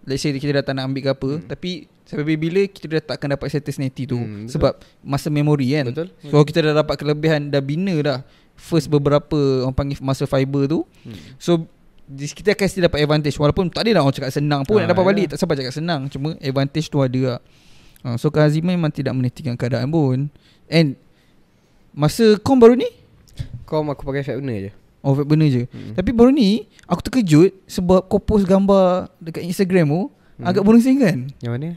A: Let's say kita dah tak nak ambil ke apa
B: Hmm.
A: Tapi Sampai bila kita dah takkan dapat status neti tu
B: Hmm, betul.
A: Sebab Masa memori kan
B: Betul.
A: So kita dah dapat kelebihan Dah bina dah First beberapa Orang panggil muscle fiber tu
B: Hmm.
A: So kita akan still dapat advantage Walaupun tak ada lah orang cakap senang pun
B: Ah,
A: Nak dapat balik
B: ya.
A: Tak siapa cakap senang Cuma advantage tu ada lah ha, So Kak Azimah memang tidak menetikan keadaan pun And Masa kau baru ni
B: Kau aku pakai fat burner je.
A: Oh fat burner je
B: Hmm.
A: Tapi baru ni Aku terkejut Sebab kau post gambar Dekat Instagram tu
B: Hmm.
A: Agak merunsingkan
B: Yang mana?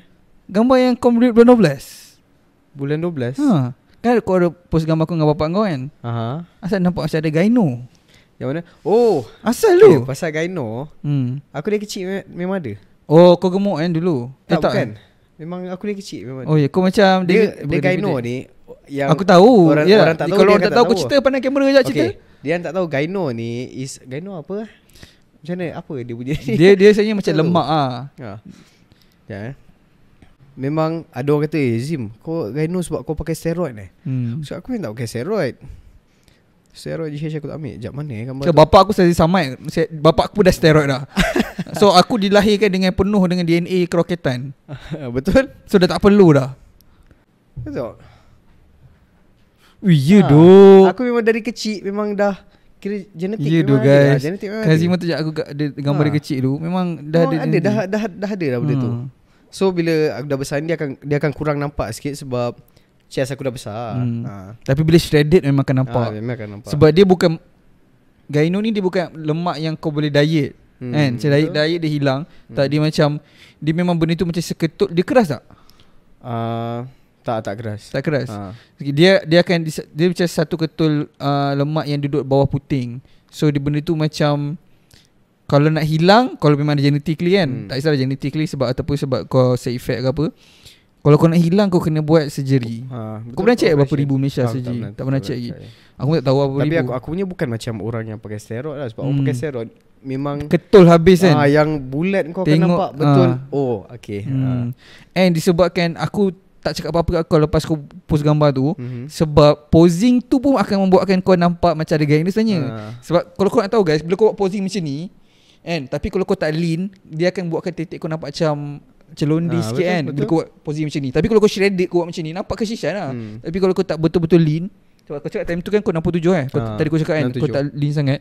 A: Gambar yang kau beli bulan 12
B: Bulan 12.
A: ha. Kan kau ada post gambar kau dengan bapak kau kan
B: Aha.
A: Asal nampak macam ada gyno
B: Yang mana? Oh,
A: Asal lu
B: pasal gyno,
A: hmm.
B: aku dari kecil me- memang ada.
A: Oh kau gemuk kan dulu
B: Tak,
A: tak
B: bukan. Memang aku dari kecil memang
A: Oh ya kau macam
B: dia dia,
A: dia-
B: ni yang
A: Aku tahu
B: orang,
A: ya,
B: orang tak tahu
A: Kalau orang
B: akan
A: tak tahu Kau cerita pandang kamera je cerita
B: dia yang tak tahu gyno ni is gyno apa? Macam mana? Apa dia punya?
A: Dia dia sebenarnya macam lemak ah.
B: Ha. Ya. Memang ada orang kata, "Eh Zim, kau gyno sebab kau pakai steroid eh?"
A: Hmm.
B: So aku tak pakai steroid. Steroid GH aku tak ambil. Sekejap mana eh gambar
A: So,
B: tu?
A: bapak aku saya samai Saya- Bapak aku dah steroid dah So aku dilahirkan dengan penuh dengan DNA keroketan
B: Betul?
A: So dah tak perlu dah
B: Betul.
A: Ui ya
B: Ha,
A: doh
B: Aku memang dari kecil memang dah kira genetik
A: doh
B: memang ada.
A: guys
B: Genetik memang
A: Kazimah tu aku gambar
B: Ha.
A: dia kecil tu Memang dah
B: Memang
A: ada
B: ada dah, dah dah ada dah benda tu.
A: Hmm.
B: So bila aku dah besar ni dia akan dia akan kurang nampak sikit sebab chest aku dah besar.
A: Hmm.
B: Ha.
A: Tapi bila shredded memang akan nampak
B: Ha, memang akan nampak.
A: Sebab dia bukan Gyno ni dia bukan lemak yang kau boleh diet
B: Hmm,
A: Kan Macam diet, diet dia hilang Tak dia macam Dia memang benda tu macam seketut Dia keras tak?
B: uh, Tak tak keras.
A: Tak keras.
B: Ha.
A: Dia dia akan dia macam satu ketul uh, lemak yang duduk bawah puting. So dia benda tu macam kalau nak hilang kalau memang ada genetically kan.
B: Hmm.
A: Tak kisahlah genetically sebab ataupun sebab kau side effect ke apa. Kalau kau nak hilang kau kena buat surgery.
B: Ha,
A: Kau pernah check berapa ribu Malaysia
B: Ah,
A: surgery?
B: pernah,
A: Tak pernah check lagi. Aku tak tahu berapa
B: Tapi
A: ribu.
B: aku aku punya bukan macam orang yang pakai steroid lah sebab orang
A: Hmm.
B: pakai steroid memang
A: Ketul habis kan.
B: ah yang bulat kau akan nampak betul.
A: ah.
B: Oh, okey.
A: Hmm. And disebabkan aku tak cakap apa-apa kat kau lepas kau post gambar tu.
B: Mhm.
A: Sebab posing tu pun akan membuatkan kau nampak macam ada ni sebenarnya.
B: Ah.
A: Sebab kalau kau nak tahu guys, bila kau buat posing macam ni, kan, tapi kalau kau tak lean, dia akan buatkan titik kau nampak macam lonely
B: Ah,
A: sikit
B: betul,
A: kan?
B: Betul.
A: Bila kau buat posing macam ni. Tapi kalau kau shredded kau buat macam ni Nampak kesishan lah.
B: Hmm.
A: Tapi kalau kau tak betul-betul lean Sebab kau cakap time tu kan kau 67 kan kau,
B: Ah,
A: Tadi kau cakap kan
B: 67.
A: Kau tak lean sangat.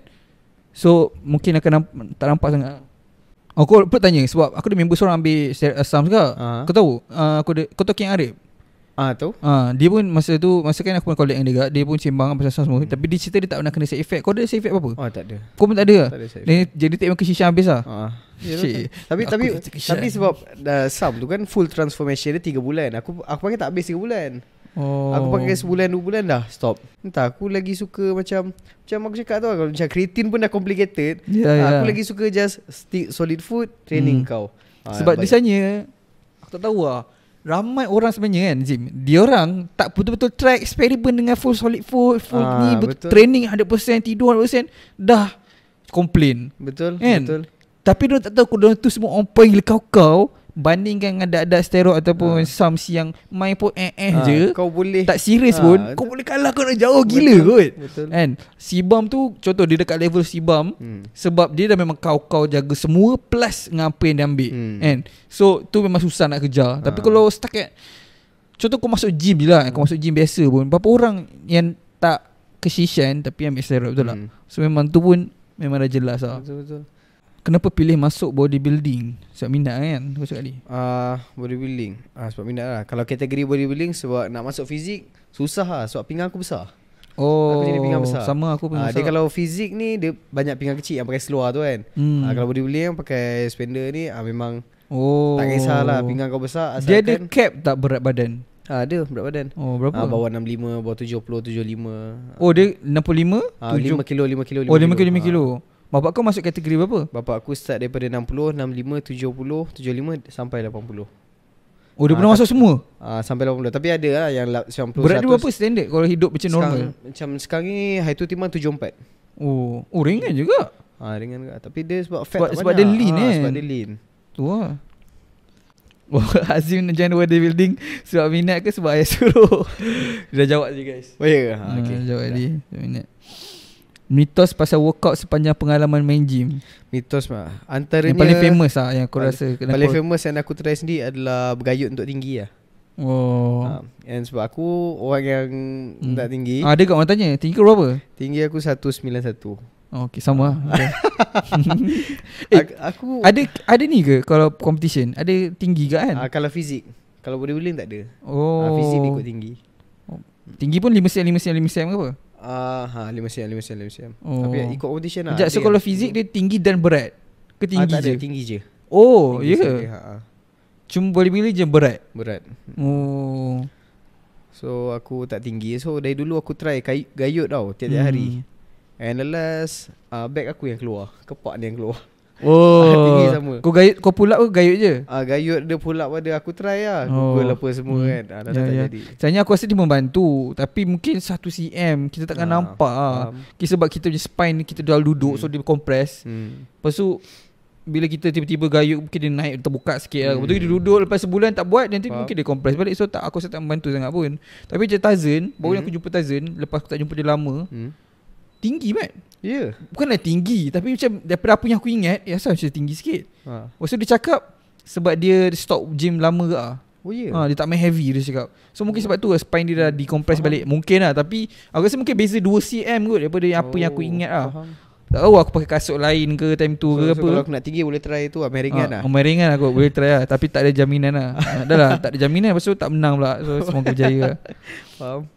A: So mungkin akan namp- tak nampak sangat. Aku pun tanya Sebab aku ada member seorang ambil uh, ke
B: Ah.
A: Kau tahu? Uh, aku ada, Kau tahu King Arif
B: Ah tu.
A: Ah, dia pun masa tu masa kan aku pernah collect dengan dia juga, dia pun sembang pasal Sams semua
B: Hmm.
A: tapi dia cerita dia tak pernah kena side effect. Kau ada side effect apa-apa?
B: Oh tak ada.
A: Kau pun tak ada.
B: Tak ada saya.
A: Dia jadi tak memang kesishan habis lah.
B: Ah.
A: Shit.
B: Tapi
A: Aku
B: tapi tapi sebab uh, Sam tu kan full transformation dia 3 bulan. Aku aku pakai tak habis 3 bulan.
A: Oh.
B: Aku pakai sebulan 2 bulan dah stop. Entah aku lagi suka macam macam aku cakap tu lah, kalau macam creatine pun dah complicated.
A: Ya,
B: Ah,
A: ya.
B: Aku lagi suka just stick solid food training
A: Hmm.
B: kau. Ah,
A: Sebab sana aku tak tahu lah. Ramai orang sebenarnya kan Zim Dia orang tak betul-betul try eksperimen dengan full solid food Full
B: Ah,
A: ni betul. Training 100% Tidur 100% Dah Complain
B: betul
A: kan?
B: betul.
A: Tapi dia tak tahu Kalau tu semua on point gila kau-kau Bandingkan dengan ada-ada steroid Ataupun
B: Ah.
A: Sams yang Main pun eh-eh
B: Ah,
A: je
B: Kau boleh
A: Tak serius
B: Ah,
A: pun
B: betul.
A: Kau boleh kalah kau nak jauh gila
B: Betul,
A: kot
B: Betul.
A: Kan Sibam tu Contoh dia dekat level Sibam
B: Hmm.
A: Sebab dia dah memang kau-kau jaga semua Plus dengan apa yang dia ambil
B: Hmm.
A: Kan So tu memang susah nak kejar Tapi
B: Ah.
A: kalau stuck at Contoh kau masuk gym je lah Kau masuk gym biasa pun Berapa orang yang tak Kesishan Tapi ambil steroid betul tak
B: Hmm.
A: So memang tu pun Memang dah jelas lah
B: Betul betul.
A: Kenapa pilih masuk bodybuilding Sebab minat kan Kau cakap ni
B: Ah bodybuilding. Ah sebab minat lah. Kalau kategori bodybuilding sebab nak masuk fizik susah lah sebab pinggang aku besar.
A: Oh
B: Aku jenis pinggang besar.
A: Sama aku pun
B: Ah dia kalau fizik ni dia banyak pinggang kecil yang pakai seluar tu kan.
A: hmm.
B: Ah kalau bodybuilding yang pakai spender ni ah memang
A: Oh
B: tak kisahlah pinggang kau besar asalkan
A: Dia ada cap tak berat badan
B: ah ada berat badan.
A: Oh berapa
B: Ah bawah 65, bawah 70, 75.
A: Oh dia 65
B: Ah 5 kilo, 5 kilo,
A: Oh 5 kilo 5
B: Ah.
A: kilo Bapak kau masuk kategori berapa?
B: Bapak aku start daripada 60, 65, 70, 75 sampai 80.
A: Oh dia
B: Ah,
A: pernah masuk semua
B: Ah sampai 80. Tapi ada lah yang la- 90
A: Berat dia
B: 100.
A: berapa standard Kalau hidup macam normal
B: Sekarang, macam sekarang ni height tu timbang 74.
A: Oh Oh ringan juga
B: Ah ringan juga. Tapi dia sebab fat
A: Sebab-
B: tak
A: sebab
B: banyak.
A: dia lean
B: ah,
A: kan?
B: Sebab dia lean.
A: Tu lah Oh, Azim nak join bodybuilding Sebab minat ke sebab ayah suruh Dia dah jawab je guys
B: Oh ya ke?
A: ha,
B: Ha, okay.
A: Jawab tadi minat Mitos pasal workout sepanjang pengalaman main gym
B: Mitos mah. Antaranya
A: Yang paling famous lah Yang aku
B: paling-
A: rasa
B: Paling famous yang aku try sendiri adalah bergayut untuk tinggi lah.
A: Oh
B: Ha, and sebab aku orang yang
A: Hmm.
B: tak tinggi.
A: Ah, Ada kat orang tanya Tinggi kau berapa?
B: Tinggi aku 191.
A: Oh, okay sama lah okay. Eh,
B: Aku, aku
A: Ada ada ni ke Kalau competition Ada tinggi ke kan?
B: ah, kalau fizik. Kalau bodybuilding tak ada.
A: Oh
B: Ah, fizik ikut tinggi.
A: Tinggi pun 5 cm 5 cm 5 cm ke apa?
B: Ah, ha 5 cm 5 cm 5 cm.
A: Oh.
B: Tapi ikut competition lah.
A: Sekejap, so
B: Ada
A: kalau fizik dia tinggi dan berat Ke
B: ah,
A: tinggi
B: tak ada,
A: je?
B: tinggi je.
A: Oh ya yeah.
B: ha, ha.
A: Cuma bodybuilding je berat
B: Berat.
A: Oh
B: So aku tak tinggi So dari dulu aku try kay- gayut tau Tiap-tiap
A: Hmm.
B: hari And the last uh, Bag aku yang keluar Kepak dia yang keluar
A: Oh
B: Tinggi sama.
A: Kau gayut Kau pull up ke gayut je?
B: uh, Gayut dia pull up ada Aku try lah
A: Oh.
B: Google apa semua
A: Hmm.
B: kan uh, Dah
A: Ya,
B: tak
A: ya.
B: jadi
A: Sebenarnya aku rasa dia membantu Tapi mungkin 1 cm Kita takkan
B: Ah,
A: nampak
B: faham.
A: okay, Sebab kita punya spine Kita dah duduk
B: Hmm.
A: So dia compress
B: hmm.
A: Lepas tu Bila kita tiba-tiba gayut Mungkin dia naik Terbuka sikit lah
B: Hmm.
A: Lepas tu dia duduk Lepas sebulan tak buat Nanti
B: Faham.
A: mungkin dia compress balik So tak aku rasa tak membantu sangat pun Tapi macam Tazen Baru
B: Hmm.
A: aku jumpa Tazen Lepas aku tak jumpa dia lama
B: Hmm.
A: Tinggi mat
B: Ya. Yeah.
A: Bukanlah tinggi Tapi macam Daripada apa yang aku ingat Ya asal macam tinggi sikit.
B: Ha.
A: Lepas tu dia cakap Sebab dia stop gym lama ke lah
B: Oh ya? Yeah.
A: ha, Dia tak main heavy dia cakap. So mungkin sebab tu lah Spine dia dah decompress
B: Faham.
A: balik Mungkin lah Tapi Aku rasa mungkin beza 2cm kot Daripada yang apa yang aku
B: Oh,
A: ingat lah
B: faham.
A: Tak tahu aku pakai kasut lain ke Time tu
B: so,
A: ke
B: so,
A: apa.
B: Kalau aku nak tinggi Boleh try tu American lah
A: Ah, Main ringan lah kot Boleh try lah. Tapi tak ada jaminan lah. Ah, Dah lah Tak ada jaminan Lepas tu tak menang pula. So semoga berjaya lah.
B: Faham.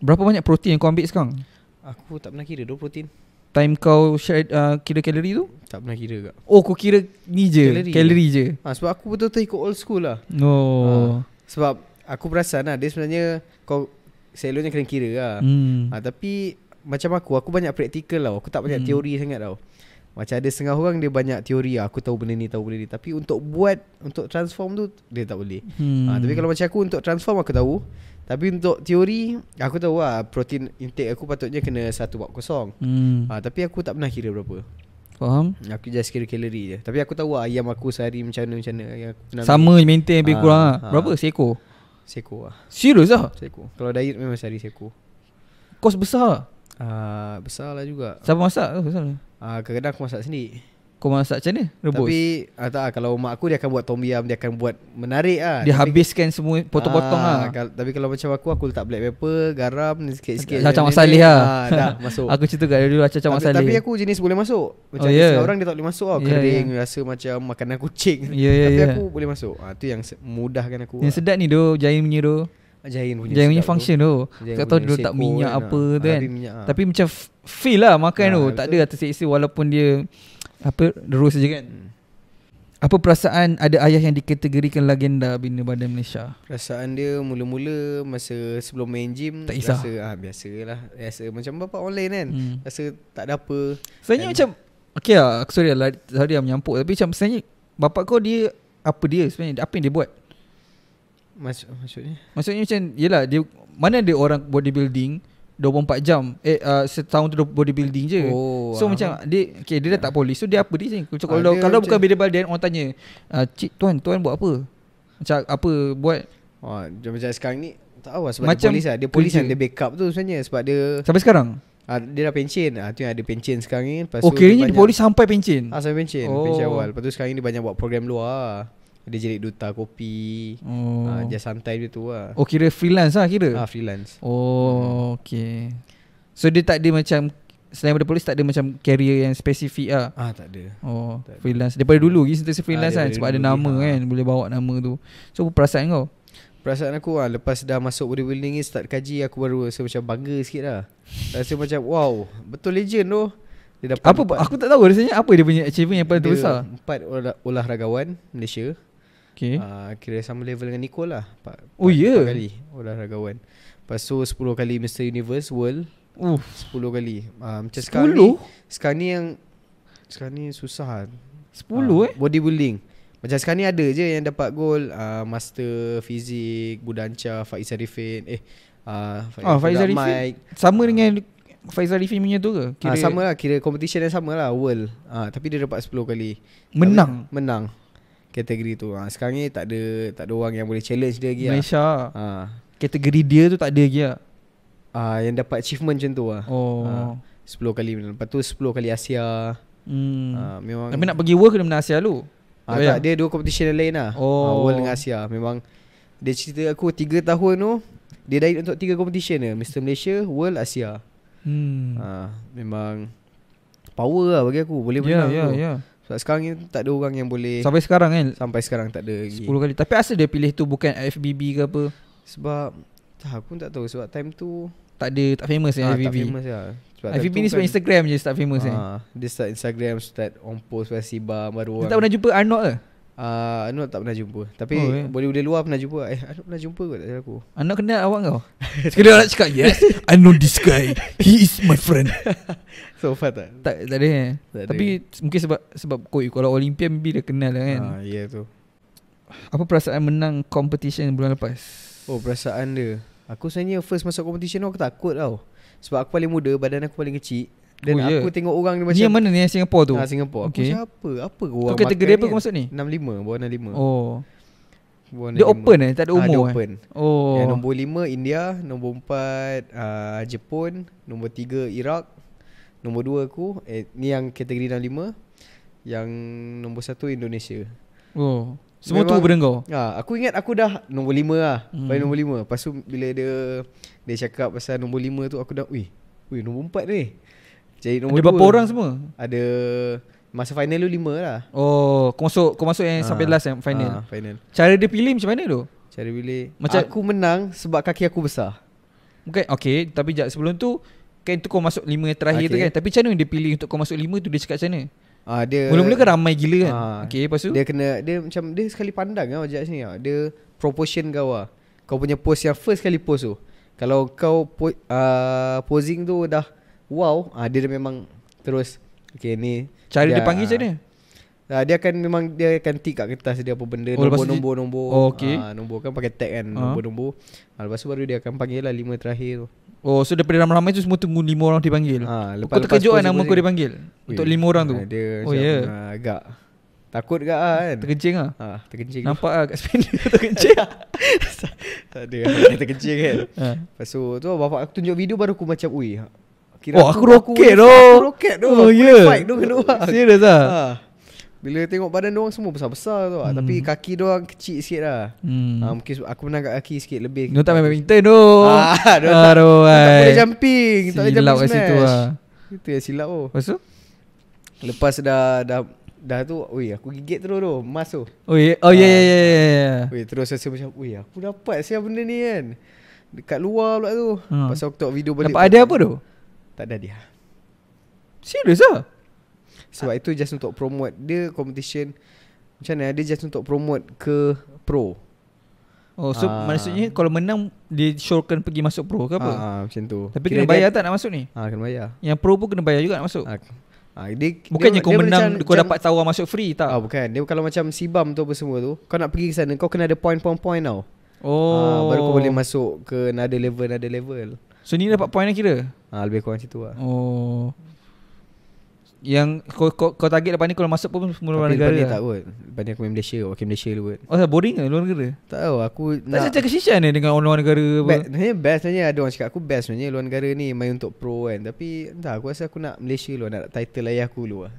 A: Berapa banyak protein yang kau ambil sekarang?
B: Aku tak pernah kira 2 protein.
A: Time kau share, uh, kira kalori tu?
B: Tak pernah kira kak.
A: Oh kau kira ni je
B: Kalori.
A: Kalori je?
B: Ha, Sebab aku betul-betul ikut old school lah.
A: Oh
B: Sebab Aku perasan lah Dia sebenarnya Kau Selalunya kena kira lah.
A: Hmm.
B: ha, Tapi Macam aku Aku banyak praktikal tau Aku tak banyak
A: Hmm.
B: teori sangat tau. Macam ada setengah orang Dia banyak teori lah. Aku tahu benda ni Tahu benda ni. Tapi untuk buat Untuk transform tu Dia tak boleh.
A: Hmm.
B: ha, Tapi kalau macam aku Untuk transform aku tahu Tapi untuk teori Aku tahu lah Protein intake aku Patutnya kena 1 bab kosong
A: hmm.
B: ha, Tapi aku tak pernah kira berapa
A: Faham?
B: Aku just kira kalori je Tapi aku tahu lah Ayam aku sehari macam mana Macam mana yang aku pernah
A: Sama je maintain lebih
B: Ah,
A: kurang
B: ah.
A: Berapa? Seekor?
B: Seko lah
A: Serius lah?
B: Seko Kalau diet memang sehari seko
A: Kos besar lah.
B: Ah, Besar lah juga
A: Siapa masak tu? Besar.
B: Ah, Kadang-kadang aku masak sendiri
A: Kau masak macam mana? Rebus?
B: Tapi ah, tak, Kalau mak aku Dia akan buat tom yum Dia akan buat menarik lah
A: Dia
B: Tapi-
A: habiskan semua potong-potong
B: Ah,
A: lah.
B: kal- Tapi kalau macam aku Aku letak black pepper Garam Sikit-sikit Ni-
A: Mak Saleh
B: ni.
A: lah.
B: ah, masuk
A: Aku cerita kat dulu Acah Mak
B: tapi,
A: Saleh.
B: tapi aku jenis boleh masuk Macam
A: Oh,
B: oh,
A: ya?
B: yeah. orang dia tak boleh masuk tau
A: Ya,
B: Kering Rasa macam makanan kucing
A: Ya, ya,
B: Tapi
A: ya.
B: aku boleh masuk ah, Tu yang mudahkan aku
A: Yang sedap ni tu Jain punya
B: Jahin punya
A: Jain punya
B: sedap tu.
A: function tu
B: Jain
A: Tak tahu
B: punya
A: dia letak
B: seko
A: minyak apa
B: ah.
A: tu kan
B: minyak, ah.
A: Tapi macam feel lah makan
B: Ah,
A: tu Tak ada terseksa walaupun dia Apa Terus je kan?
B: Hmm.
A: Apa perasaan ada ayah yang dikategorikan legenda Bina Badan Malaysia?
B: Perasaan dia mula-mula Masa sebelum main gym
A: Tak kisah.
B: Rasa ah, biasalah. Rasa macam bapak online kan?
A: Hmm.
B: Rasa tak ada apa.
A: Sebenarnya macam Okay lah aku Sorry lah Sorry lah menyampuk. Tapi macam sebenarnya Bapak kau dia Apa dia sebenarnya? Apa yang dia buat?
B: Maksud, Maksudnya?
A: Maksudnya macam Yelah dia Mana ada orang bodybuilding 24 jam. Eh uh, setahun tu bodybuilding je.
B: Oh,
A: So
B: ah,
A: macam dia okay, dia dah tak polis. So dia apa dia sini? Macam
B: Ah,
A: kalau
B: dia
A: kalau
B: macam-
A: bukan beda badan orang tanya uh, Cik tuan tuan buat apa? Macam apa buat?
B: Oh, dia Macam sekarang ni Tak tahu lah sebab
A: Macam
B: dia polis lah. Dia polis
A: kerja.
B: yang dia backup tu sebenarnya Sebab dia
A: Sampai sekarang?
B: Ah, Dia dah pencen ah, Tu yang ada pencen sekarang ni Lepas
A: Oh
B: tu
A: kiranya dia
B: banyak-
A: polis sampai pencen
B: Ah sampai pencen
A: Oh.
B: oh. Pencen awal. Lepas tu sekarang ni dia banyak buat program luar lah. Dia jadi duta kopi.
A: Oh.
B: Oh. ah, Just santai dia tu lah.
A: Oh kira freelance lah kira?
B: Ah, Freelance.
A: Oh okay. So dia tak ada macam Selain daripada polis tak ada macam career yang spesifik lah?
B: Ah tak ada.
A: Oh
B: Tak ada.
A: freelance. Daripada dulu lagi sentiasa freelance kan
B: daripada
A: Sebab ada nama
B: lagi, ha.
A: kan Boleh bawa nama tu. So apa perasaan kau?
B: Perasaan aku lah Lepas dah masuk bodybuilding ni Start kaji Aku baru rasa macam bangga sikit lah. Rasa macam wow Betul legend tu. Dia dapat
A: Apa Aku tak tahu rasanya Apa dia punya achievement yang paling
B: dia
A: terbesar.
B: Empat olah, olahragawan Malaysia
A: Okay
B: uh, Kira sama level dengan Nicole lah. Empat,
A: Oh, ya?
B: empat kali. Olahragawan Lepas tu 10 kali Mr. Universe World.
A: Uh,
B: 10 kali. Uh, Macam sekarang ni
A: 10?
B: Sekarang ni yang Sekarang ni susah. Lah
A: 10
B: Ah,
A: eh?
B: Bodybuilding. Macam sekarang ni ada je yang dapat gol uh, Master Fizik Budanca Faiz Arifin. Eh uh,
A: Ah, Faiz Arifin.
B: Mike.
A: Sama dengan Faizal Arifin punya tu ke?
B: Kira, sama lah. Kira competition yang sama lah. World. Uh, Tapi dia dapat 10 kali.
A: Menang?
B: Tapi, Menang Kategori tu uh, Sekarang ni tak ada Tak ada orang yang boleh challenge dia lagi lah
A: Malaysia
B: uh,
A: Kategori dia tu tak ada lagi lah
B: uh, Yang dapat achievement macam tu lah
A: Oh
B: Ah. 10 kali Lepas tu 10 kali Asia
A: hmm.
B: uh, Memang
A: Tapi nak pergi world kena menang Asia dulu
B: Ah,
A: Oh, ya?
B: tak, dia dua competition yang lain lah.
A: Oh.
B: Ah, World dengan Asia. Memang dia cerita aku 3 tahun tu dia diet untuk 3 competition dia. Mr Malaysia, World, Asia.
A: hmm.
B: Ah, memang power lah bagi aku. Boleh
A: Ya
B: menang
A: ya
B: tu.
A: ya
B: Sebab sekarang ni tak ada orang yang boleh
A: Sampai sekarang kan
B: sampai sekarang tak ada lagi.
A: 10 kali Tapi asal dia pilih tu bukan FBB ke apa
B: Sebab tak aku pun tak tahu sebab time tu
A: Tak ada Tak famous
B: ah,
A: kan
B: tak
A: FBB
B: famous lah. Sebab
A: FBB ni sebab
B: kan-
A: Instagram je start famous kan
B: Ah, dia start Instagram, start on post Siba baru
A: Dia
B: orang.
A: tak pernah jumpa Arnold ke
B: Ah, Anwar tak pernah jumpa. Tapi
A: Oh, ya.
B: boleh boleh luar pernah jumpa. Eh, Anwar pernah jumpa kot tak aku.
A: Arnold kenal awak kau Sekali orang nak cakap Yes I know this guy He is my friend
B: So far tak?
A: Tak, tak ada eh
B: Tak ada.
A: Tapi mungkin sebab Sebab koi Kalau Olympian Maybe dia kenal lah kan
B: Ah, ya yeah, tu.
A: Apa perasaan menang Competition bulan lepas
B: Oh perasaan dia Aku sebenarnya first masuk competition aku takut tau Sebab aku paling muda Badan aku paling kecil Dan
A: Oh, ya?
B: aku tengok orang ni macam
A: yang mana ni yang Singapore tu?
B: Ah, Singapore.
A: Okay.
B: Aku macam apa
A: Tu
B: orang
A: kategori apa kau masuk ni?
B: 65 Bawah 65
A: Oh.
B: Bawah
A: Dia
B: 65.
A: open eh? Tak ada
B: Ah, dia
A: umur eh?
B: open.
A: Oh.
B: Yang nombor 5 India. Nombor 4 uh, Jepun. Nombor 3 Iraq. Nombor 2 aku. Eh, Ni yang kategori 65 Yang nombor 1 Indonesia.
A: Oh. Semua tu
B: Memang-
A: benda kau?
B: Ha, aku ingat aku dah nombor 5 lah.
A: Hmm.
B: Paling nombor 5. Lepas tu bila dia dia cakap pasal nombor 5 tu aku dah, "Wih, wih nombor 4 ni." Jadi nombor
A: Ada berapa
B: dua,
A: orang semua
B: Ada masa final tu 5 lah.
A: Oh Kau masuk Kau masuk yang
B: Ah.
A: sampai last yang final
B: Ha, final.
A: Cara dia pilih macam mana tu
B: Cara pilih
A: Macam-
B: aku menang sebab kaki aku besar.
A: Bukan Okay Tapi jap sebelum tu Kan tu kau masuk lima yang terakhir tu
B: Okay.
A: kan Tapi macam mana dia pilih Untuk kau masuk lima tu Dia cakap macam mana
B: Ah dia
A: Mula-mula kan ramai gila kan
B: Ah,
A: Okay lepas tu
B: Dia kena dia macam dia sekali pandang lah judge ni. ah. Dia proportion kau lah. Kau punya pose yang first kali pose tu Kalau kau po, uh, posing tu dah Wow uh, Dia memang Terus Okay ni
A: Cara dia
B: Dia-
A: panggil macam mana?
B: uh, Dia akan memang Dia akan tick kat kertas dia apa benda
A: Oh, lepas tu
B: Nombor-nombor nombor,
A: Oh, okay.
B: Ah, Nombor kan pakai tag kan. Nombor-nombor uh, Lepas tu baru dia akan panggil lah Lima terakhir tu
A: Oh so daripada ramai-ramai tu semua tunggu lima orang dipanggil
B: Ah,
A: Kau terkejut kan nama kau dipanggil Untuk
B: Weh,
A: lima orang tu
B: Dia
A: Oh, ya?
B: ah, Agak Takut gak kan
A: Terkencing lah
B: Ah, terkencing
A: Nampak lah kat spender terkencing
B: Tak ada terkencing kan
A: ha.
B: Lepas tu tu bapak aku tunjuk video baru aku macam ui.
A: Oh, aku roket
B: boleh-
A: tu.
B: Aku roket tu.
A: Oh,
B: Aku
A: ya.
B: Fight dengan orang.
A: Serius lah
B: Ha. Bila tengok badan dia semua besar-besar tu. Hmm. Tapi kaki dia orang kecil sikit lah.
A: hmm.
B: Ha, mungkin aku menang kat kaki sikit lebih.
A: Dia tak main badminton tu
B: Ah, dia tak- tak boleh jumping. Tak boleh jumping
A: kat situ
B: smash.
A: lah
B: Itu yang silap tu.
A: Lepas tu
B: Lepas dah dah dah tu, ui aku gigit terus tu, emas tu.
A: Oh ya oh, ya ya ya ya.
B: Ui terus rasa macam, ui aku dapat siapa benda ni kan. Dekat luar pula tu.
A: Hmm.
B: Pasal aku tengok video balik.
A: Dapat ada apa tu
B: Tak ada dia.
A: Serius lah?
B: Sebab itu just untuk promote Dia competition. Macam mana? Dia just untuk promote ke Pro.
A: Oh so
B: Ah.
A: maksudnya Kalau menang Dia showkan pergi masuk pro ke apa?
B: Ah, ah, Macam tu.
A: Tapi
B: Kira
A: kena bayar
B: dia,
A: tak nak masuk ni?
B: Ah, Kena bayar.
A: Yang pro pun kena bayar juga nak masuk?
B: Ah, ah, dia,
A: Bukannya
B: dia,
A: kau
B: dia
A: menang
B: macam-
A: Kau dapat tawar masuk free tak?
B: Ah, Bukan. Dia kalau macam Sibam tu apa semua tu Kau nak pergi ke sana Kau kena ada point-point-point tau.
A: Oh.
B: Ah, Baru kau boleh masuk ke Another level Another level
A: So ni dapat point lah kira
B: ah, Lebih kurang situ lah
A: Oh Yang kau, kau, kau target lepas ni Kalau masuk pun Semua luar
B: Tapi
A: negara
B: lepas ni
A: lah.
B: tak kot Lepas ni aku main Malaysia Wakil Malaysia dulu kot
A: Oh boring ke luar negara
B: Tak tahu Aku
A: Tak
B: nak
A: macam kesishan ni Dengan orang luar negara apa
B: Best, sebenarnya best sebenarnya ada orang cakap aku best sebenarnya luar negara ni main untuk pro kan. Tapi entah aku rasa aku nak Malaysia dulu nak title ayah aku dulu lah.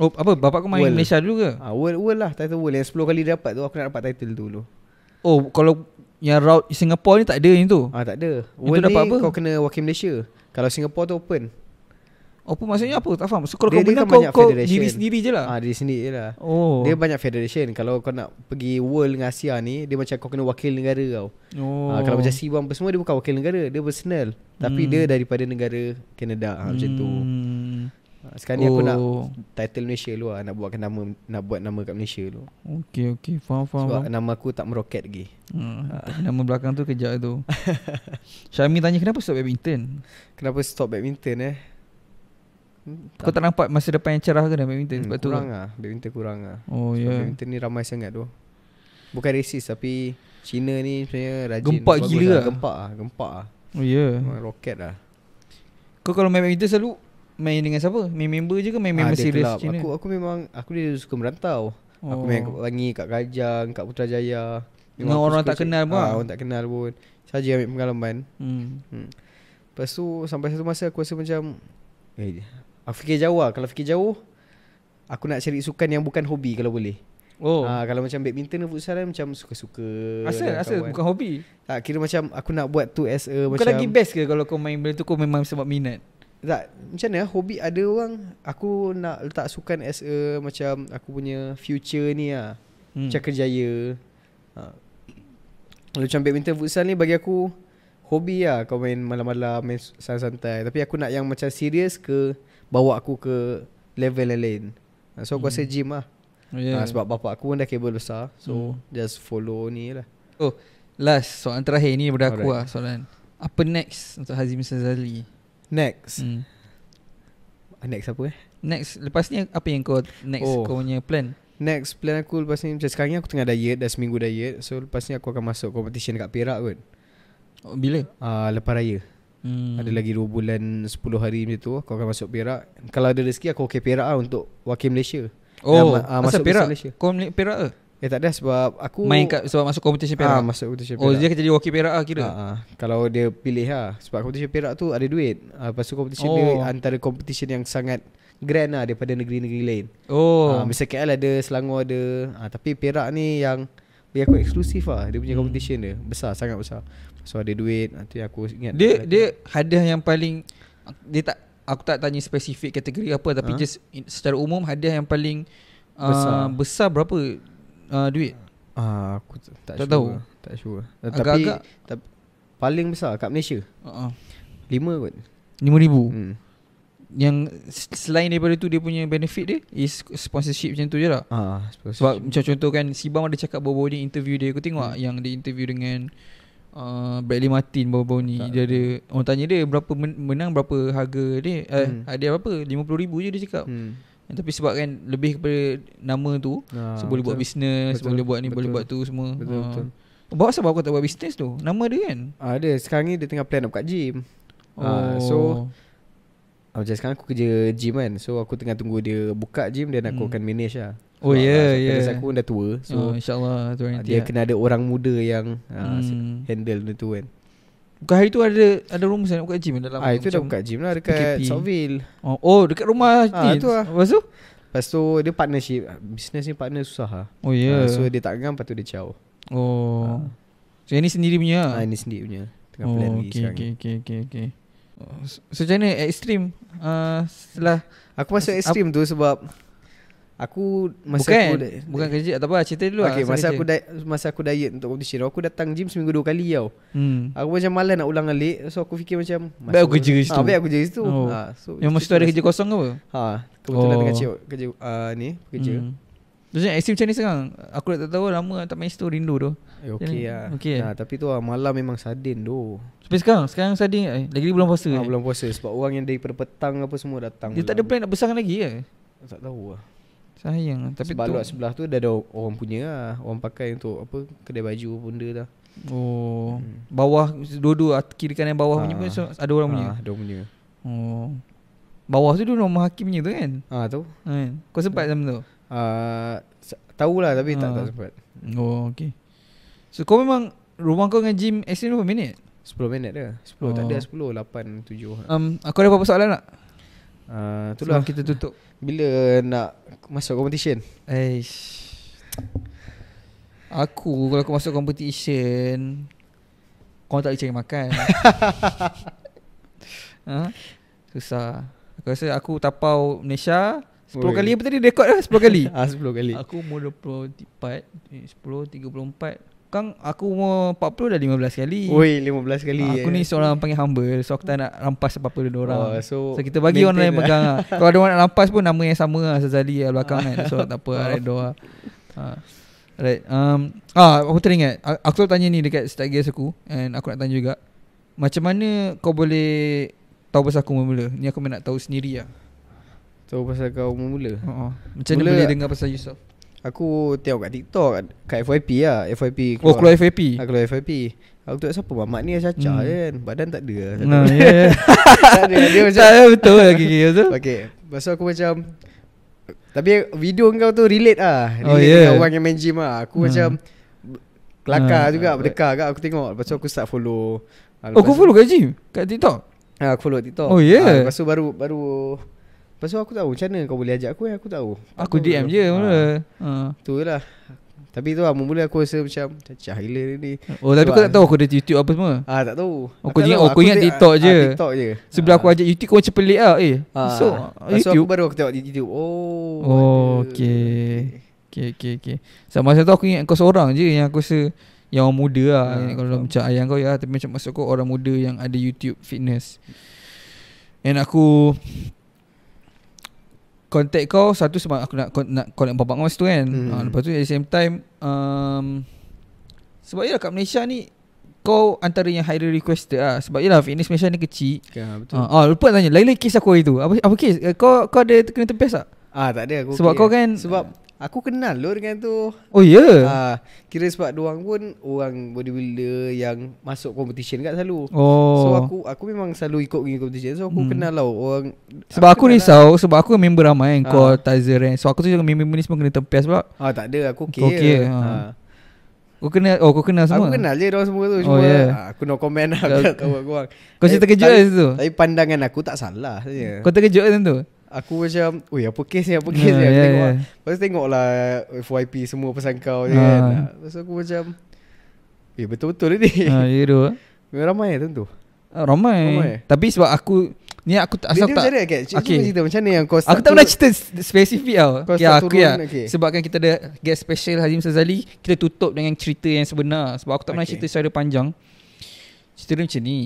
A: Oh apa bapak kau main
B: World.
A: Malaysia dulu ke
B: Ah world world lah title world yang 10 kali dapat tu aku nak dapat title tu dulu.
A: Oh kalau Yang route Singapore ni tak ada yang tu
B: Ah tak ada. World ni
A: apa?
B: kau kena wakil Malaysia. Kalau Singapore tu open.
A: Apa maksudnya apa Tak faham So kalau
B: Dia-
A: kau
B: dia
A: menang
B: kan
A: kau,
B: banyak
A: kau
B: federation.
A: diri sendiri je lah
B: Ah diri sendiri je lah.
A: Oh
B: Dia banyak federation Kalau kau nak pergi world dengan Asia ni Dia macam kau kena wakil negara tau
A: Oh
B: ah, Kalau macam Sibam apa semua Dia bukan wakil negara Dia personal Tapi
A: Hmm.
B: dia daripada negara Canada ah, Macam tu
A: Hmm.
B: Sekarang ni aku nak
A: Oh.
B: Title Malaysia dulu lah Nak buatkan nama Nak buat nama kat Malaysia dulu
A: Okay okay Faham faham,
B: Sebab
A: faham.
B: nama aku tak meroket lagi
A: Hmm. Tapi nama belakang tu kejap tu Syami tanya kenapa stop badminton
B: Kenapa stop badminton eh Hmm,
A: Kau tak nampak masa depan yang cerah ke dalam badminton
B: hmm,
A: Sebab tu
B: Kurang lah Badminton kurang lah
A: Oh ya
B: Sebab
A: yeah.
B: Badminton ni ramai sangat tu Bukan racist tapi Cina ni sebenarnya rajin
A: Gempak gila
B: lah.
A: lah.
B: Gempak lah Gempak lah
A: Oh ya yeah.
B: Roket lah
A: Kau kalau main badminton selalu Main dengan siapa? Main member je ke main member
B: Ada
A: serius?
B: Aku aku memang Aku dia suka merantau oh. Aku main kat Pelangi Kat Kajang Kat Putrajaya
A: Dengan orang
B: suka
A: tak
B: cik-
A: kenal pun
B: ah,
A: lah.
B: Orang tak kenal pun Saja ambil pengalaman
A: hmm.
B: hmm. Lepas tu Sampai satu masa aku rasa macam Eh Aku fikir jauh lah Kalau fikir jauh Aku nak cari sukan yang bukan hobi Kalau boleh
A: Oh
B: Ah, Kalau macam badminton dan futsal kan Macam suka-suka
A: Asal asal
B: kawan.
A: bukan hobi
B: Tak kira macam Aku nak buat tu as a
A: Bukan
B: macam
A: lagi best ke Kalau kau main benda tu Kau memang sebab minat
B: Tak Macam mana Hobi ada orang Aku nak letak sukan as a Macam Aku punya future ni lah
A: hmm.
B: Macam kerjaya ha. Kalau macam badminton futsal ni Bagi aku Hobi lah Kau main malam-malam Main santai-santai. Tapi aku nak yang macam serius ke Bawa aku ke Level yang lain. Ha, So aku rasa gym lah
A: oh,
B: yeah.
A: yeah.
B: ha, Sebab bapak aku pun dah kabel besar. So
A: Hmm.
B: just follow ni lah.
A: Oh Last soalan terakhir ni daripada aku lah soalan. Apa next untuk Hazim Sazali
B: Next.
A: Hmm.
B: Next apa eh?
A: Next Lepas ni apa yang kau Next
B: Oh.
A: kau punya plan?
B: Next plan aku lepas ni Macam sekarang ni aku tengah diet Dah seminggu diet. So lepas ni aku akan masuk competition kat Perak kot.
A: Oh, Bila?
B: Uh, Lepas raya.
A: Hmm.
B: Ada lagi 2 bulan 10 hari macam tu Aku akan masuk Perak. Kalau ada rezeki aku okay Perak lah Untuk wakil Malaysia.
A: Oh
B: Ah, ah,
A: Asal
B: masuk
A: Perak?
B: Malaysia.
A: Kau Perak ke
B: Eh tak ada sebab aku
A: Main kat Sebab masuk competition Perak.
B: Ah, Masuk competition
A: Oh
B: Perak.
A: dia akan jadi wakil Perak lah kira?
B: Ah, ah. Kalau dia pilih lah. Sebab competition Perak tu ada duit. Ah, Lepas tu competition
A: Oh.
B: dia Antara competition yang sangat Grand lah Daripada negeri-negeri lain.
A: Oh.
B: Ah, Misal KL ada Selangor ada. Ah, Tapi Perak ni yang Bagi aku eksklusif lah Dia punya
A: Hmm.
B: competition dia. Besar sangat besar. So ada duit Nanti aku ingat
A: Dia dia hadiah yang paling Dia tak Aku tak tanya spesifik kategori apa Tapi
B: Ha?
A: just in, Secara umum hadiah yang paling uh,
B: Besar.
A: besar berapa uh, duit?
B: Ah, Aku tak,
A: Tak
B: sure
A: tahu.
B: Tak sure. Tapi
A: Agak-agak
B: tapi, Paling besar kat Malaysia.
A: Uh,
B: Lima kot.
A: RM5,000
B: hmm.
A: Yang selain daripada tu Dia punya benefit dia Is sponsorship macam tu je lah
B: ah,
A: Sebab macam contoh kan Sibam ada cakap Bawa-bawa dia interview dia. Aku tengok hmm. Yang dia interview dengan uh, Bradley Martin baru-baru ni?
B: Tak
A: Dia ada Orang tanya dia Berapa men- menang Berapa harga dia eh,
B: Hmm.
A: Hadiah berapa? RM50,000 je dia cakap.
B: Hmm.
A: Eh, Tapi sebab kan Lebih kepada Nama tu So boleh buat bisnes
B: Betul,
A: Boleh buat ni Boleh
B: betul.
A: buat tu semua
B: Betul,
A: Ah.
B: betul.
A: Bawa bawa kau tak buat bisnes tu Nama dia kan
B: Ah, ada sekarang ni dia tengah plan nak buka gym. Ah, so ah, macam sekarang aku kerja gym kan. So aku tengah tunggu dia buka gym dan aku
A: Hmm.
B: akan manage lah.
A: Oh,
B: Sebab,
A: ya, ya.
B: Pedas aku pun dah tua.
A: So
B: So
A: oh, InsyaAllah tu
B: dia kena ada orang muda yang ah,
A: Hmm.
B: handle benda tu kan.
A: Bukan hari tu ada Ada rumus nak buka gym dalam
B: Ah itu dah buka gym lah dekat
A: PKP.
B: Southville.
A: oh, oh dekat rumah
B: Ah,
A: ni
B: tu lah.
A: Lepas tu
B: Lepas tu dia partnership. Business ni partner susah lah.
A: Oh ya
B: Ah, so dia tak ngam lepas tu dia caw.
A: Oh So yang ni sendiri punya
B: Ah
A: lah
B: ini sendiri punya. Tengah plan
A: Oh
B: lagi
A: okay,
B: sekarang.
A: okay, okay, okay, okay. Oh, So macam mana extreme uh, Setelah
B: Aku masuk ekstrim tu sebab aku masa
A: Bukan
B: aku dah-
A: Bukan kerja Tak apa cerita dulu
B: Okay,
A: lah
B: masa
A: kerja.
B: aku di- masa aku diet untuk competition, aku datang gym seminggu dua kali tau.
A: hmm.
B: Aku macam malas nak ulang alik So aku fikir macam
A: Baik aku kerja situ.
B: ha, Baik aku kerja situ
A: Oh.
B: ha, so,
A: Yang masa tu ada kerja kosong ke apa
B: ha, Kebetulan
A: Oh.
B: tengah cik kerja uh, ni Kerja
A: hmm. Terus extreme macam ni sekarang Aku tak tahu lama tak main situ rindu tu
B: eh, Okay
A: Jadi,
B: lah
A: okay.
B: ha, Tapi tu lah, malam memang sadin tu
A: Tapi sekarang Sekarang sading eh, Lagi-lagi bulan puasa
B: ha,
A: eh.
B: Bulan puasa Sebab orang yang daripada petang apa semua datang
A: Dia tak ada plan nak besarkan lagi ke
B: Tak tahu lah
A: Sayang Tapi
B: Sebab
A: tu
B: luar sebelah tu dah ada orang punya lah. Orang pakai untuk apa Kedai baju benda dah.
A: Oh.
B: Hmm.
A: Bawah Dua-dua Kiri kanan bawah punya
B: Ah.
A: pun so, Ada orang punya?
B: Ha, Ada orang punya.
A: Oh. Bawah tu dulu nama hakim punya tu kan?
B: Ha tu.
A: Kan? Kau sempat zaman tu?
B: Uh, Tahulah tapi tak,
A: Ah.
B: tak sempat.
A: Oh okay So kau memang Rumah kau dengan gym Extreme berapa minit?
B: 10 minit dah 10 tak
A: Oh.
B: ada 10 8 7
A: um, Aku ada apa-apa soalan tak
B: uh, tu
A: Sebelum
B: lah
A: kita tutup.
B: Bila nak masuk competition?
A: Eish. Aku Kalau aku masuk competition Kau tak boleh cari makan. Ha? Susah. Aku rasa aku tapau Malaysia 10
B: Oi.
A: kali apa tadi rekod dah? 10 kali?
B: Ah 10 kali.
A: Aku umur 24 eh, 10, 34 Kang aku umur 40 dah 15 kali.
B: Oi 15 kali
A: Aku
B: eh.
A: ni seorang panggil humble So aku tak nak rampas apa-apa dari orang.
B: Oh, so,
A: So kita bagi orang lain
B: maintain
A: pegang lah. Kalau ada orang nak rampas pun Nama yang sama lah Sazali lah belakang kan. So tak apa
B: Oh.
A: Lah. Ha. Right um, ah, Aku teringat. Aku selalu tanya ni Dekat start guest aku And aku nak tanya juga. Macam mana kau boleh Tahu pasal aku mula Ni aku nak tahu sendiri lah.
B: Tahu pasal kau mula
A: uh-uh. Macam mana boleh dengar pasal Yusof
B: Aku tengok kat TikTok Kat FYP lah FYP
A: Oh keluar FAP
B: Ah, keluar FYP Aku tengok siapa Mamat ni Caca
A: Hmm.
B: kan Badan tak ada lah.
A: Nah, ya, ya.
B: Tak ada Dia macam
A: Tak, betul lagi gitu.
B: Okay Lepas tu aku macam Tapi video kau tu relate lah Relate
A: Oh,
B: oh,
A: yeah.
B: yeah. dengan orang yang main gym lah Aku
A: Hmm.
B: macam Kelakar
A: Hmm.
B: juga Berdekar kat Aku tengok Lepas tu aku start follow Ah,
A: Oh kau
B: tu-
A: follow kat gym? Kat TikTok?
B: Ah, aku follow TikTok.
A: Oh, yeah.
B: Ah, lepas tu baru baru Lepas tu aku tahu macam mana kau boleh ajak aku eh aku tahu.
A: Aku DM je mula ha.
B: Tu lah. Tapi tu lah mula aku rasa macam cacah gila ni.
A: Oh tapi
B: Sebab-
A: kau tak tahu aku ada YouTube apa semua
B: Ah tak tahu.
A: Oh,
B: Aku
A: ingat-
B: tahu.
A: oh, ingat
B: tengok-
A: TikTok je.
B: Ah, TikTok je.
A: Sebelah aku ajak YouTube kau macam pelik lah Eh
B: Ah,
A: so
B: tu
A: YouTube
B: aku baru aku tengok di YouTube. Oh.
A: Oh
B: ada.
A: okay Okay okay okay so, Masa tu aku ingat kau seorang je Yang aku rasa Yang orang muda lah
B: Ah,
A: Yang Kalau macam ayah kau ya Tapi macam masuk kau orang muda Yang ada YouTube fitness And aku Contact kau Satu sebab aku nak nak connect bapak kau masa tu kan
B: Hmm.
A: ha, Lepas tu at the same time um, Sebab yelah kat Malaysia ni Kau antara yang highly requested lah Sebab yelah fitness Malaysia ni kecil
B: Ah, betul.
A: Ah, ah, lupa tanya. Lain-lain kes aku hari tu. Apa apa kes? Eh, Kau kau ada kena tempes tak?
B: Ah tak ada aku.
A: Sebab
B: okay
A: kau kan
B: sebab aku kenal lo dengan tu.
A: Oh ya. Yeah.
B: Ah kira sebab doang pun orang bodybuilder yang masuk competition kat selalu.
A: Oh.
B: So aku aku memang selalu ikut pergi competition. So aku
A: Hmm.
B: kenal lah orang
A: sebab aku
B: kenal
A: risau sebab aku member ramai kan
B: Ah.
A: kau Tizer kan. So aku tu juga member ni semua kena tempes pula.
B: Ah tak ada aku.
A: Kau okey, ha.
B: Ah.
A: Kau kenal oh kau kenal semua.
B: Aku kenal je orang semua tu
A: Oh,
B: cuma
A: yeah.
B: ah, aku no comment lah
A: Kau-
B: aku tak tahu aku orang.
A: Kau cerita
B: Tapi-
A: kejut lah situ.
B: Tapi pandangan aku tak salah saja.
A: Kau terkejut kan tu?
B: Aku macam Oi apa kes ni Apa kes ni
A: Ah,
B: Aku
A: ya,
B: tengok
A: ya.
B: lah. Lepas tu tengok lah FYP semua pesan kau je
A: Ah.
B: kan Ah, Lepas tu aku macam Eh betul-betul ni
A: Ha ya tu.
B: Memang ramai tentu
A: Ah, ramai.
B: Ramai.
A: Tapi sebab aku ni aku tak asal
B: dia
A: tak
B: macam mana
A: Okay.
B: cerita macam mana yang kau
A: Aku tak pernah
B: tu-
A: cerita spesifik tau
B: Kau
A: okay,
B: start
A: aku
B: turun,
A: ya
B: okay.
A: Sebabkan kita ada guest special Hazim Sazali Kita tutup dengan cerita yang sebenar Sebab aku tak pernah
B: Okay.
A: cerita secara panjang Cerita dia macam ni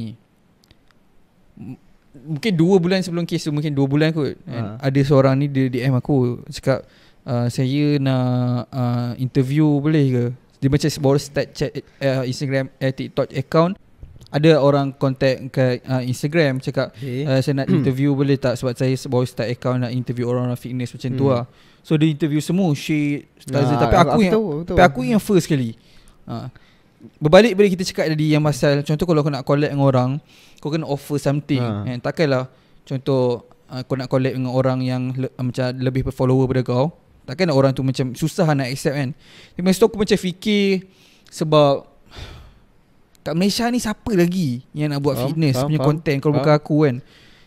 A: Mungkin dua bulan sebelum kes tu Mungkin dua bulan kot
B: Ha.
A: Ada seorang ni Dia DM aku Cakap uh, Saya nak uh, interview boleh ke Dia macam baru start chat uh, Instagram uh, TikTok account ada orang contact ke uh, Instagram cakap
B: Okay.
A: uh, saya nak interview boleh tak sebab saya baru start account nak interview orang-orang fitness macam tu
B: Hmm.
A: lah. So dia interview semua Syed Ustazah
B: Ah,
A: tapi aku, yang
B: tahu, aku tahu.
A: tapi aku yang first sekali. Ha. Berbalik pada kita cakap tadi yang pasal contoh kalau kau nak collab dengan orang, kau kena offer something.
B: Ha.
A: Kan? Takkanlah contoh uh, kau nak collab dengan orang yang le, uh, macam lebih follower pada kau. Takkan orang tu macam susah nak accept kan. Tapi masa tu aku macam fikir sebab kat Malaysia ni siapa lagi yang nak buat
B: Faham,
A: fitness
B: faham,
A: punya
B: faham,
A: content kalau
B: faham.
A: bukan aku kan.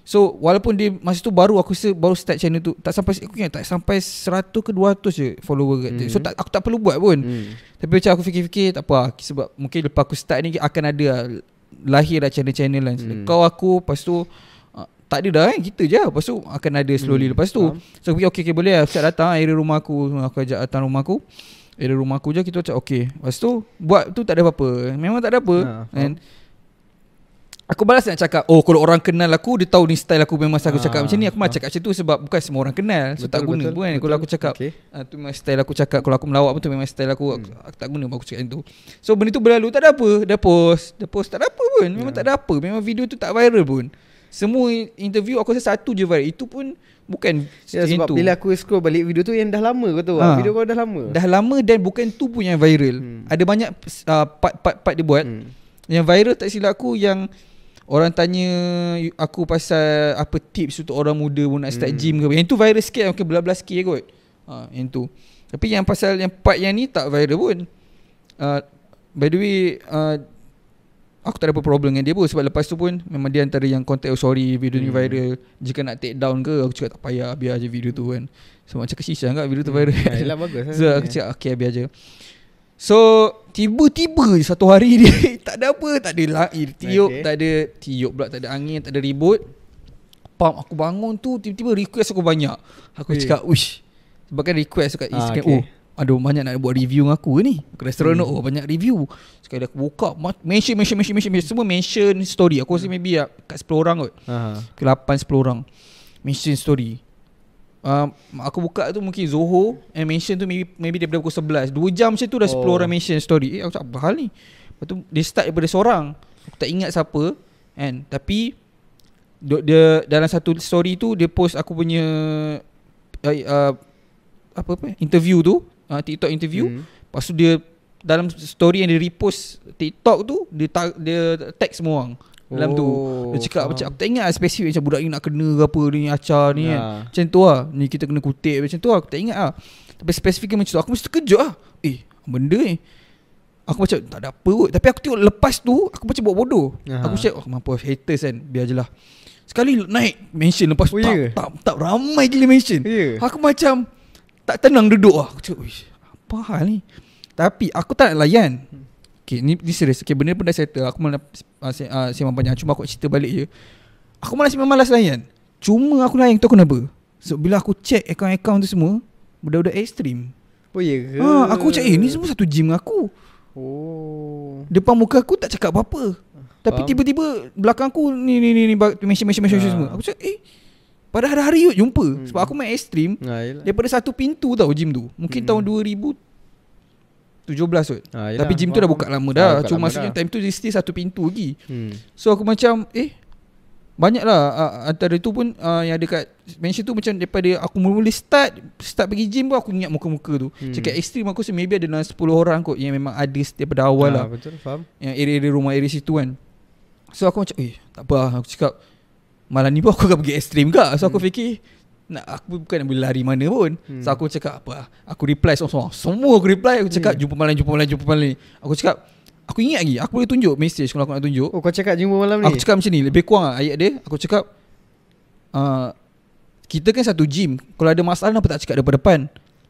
A: So walaupun dia masa tu baru aku rasa baru start channel tu tak sampai aku ingat tak sampai 100 ke 200 je follower kat dia. So
B: Mhm.
A: tak, aku tak perlu buat pun.
B: Hmm.
A: Tapi macam aku fikir-fikir tak apa sebab mungkin lepas aku start ni akan ada lah, lahir lah channel-channel lain.
B: Hmm.
A: Kau aku lepas tu uh, tak ada dah kan kita je lepas tu akan ada slowly
B: Hmm,
A: lepas tu.
B: faham.
A: So aku fikir okay, okay boleh lah Ustaz datang area rumah aku aku ajak datang rumah aku. Area rumah aku je kita macam okay. Lepas tu buat tu tak ada apa-apa. Memang tak ada apa.
B: Ha, faham.
A: And Aku balas nak cakap Oh kalau orang kenal aku Dia tahu ni style aku Memang aku
B: Ah,
A: cakap macam ni Aku malah
B: faham.
A: cakap macam tu Sebab bukan semua orang kenal So tak guna pun kan Kalau aku cakap
B: okay.
A: Ah tu memang style aku cakap Kalau aku melawak pun tu memang style aku, aku,
B: Hmm.
A: aku tak guna aku cakap macam tu So benda tu berlalu tak ada apa Dah post Dah post tak ada apa pun Memang
B: Ya.
A: tak ada apa Memang video tu tak viral pun Semua interview aku rasa satu je viral Itu pun bukan
B: Ya, sebab
A: itu.
B: bila aku scroll balik video tu yang dah lama kau tahu.
A: Ha.
B: Ha. Video kau dah lama.
A: Dah lama dan bukan tu pun yang viral
B: Hmm.
A: Ada banyak uh, part-part dia buat
B: Hmm.
A: Yang viral tak silap aku yang Orang tanya aku pasal apa tips untuk orang muda pun nak start
B: Hmm.
A: gym ke apa. Yang tu viral sikit okay, belah-belah sikit kot. Ha, yang tu. Tapi yang pasal yang part yang ni tak viral pun. Uh, by the way, uh, aku tak ada apa problem dengan dia pun sebab lepas tu pun memang dia antara yang contact oh, sorry video ni
B: Hmm.
A: viral. Jika nak take down ke aku cakap tak payah biar je video tu kan. So macam kesisah kan video tu viral.
B: Ha, yelah bagus.
A: So aku cakap okay biar je So tiba-tiba satu hari dia tak ada apa, tak ada lain tiup,
B: Okay.
A: tak ada tiup pula, tak ada angin, tak ada ribut. Pam aku bangun tu tiba-tiba request aku banyak. Aku
B: Eh.
A: cakap, "Wish." Sebab kan request kat
B: Ah, okay.
A: oh Aduh banyak nak buat review dengan aku ke ni Aku restoran
B: Hmm.
A: hmm. oh banyak review Sekali aku buka Mention mention mention mention, mention Semua mention story Aku rasa maybe ya, kat 10 orang kot
B: Ha.
A: ke 8 10 orang mention story. Uh, aku buka tu mungkin Zoho and mention tu maybe maybe daripada pukul 11. 2 jam macam tu dah 10
B: Oh.
A: orang mention story. Eh aku cakap apa hal ni? Lepas tu dia start daripada seorang. Aku tak ingat siapa kan tapi dia, dia dalam satu story tu dia post aku punya uh, uh, apa apa interview tu uh, TikTok interview
B: Hmm.
A: Lepas tu dia dalam story yang dia repost TikTok tu dia tag, dia tag semua orang dalam tu.
B: Oh,
A: Dia cakap
B: faham.
A: macam aku tak ingat lah spesifik macam budak ni nak kena ke apa ni acar ni kan.
B: Ha.
A: Macam tu lah. Ni kita kena kutip macam tu lah. Aku tak ingat lah. Tapi spesifik macam tu aku mesti terkejut lah. Eh benda ni. Aku macam tak ada apa kot. Tapi aku tengok lepas tu aku macam buat bodoh.
B: Aha.
A: Aku cakap oh, mampu haters kan. Biar je lah. Sekali naik mention lepas tu
B: Oh,
A: tak,
B: ya?
A: tak, tak, ramai gila mention.
B: Ya.
A: Aku macam tak tenang duduk lah. Aku cakap, "Uish, apa hal ni? Tapi aku tak nak layan. Okay, ni, ni serius. Okay, benda pun dah settle. Aku malah uh, se, uh, sembang panjang. Cuma aku cerita balik je. Aku malas memang malas layan. Cuma aku layan tahu kenapa? So, bila aku check akaun-akaun tu semua, budak-budak ekstrim.
B: Oh ya ke?
A: Ha, aku cakap, eh ni semua satu gym dengan aku.
B: Oh.
A: Depan muka aku tak cakap apa-apa. Tapi
B: Faham.
A: tiba-tiba belakang aku ni ni ni ni mention mention mention
B: Ah.
A: semua. Aku cakap, eh pada hari-hari yuk jumpa.
B: Hmm.
A: Sebab aku main ekstrim.
B: Ha, yelah.
A: Daripada satu pintu tau gym tu Mungkin
B: Hmm.
A: tahun 2017 kot
B: Ha, yelah,
A: Tapi gym tu dah buka lama
B: Ah,
A: dah
B: buka
A: Cuma
B: lama
A: maksudnya
B: dah.
A: time tu dia still satu pintu lagi
B: Hmm.
A: So aku macam Eh banyak lah uh, Antara tu pun uh, Yang dekat Mention tu macam Daripada aku mula-mula start Start pergi gym pun Aku ingat muka-muka tu
B: Hmm.
A: hmm. Cakap ekstrim aku rasa Maybe ada dalam 10 orang kot Yang memang ada Daripada awal
B: Ha,
A: lah
B: Betul, faham.
A: Yang area-area rumah area situ kan So aku macam Eh tak apa lah. Aku cakap Malam ni pun aku akan pergi ekstrim ke So aku fikir nak aku bukan nak boleh lari mana pun.
B: Hmm.
A: So aku cakap apa? ah, Aku reply semua. Semua aku reply aku cakap
B: Hmm.
A: jumpa malam jumpa malam jumpa malam. Aku cakap aku ingat lagi aku boleh tunjuk message kalau aku nak tunjuk.
B: Oh kau cakap jumpa malam ni?
A: Aku cakap macam ni lebih kurang lah ayat dia. Aku cakap uh, kita kan satu gym. Kalau ada masalah kenapa tak cakap depan depan?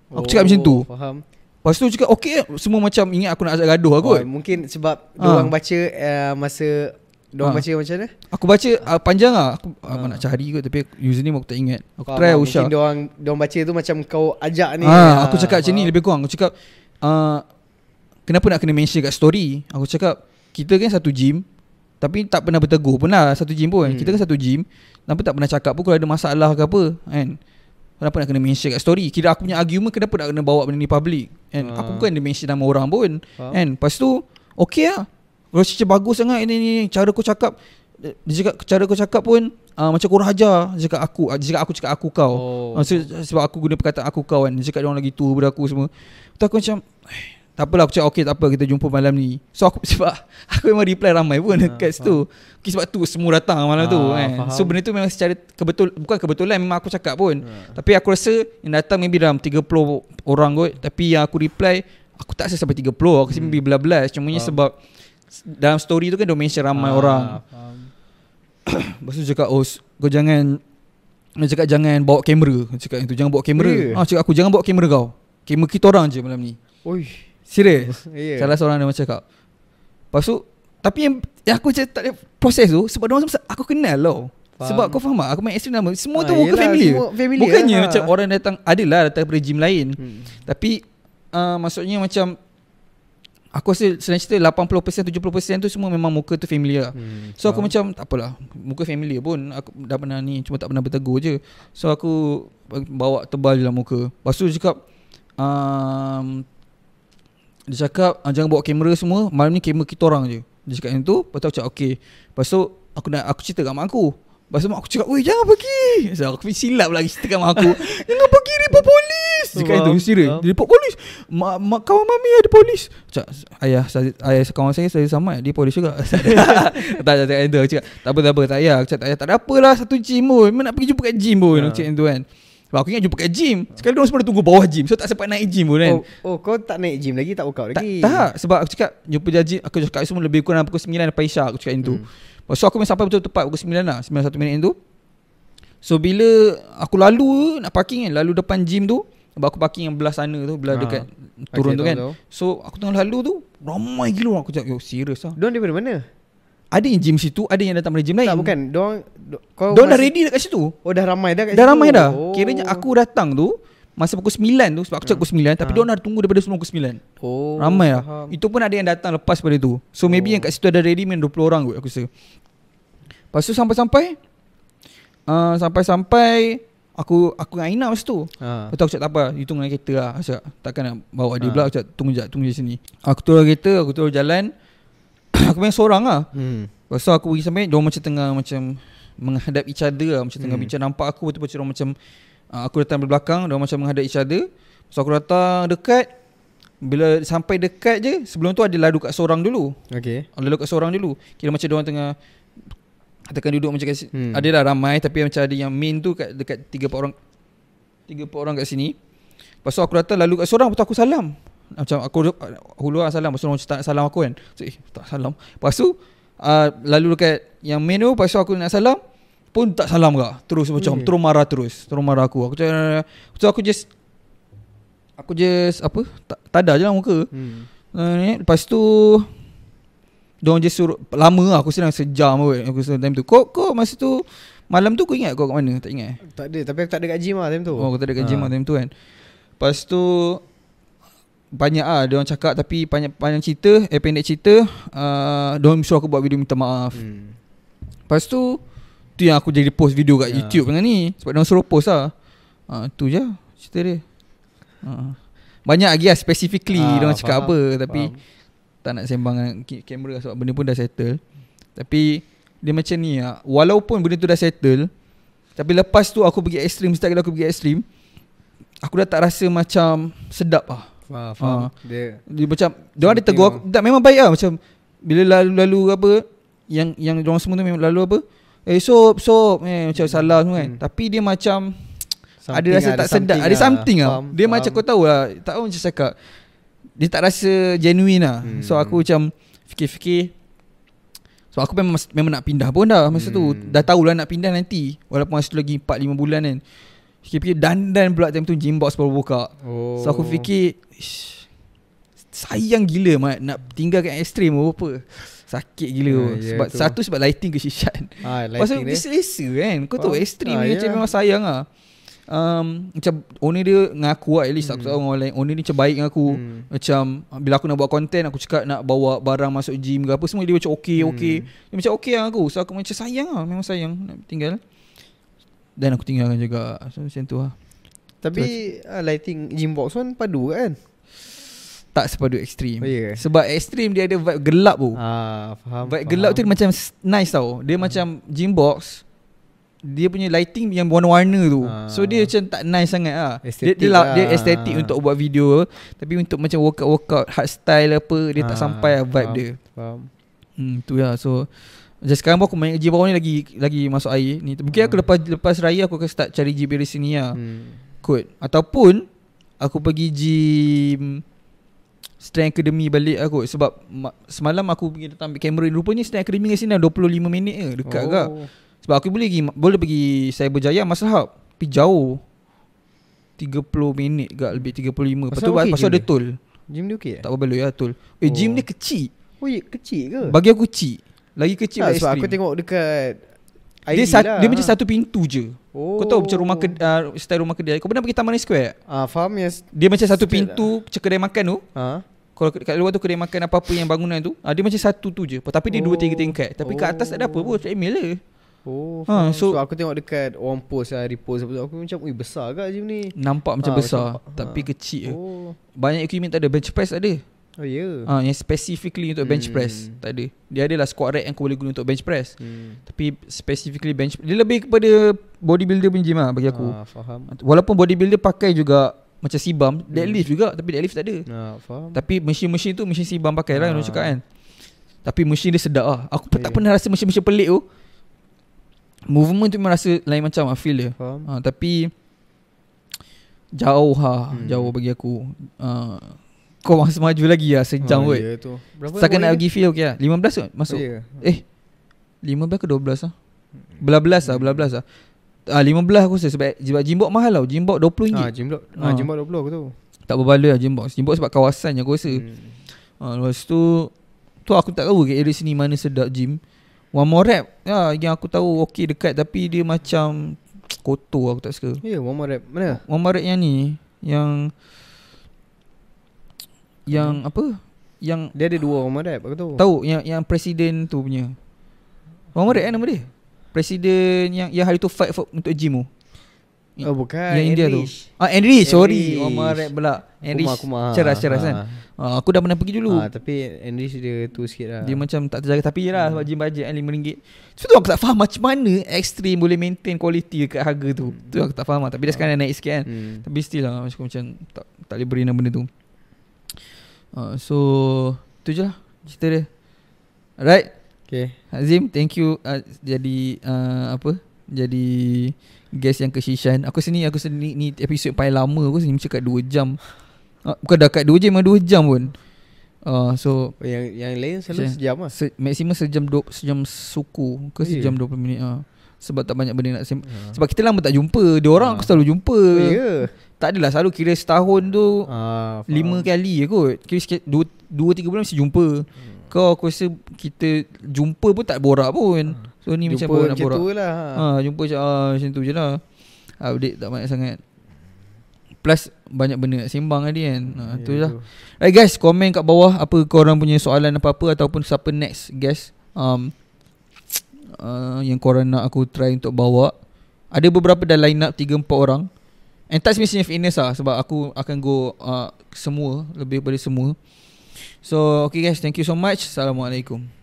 A: Aku cakap macam tu.
B: Oh, Faham.
A: Lepas tu cakap okey semua macam ingat aku nak ajak gaduh aku.
B: Oh, mungkin sebab
A: Ha.
B: Diorang baca uh, Masa Diorang
A: Ha.
B: baca macam mana
A: Aku baca uh, panjang lah Aku uh,
B: Ah.
A: nak cari kot Tapi username aku tak ingat Aku
B: Faham
A: try? Usha
B: Mungkin diorang Diorang baca tu macam Kau ajak ni
A: Ah, aku cakap macam ni lebih kurang. Aku cakap uh, kenapa nak kena mention kat story? Aku cakap kita kan satu gym tapi tak pernah bertegur pun lah satu gym pun.
B: Hmm.
A: Kita kan satu gym, kenapa tak pernah cakap pun kalau ada masalah ke apa kan? Kenapa nak kena mention kat story Kira aku punya argument Kenapa nak kena bawa benda ni public kan?
B: Ah.
A: Aku bukan dia mention nama orang pun kan? Lepas tu Okay lah Kalau cerita bagus sangat ini, ini, ini. Cara kau cakap Dia cakap Cara kau cakap pun uh, Macam kurang ajar. Dia cakap aku Dia cakap aku cakap aku kau.
B: Oh.
A: oh. uh, Sebab aku guna perkataan aku kau kan. Dia cakap dia orang lagi tua daripada aku semua. Tu aku macam "Eh, tak apalah aku cakap okay tak apa kita jumpa malam ni. So aku sebab aku memang reply ramai pun
B: Ah,
A: dekat situ. okay, Sebab tu semua datang malam tu
B: Ah,
A: kan
B: faham.
A: So benda tu memang secara kebetul Bukan kebetulan memang aku cakap pun.
B: Ah.
A: Tapi aku rasa yang datang maybe dalam 30 orang kot. Tapi yang aku reply Aku tak rasa sampai 30 Aku rasa maybe belas-belas. Cuma
B: Faham.
A: sebab Dalam story tu kan dia mention ramai
B: Ah,
A: orang
B: faham.
A: Lepas tu cakap oh kau jangan Dia cakap jangan bawa kamera Dia cakap itu jangan bawa kamera
B: Ya.
A: Ah cakap aku jangan bawa kamera kau Kamera kita orang je malam ni
B: Oi.
A: Serius
B: Ya.
A: Salah seorang dia macam cakap Lepas tu Tapi yang, yang aku macam tak ada proses tu Sebab dia orang aku kenal tau
B: Faham.
A: Sebab kau faham tak Aku main ekstrim nama Semua tu
B: Ah,
A: muka
B: yelah,
A: familiar
B: semua familiar
A: Bukannya
B: lah.
A: macam orang datang Adalah datang daripada gym lain
B: Hmm.
A: Tapi uh, Maksudnya macam Aku rasa selain cerita 80% 70% tu semua memang muka tu familiar.
B: Hmm.
A: So aku
B: Faham.
A: macam tak apalah Muka familiar pun Aku dah pernah ni Cuma tak pernah bertegur je. So aku Bawa tebal je lah muka. Lepas tu dia cakap um, Dia cakap ah, Jangan bawa kamera semua Malam ni kamera kita orang je. Dia cakap yang tu Lepas tu aku cakap okay Lepas tu Aku nak aku cerita kat mak aku Lepas tu mak aku cakap Weh jangan pergi. So, Aku pergi silap lagi cerita kat mak aku. Jangan pergi report polis. Dia cakap itu
B: Faham,
A: serius. Dia report polis. Mak, mak kawan mami ada polis. Cakap ayah saya, ayah kawan saya saya sama dia polis juga. Tak tak tak tak ada Aku cakap tak apa tak apa tak payah. Aku cakap tak payah tak ada apalah satu gym pun. Memang nak pergi jumpa kat gym pun
B: Ha.
A: cakap yang tu kan. Sebab aku ingat jumpa kat gym. Sekali dia orang semua dah tunggu bawah gym So tak sempat naik gym pun kan.
B: Oh, oh kau tak naik gym lagi? Tak workout
A: tak,
B: lagi.
A: tak sebab aku cakap jumpa janji aku cakap semua lebih kurang pukul 9 lepas Isyak aku cakap.
B: Hmm.
A: So aku memang sampai betul tepat pukul 9 lah 9 1 minit tu. So bila aku lalu nak parking kan lalu depan gym tu sebab aku parking yang belah sana tu belah
B: Ah.
A: dekat turun
B: Okay,
A: tu kan.
B: tahu.
A: So aku tengah lalu tu ramai gila orang aku cakap yo serius lah.
B: Diorang daripada mana?
A: Ada yang gym situ, ada yang datang dari gym lain.
B: Tak bukan. Diorang
A: Diorang dah ready dekat situ.
B: Oh dah ramai dah kat
A: Dah
B: situ.
A: ramai dah.
B: Oh.
A: Kiranya aku datang tu masa pukul 9 tu sebab aku cakap pukul 9 tapi
B: Ah.
A: diorang dah tunggu daripada sebelum pukul 9.
B: Oh.
A: Ramai lah
B: faham.
A: Itu pun ada yang datang lepas pada tu So maybe
B: Oh.
A: yang kat situ ada ready main 20 orang kot aku rasa Lepas tu sampai-sampai uh, Sampai-sampai Aku aku dengan Aina masa tu
B: Ha.
A: Lepas tu aku cakap tak apa You tunggu dalam kereta lah Aku cakap takkan nak bawa dia
B: Ha.
A: pula Aku cakap tunggu je tunggu je sini Aku turun kereta Aku turun jalan Aku main seorang lah
B: Hmm.
A: Lepas tu aku pergi sampai Diorang macam tengah macam Menghadap each other lah Macam tengah
B: Hmm.
A: bincang Nampak aku betul-betul diorang macam uh, Aku datang dari belakang Diorang macam menghadap each other. So aku datang dekat Bila sampai dekat je Sebelum tu ada lalu kat seorang dulu.
B: Okay.
A: Lalu kat seorang dulu. Kira macam diorang tengah Katakan duduk macam kat
B: Hmm.
A: hmm. Ada lah ramai Tapi macam ada yang main tu kat, Dekat 3 4 orang 3 4 orang kat sini. Lepas tu aku datang lalu kat seorang Lepas tu aku salam. Macam aku Hulu lah salam. Lepas tu orang tak salam aku kan. So, Eh tak salam. Lepas tu uh, Lalu dekat Yang main tu Lepas tu aku nak salam Pun tak salam kak Terus macam
B: Ui.
A: Terus marah terus Terus marah aku Aku cakap So aku just Aku just Apa tak, Tada je lah muka
B: Hmm.
A: uh, Lepas tu Diorang je suruh Lama lah aku sedang sejam kot Aku sedang time tu Kau, kau masa tu Malam tu kau ingat kau kat mana Tak ingat?
B: Tak ada Tapi aku tak ada kat gym lah time tu
A: Oh, kau tak ada kat gym
B: Ha.
A: lah time tu kan Lepas tu Banyak lah Dia orang cakap Tapi panjang, panjang cerita Eh pendek cerita uh, Dia orang suruh aku buat video minta maaf
B: hmm.
A: Lepas tu Tu yang aku jadi post video kat
B: Ya.
A: YouTube dengan ni Sebab dia suruh post lah uh, Tu je cerita dia uh. Banyak lagi lah Specifically
B: Ah,
A: Dia cakap apa Tapi
B: Faham.
A: tak nak sembang dengan kamera sebab benda pun dah settle. Tapi dia macam ni lah. Walaupun benda tu dah settle, tapi lepas tu aku pergi ekstrim, setiap kali aku pergi ekstrim, aku dah tak rasa macam sedap lah.
B: Faham, faham.
A: Ah.
B: Dia
A: Dia macam, dia orang ada
B: Something
A: tegur aku,
B: wrong.
A: tak memang baik lah macam bila lalu-lalu apa, yang yang orang semua tu memang lalu apa, eh sop, sop, eh macam salah semua kan.
B: Hmm.
A: Tapi dia macam ada
B: something
A: rasa
B: lah,
A: tak sedap, ada something lah. Dia
B: faham.
A: macam kau tahu lah, tak tahu macam cakap. Dia tak rasa genuine lah.
B: Hmm.
A: So aku macam fikir-fikir So aku memang memang nak pindah pun dah masa tu.
B: Hmm.
A: Dah tahulah nak pindah nanti. Walaupun masa tu lagi 4 5 bulan kan. Fikir-fikir dandan pula time tu gym box baru buka.
B: Oh.
A: So aku fikir ish, sayang gila mat nak tinggalkan ekstrim apa. Sakit gila.
B: Ah,
A: Ah,
B: ya
A: sebab
B: tu.
A: satu sebab lighting ke shishan.
B: Ah,
A: Pasal dia selesa kan Kau tahu ekstrim
B: Ah,
A: ni macam
B: ya.
A: memang sayang lah um, Macam owner dia dengan aku lah At least aku
B: Hmm.
A: tahu orang lain Owner ni macam baik dengan aku
B: Hmm.
A: Macam Bila aku nak buat konten Aku cakap nak bawa barang masuk gym ke apa Semua dia macam okay
B: Hmm.
A: okay Dia macam okay dengan aku So aku macam sayang lah Memang sayang nak tinggal Dan aku tinggalkan juga So macam tu lah
B: Tapi uh, lighting gym box pun padu kan?
A: Tak sepadu ekstrim.
B: Oh, ke?
A: Sebab ekstrim dia ada vibe gelap tu.
B: Ah, faham.
A: Vibe
B: faham.
A: gelap tu dia macam nice tau. Dia macam gym box. Dia punya lighting yang warna-warna tu.
B: Ah.
A: So dia macam tak nice sangat lah. Dia,
B: Estetik
A: dia, lah. dia
B: lah.
A: estetik untuk buat video. Tapi untuk macam workout-workout, hard style apa, dia tak
B: Ah,
A: sampai lah vibe
B: faham,
A: dia.
B: Faham.
A: Hmm, tu lah. So macam sekarang pun aku main gym bawah ni lagi lagi masuk air ni. Mungkin aku lepas lepas raya aku akan start cari gym dari sini lah.
B: Hmm.
A: Kot. Ataupun aku pergi gym Strength Academy balik aku sebab ma- semalam aku pergi datang ambil kamera rupanya Strength Academy kat sini dah 25 minit je dekat oh. agak. Sebab aku boleh pergi boleh pergi Cyberjaya Maslahab tapi jauh. 30 minit gak lebih 35. Lepas tu
B: Pasal okey
A: pasal ada
B: dia?
A: tol.
B: Gym dia okey
A: Tak apa baloi lah tol. Eh
B: Oh.
A: gym ni kecil.
B: Oh, ya, kecil ke?
A: Bagi aku kecil. Lagi kecil
B: tak, sebab aku tengok dekat
A: dia,
B: ID
A: sat,
B: lah.
A: dia macam satu pintu je.
B: Oh.
A: Kau tahu macam rumah ke, uh, style rumah kedai. Kau pernah pergi Taman Square?
B: Ah, faham ya.
A: Dia macam satu pintu macam kedai makan tu.
B: Ha?
A: Kalau kat luar tu kedai makan apa-apa yang bangunan tu, ah, dia macam satu tu je. Tapi dia
B: Oh.
A: dua tiga tingkat. Tapi kat atas tak ada apa pun, treadmill je.
B: Oh,
A: Ha, so-
B: so, aku tengok dekat orang post lah, repost apa tu. Aku macam, "Ui, besar ke gym ni?"
A: Nampak macam
B: Ah,
A: besar
B: macam-
A: tapi
B: ah.
A: kecil je.
B: Oh.
A: Banyak equipment tak ada, bench press tak ada.
B: Oh, ya. Yeah.
A: Ah, yang specifically untuk bench
B: Hmm.
A: press tak ada. Dia adalah squat rack yang kau boleh guna untuk bench press.
B: Hmm.
A: Tapi specifically bench dia lebih kepada bodybuilder punya gym lah bagi aku.
B: Ah, faham.
A: Walaupun bodybuilder pakai juga macam sibam, deadlift juga tapi deadlift tak ada.
B: Ah, faham.
A: Tapi mesin-mesin tu mesin sibam pakai lah
B: Ah.
A: orang cakap kan. Tapi mesin dia sedap lah. Aku pun tak
B: Yeah.
A: pernah rasa mesin-mesin pelik tu. Movement tu memang rasa lain macam lah feel dia.
B: Faham.
A: Ha, tapi jauh ha,
B: Hmm.
A: jauh bagi aku. Ha, kau masih maju lagi lah sejam
B: oh,
A: kot.
B: ya, tu. Berapa
A: Setakat nak pergi feel okey lah. 15 kot masuk.
B: Oh, ya.
A: Eh 15 ke 12 lah. Belas-belas lah, belas-belas lah. Ah 15 aku rasa sebab sebab Jimbok mahal tau. Jimbok RM20.
B: Ah, gym block.
A: Ah.
B: Ah, gym block 20 aku tahu.
A: Tak berbaloi lah Jimbok. Jimbok sebab kawasan aku rasa.
B: Hmm.
A: Ha, lepas tu Tu aku tak tahu kat area sini mana sedap gym One more rap ya, Yang aku tahu okey dekat Tapi dia macam Kotor aku tak suka
B: Ya, yeah, one more rap. Mana?
A: One more rap yang ni Yang Yang apa? Yang
B: Dia ada dua more rap aku tahu.
A: Tahu yang yang presiden tu punya. More rap kan nama dia? Presiden yang yang hari tu fight for, untuk gym tu.
B: Oh, bukan.
A: Yang India tu. Ah Enrich sorry. More rap pula. Enrich
B: Kumar, Kumar.
A: Ceras-ceras kan? Ah, Aku dah pernah pergi dulu.
B: Ah, tapi Enrich dia tu sikit lah.
A: Dia macam tak terjaga Tapi je lah Sebab gym budget kan RM5 So tu aku tak faham Macam mana Extreme boleh maintain quality Dekat harga tu. Tu aku tak faham lah Tapi dah sekarang naik sikit kan.
B: Hmm.
A: Tapi still lah Macam, macam tak, tak boleh beri nama benda tu uh, So Tu je lah Cerita dia Alright
B: Okay.
A: Azim Thank you uh, Jadi uh, Apa Jadi Guest yang kesishan Aku sini Aku sini Ni episod paling lama Aku sini macam kat 2 jam uh, Bukan dah kat 2 jam Memang 2 jam pun uh, So
B: Oh, yang yang lain selalu
A: Macam-
B: sejam lah.
A: Se, maksimum sejam do, sejam suku ke
B: Ya.
A: sejam 20 minit ah. Sebab tak banyak benda nak sim-
B: Ah.
A: Sebab kita lama tak jumpa Dia orang
B: Ah.
A: aku selalu jumpa
B: Oh, ya.
A: Tak adalah selalu kira setahun tu
B: Ah, faham.
A: Lima kali je kot. Kira sikit Dua, dua tiga bulan mesti jumpa.
B: Hmm.
A: Kau aku rasa Kita jumpa pun tak borak pun. So ni macam
B: Jumpa
A: borak nak
B: macam
A: borak.
B: tu lah.
A: ha, Jumpa macam ah, Macam tu je lah. Update tak banyak sangat. Plus banyak benda nak sembang tadi kan. Ha,
B: Ya,
A: Tu je lah. Right guys, komen kat bawah apa korang punya soalan apa-apa ataupun siapa next guest. Um, uh, yang korang nak aku try untuk bawa. Ada beberapa dah line up 3 4 orang. And touch mestinya fitness lah sebab aku akan go uh, semua lebih daripada semua. So okay guys, thank you so much. Assalamualaikum.